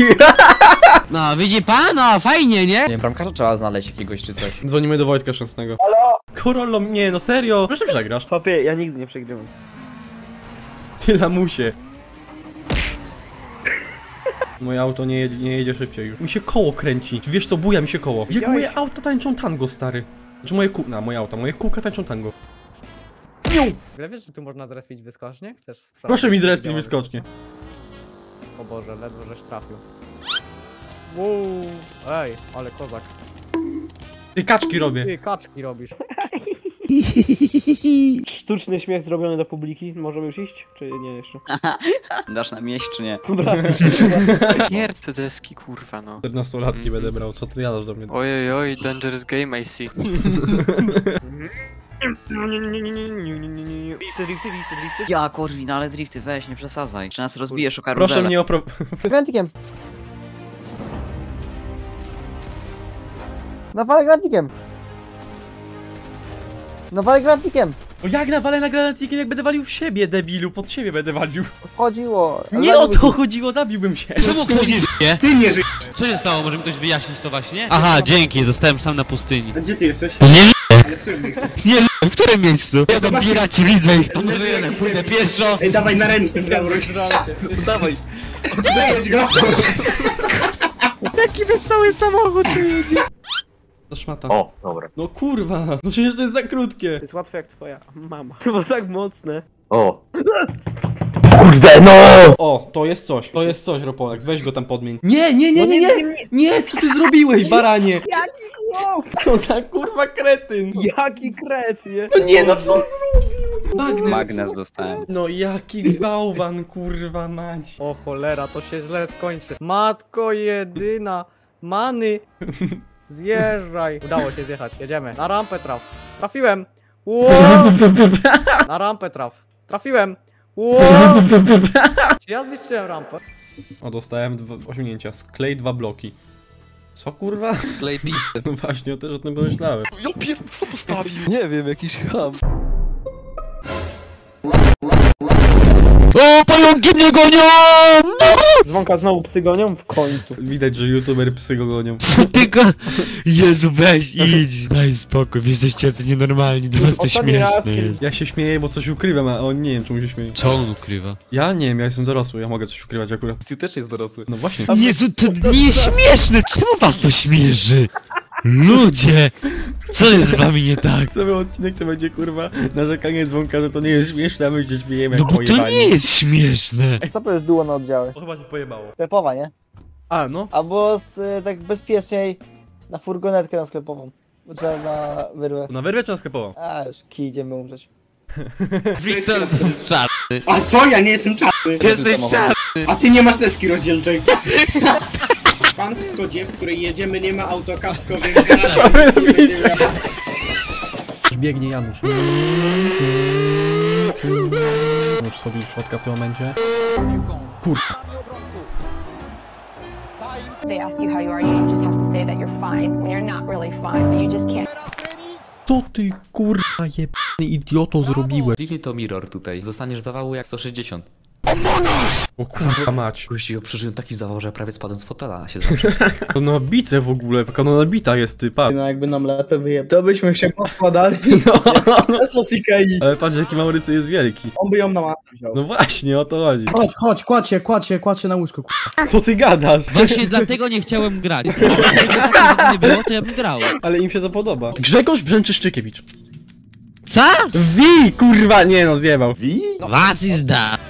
No, widzi pan? No, fajnie, nie? Nie wiem, bramkarza trzeba znaleźć jakiegoś czy coś. Dzwonimy do Wojtka Szczęsnego. Halo? Korollo, nie, no serio. Proszę przegrasz. Papie, ja nigdy nie przegrywam. Ty lamusie. Moje auto nie jedzie, nie jedzie szybciej już. Mi się koło kręci. Wiesz co, buja mi się koło. Jak moje auta tańczą tango, stary. Znaczy moje kółka, moje auta, moje kółka tańczą tango. Ale wiesz, że tu można zrespić wyskocznie? Chcesz sprawdzić? Proszę mi zrespić wyskocznie. O Boże, ledwo żeś trafił. Wow, ej, ale kozak. Ty kaczki robię. Ty kaczki robisz. Sztuczny śmiech zrobiony do publiki. Możemy już iść? Czy nie jeszcze? Dasz nam jeść czy nie? Dobra. Pierd deski, kurwa no. 14-latki będę brał, co ty jadasz do mnie? Oj, oj, dangerous game I see. Drifty, drifty, drifty, drifty. Ja korwin, ale drifty, weź, nie przesadzaj. Czy nas rozbijesz o karuzelę? Proszę mnie o pro... Grantikiem. Nawalę grantikiem. Nawalę grantikiem. O jak nawalę na granatnikiem, jak będę walił w siebie, debilu, pod siebie będę walił. Odchodziło. Nie o to chodziło, zabiłbym się. Czemu ktoś nie żyje? Ty nie żyjesz. Co się stało? Może mi ktoś wyjaśnić to właśnie? Aha, dzięki, zostałem sam na pustyni. A gdzie ty jesteś? Nie żyję. Ale w którym miejscu? Nie żyję. W którym miejscu? Ja tam piraci widzę ich. Leży Pójdę, pieszo. Ej, dawaj na ręcznym zawróć. Dawaj. Zajedź go. Jaki wesoły samochód tu jedzie. To szmata. O, dobra. No kurwa, no przecież to jest za krótkie. To jest łatwe jak twoja mama. To było tak mocne. O. Kurde, no! O, to jest coś, to jest coś, Ropolek, weź go tam podmień. Nie, nie, nie, nie, nie, nie, co ty zrobiłeś, baranie? Jaki chłop! Co za kurwa kretyn? Jaki kret, nie? No nie, no co on zrobił? Magnes. Magnes dostałem. No jaki bałwan, kurwa mać. O cholera, to się źle skończy. Matko jedyna, many, zjeżdżaj. Udało się zjechać, jedziemy. Na rampę traf. Trafiłem. Ło! Na rampę traf. Trafiłem. Ło! Czy ja zniszczyłem rampę? O, dostałem dwa osiągnięcia, sklej dwa bloki. Co kurwa? Sklej bity. No właśnie, też o tym pomyślałem. Ja pierdolę, co postawił? Nie wiem, jakiś ham. O, pająki mnie gonią! Dzwonka znowu psy gonią? W końcu. Widać, że youtuber psy go gonią. Co ty go... Jezu, weź, idź. Daj spokój, wy jesteście jacy nienormalni, dla was to Ostatni raz, śmieszne kiedy- jest. Ja się śmieję, bo coś ukrywam, a on nie wiem, czemu się śmieje. Co on ukrywa? Ja nie wiem, ja jestem dorosły, ja mogę coś ukrywać akurat. Ty też jest dorosły. No właśnie. Jezu, to nie śmieszne! Czemu was to śmieszy? Ludzie! Co jest z wami nie tak? Cały odcinek to będzie kurwa narzekanie dzwonka, że to nie jest śmieszne, a my gdzieś śmiejemy No bo to pojebani. nie jest śmieszne. Co to jest duo na oddziały? O, chyba się pojebało. Sklepowa, nie? A, no. Albo z, y, tak bezpieczniej na furgonetkę na sklepową. Czy na wyrwę. Na wyrwę czy na sklepową? A, już kij, idziemy umrzeć. Wiktor jest czarny. A co? Ja nie jestem czarny. Jesteś czarny. A ty nie masz deski rozdzielczej. Pan w Skodzie, w której jedziemy, nie ma autokasko, więc zaraz nie będzie miał. Już biegnie Janusz. Janusz schodził z środka w tym momencie. Kurwa. They ask you how you are, you just have to say that you're fine when you're not really fine, but you just can't. Co ty kurwa jebany idioto zrobiłeś? Kliknij to mirror tutaj. Zostaniesz zawału jak 160. O kurwa mać. Gościu, przeżyłem taki zawał, że prawie spadłem z fotela się zawsze. To na bice w ogóle, taka no nabita jest ty, patrz. No jakby nam lepę wyjeb... To byśmy się poskładali. No. Mosikei. Ale patrz jaki Maurycy jest wielki. On by ją na masę wziął. No właśnie, o to chodzi. Chodź, chodź, kładź się, kładź się, kładź się na łóżko, kurwa. Co ty gadasz? Właśnie dlatego nie chciałem grać. Gdyby tak nie było, to ja bym grał. Ale im się to podoba. Grzegorz Brzęczyszczykiewicz. Co? Wi, kurwa, nie no, zjebał. Wi? Was is da.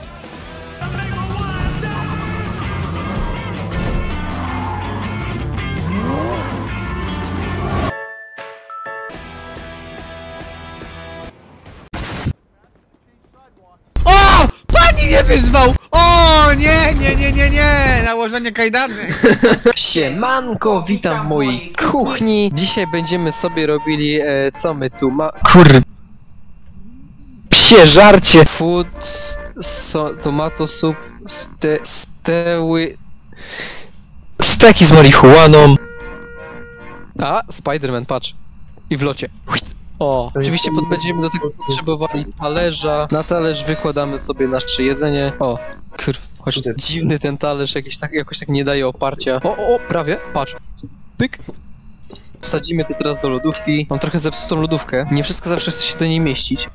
Wyzwał! O! Nie, nie, nie, nie, nie! Nałożenie kajdanek! Siemanko, witam w mojej kuchni. Dzisiaj będziemy sobie robili, e, co my tu ma... Kur... Psie żarcie! Food, so, tomato soup, ste, steły... Steki z marihuaną. A, Spiderman, patrz. I w locie. O, oczywiście pod, będziemy do tego potrzebowali talerza. Na talerz wykładamy sobie nasze jedzenie. O, kurw, chodź, dziwny ten talerz, jakiś tak, jakoś tak nie daje oparcia. O, o, o, prawie, patrz. Pyk. Wsadzimy to teraz do lodówki. Mam trochę zepsutą lodówkę. Nie wszystko zawsze chce się do niej mieścić.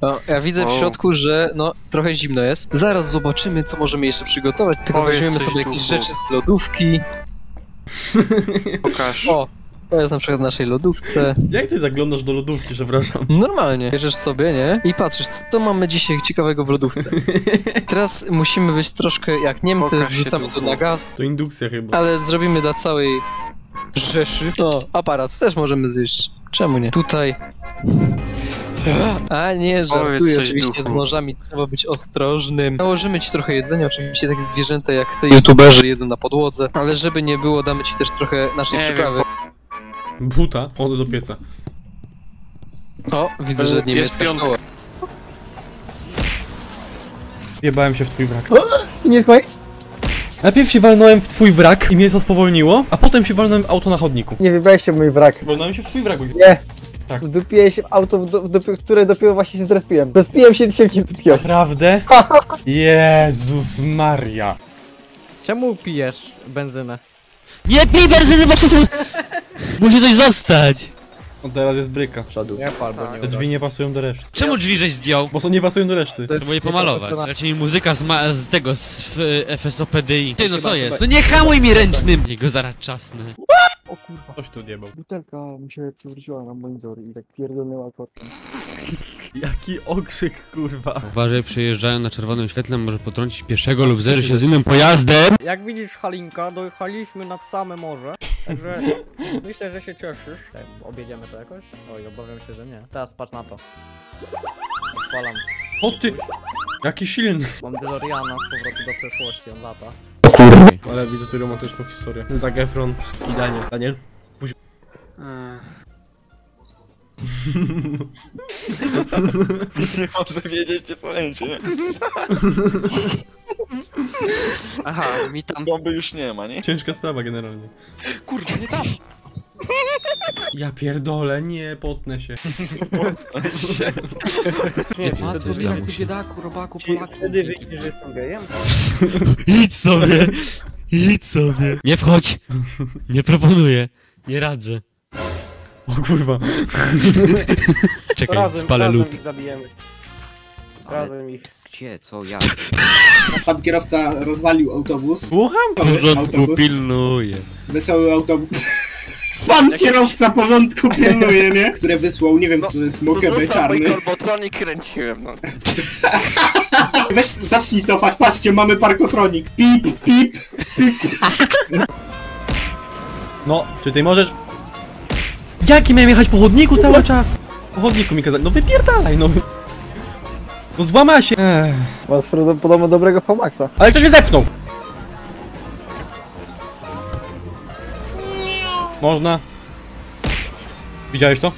O, ja widzę w środku, że no trochę zimno jest. Zaraz zobaczymy, co możemy jeszcze przygotować. Tylko Powiedz weźmiemy coś, sobie jakieś rzeczy z lodówki. Pokaż. O, to jest na przykład w naszej lodówce. Jak ty zaglądasz do lodówki, przepraszam? Normalnie. Bierzesz sobie, nie? I patrzysz, co mamy dzisiaj ciekawego w lodówce. Teraz musimy być troszkę jak Niemcy, Pokaż wrzucamy to na gaz, To indukcja chyba. ale zrobimy dla całej Rzeszy. O, aparat też możemy zjeść. Czemu nie? Tutaj. A nie, żartuję, oczywiście z nożami trzeba być ostrożnym. Nałożymy ci trochę jedzenia, oczywiście takie zwierzęta jak te youtuberzy jedzą na podłodze, ale żeby nie było, damy ci też trochę naszej Nie wiem, przyprawy. Buta, chodzę do pieca. O, widzę, że Jest niemiecka piątka. szkoła. Jebałem się w twój wrak. Nie moje? Najpierw się walnąłem w twój wrak i mnie to spowolniło, a potem się walnąłem w auto na chodniku. Nie wybrałeś mój wrak. Walnąłem się w twój wrak. Nie. Tak. Wdupiłeś się w auto, w do, w które dopiero właśnie się zrespiłem. Zrespiłem się, ty się nie wdupiłeś. Naprawdę? Jezus Maria. Czemu pijesz benzynę? Nie pij benzyny, bo przecież... Musi coś zostać. O, teraz jest bryka. Przodu. Nie pal, bo nie Te drzwi nie pasują do reszty. Czemu drzwi żeś zdjął? Bo są nie pasują do reszty. Trzeba je pomalować. Leci mi muzyka z, ma- z tego, z f- FSOPDI. Ty, no co jest? No nie hamuj mi ręcznym! Jego zaraz czasny. O kurwa. Coś tu odjebał. Butelka mi się przewróciła na monitor i tak pierdolnęła korkiem. Jaki okrzyk, kurwa. Uważaj, przejeżdżają na czerwonym świetle, może potrącić pieszego lub zderzy się z innym pojazdem. Jak widzisz Halinka, dojechaliśmy nad same morze, także myślę, że się cieszysz. Ej, objedziemy to jakoś? Oj, obawiam się, że nie. Teraz patrz na to. Odpalam. O ty! Jaki silny. Mam DeLoreana z powrotu do przeszłości, on lata. Ale widzę tu romantyczną historię. Zac Efron i Daniel. Daniel? Buzi... Nie może wiedzieć, gdzie co będzie? Aha, mi tam... Bomby już nie ma, nie? Ciężka sprawa generalnie. Kurwa, nie tam! Ja pierdolę, nie, potnę się. To ty biedaku, robaku, Polaku. Wtedy wyjdziesz, że jestem gejem? Idź sobie! Idź sobie! Nie wchodź! Nie proponuję. Nie radzę. O kurwa. Czekaj, razem, spalę razem lód. ich zabijemy. Razem ich. Gdzie, co, jak? Pan kierowca rozwalił autobus. Słucham? Porządku autobus. pilnuję. Wesoły autobus. Pan kierowca porządku pilnuje, nie? Które wysłał, nie wiem, kto to jest Mokebe Mój czarny. kolbotronik kręciłem, no. Weź zacznij cofać, patrzcie, mamy parkotronik. Pip, pip, pip. No, czy ty możesz... Jaki miałem jechać po chodniku cały czas? Po chodniku mi kazali, no wypierdalaj, no. No złama się. Ech. Masz prawdopodobnie dobrego Pomaxa. Ale ktoś mnie zepnął. Można. Widziałeś to?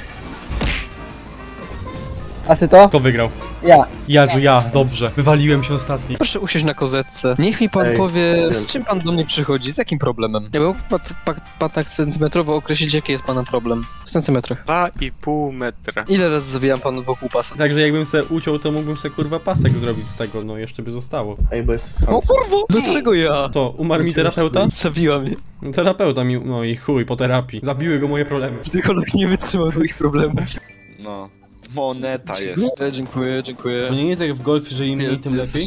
A ty to? Kto wygrał? Ja. Jezu, ja, dobrze. Wywaliłem się ostatni. Proszę usiąść na kozetce. Niech mi pan Ej, powie, z czym pan do mnie przychodzi, z jakim problemem? Ja bym pan, pan, pan tak centymetrowo określić, jaki jest pana problem. W centymetrach. 2,5 metra. Ile razy zawijam pan wokół pasa? Także jakbym se uciął, to mógłbym se kurwa pasek zrobić z tego, no jeszcze by zostało. Ej, bo jest... O kurwa! Dlaczego ja? To, umarł mi terapeuta? Zabiła mnie. Terapeuta mi, no i chuj, po terapii. Zabiły go moje problemy. Psycholog nie wytrzymał moich problemów. No. Moneta jest. Dziękuję, dziękuję, dziękuję. To nie jest jak w golfie, że im mniej, tym lepiej?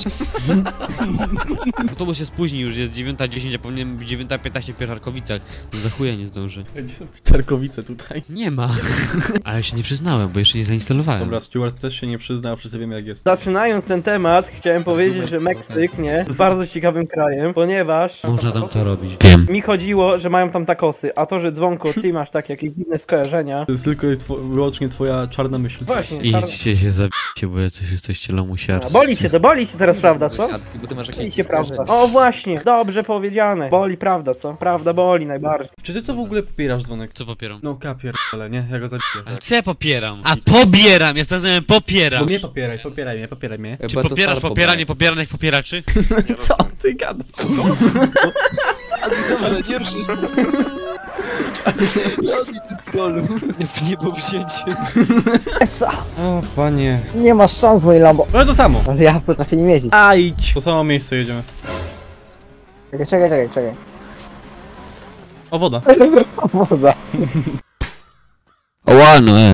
Autobus się spóźni już, jest 9.10, a powinien być 9.15 w Pieszarkowicach. No za chuja nie zdąży. Gdzie są Czarkowice tutaj? Nie ma. Ale się nie przyznałem, bo jeszcze nie zainstalowałem. Dobra, Stuart też się nie przyzna, a wszyscy wiemy jak jest. Zaczynając ten temat, chciałem powiedzieć, że Meksyk, nie, jest bardzo ciekawym krajem, ponieważ... Można tam to robić. Wiem. Mi chodziło, że mają tam takosy, a to, że dzwonko, ty masz takie jakieś dziwne skojarzenia. To jest tylko two, wyłącznie twoja czarna myśl. Właśnie. Idźcie się zabijcie, bo jacyś jesteście lamusiarscy. Boli cię to, boli cię teraz, prawda, co? Bo ty masz Boli jakieś cię, prawda. O właśnie, dobrze powiedziane. Boli, prawda, co? Prawda boli najbardziej. Czy ty to w ogóle popierasz, dzwonek? Co popieram? No kapier, ale nie, ja go zabiję. Ale co ja popieram? A pobieram! Ja znałem popieram! Bo mnie popieraj, popieraj mnie, popieraj mnie. Czy popierasz popieranie popieranych popieraczy? Co ty gadasz? Dobra, nie ruszysz. Jaki ty trollu. W niebo wzięcie. O panie. Nie masz szans, moje Lambo. Ale to samo. Ale ja potrafię nim jeździć. A idź. To samo miejsce jedziemy. Czekaj, czekaj, czekaj, czekaj. O woda. Woda. O, no, e.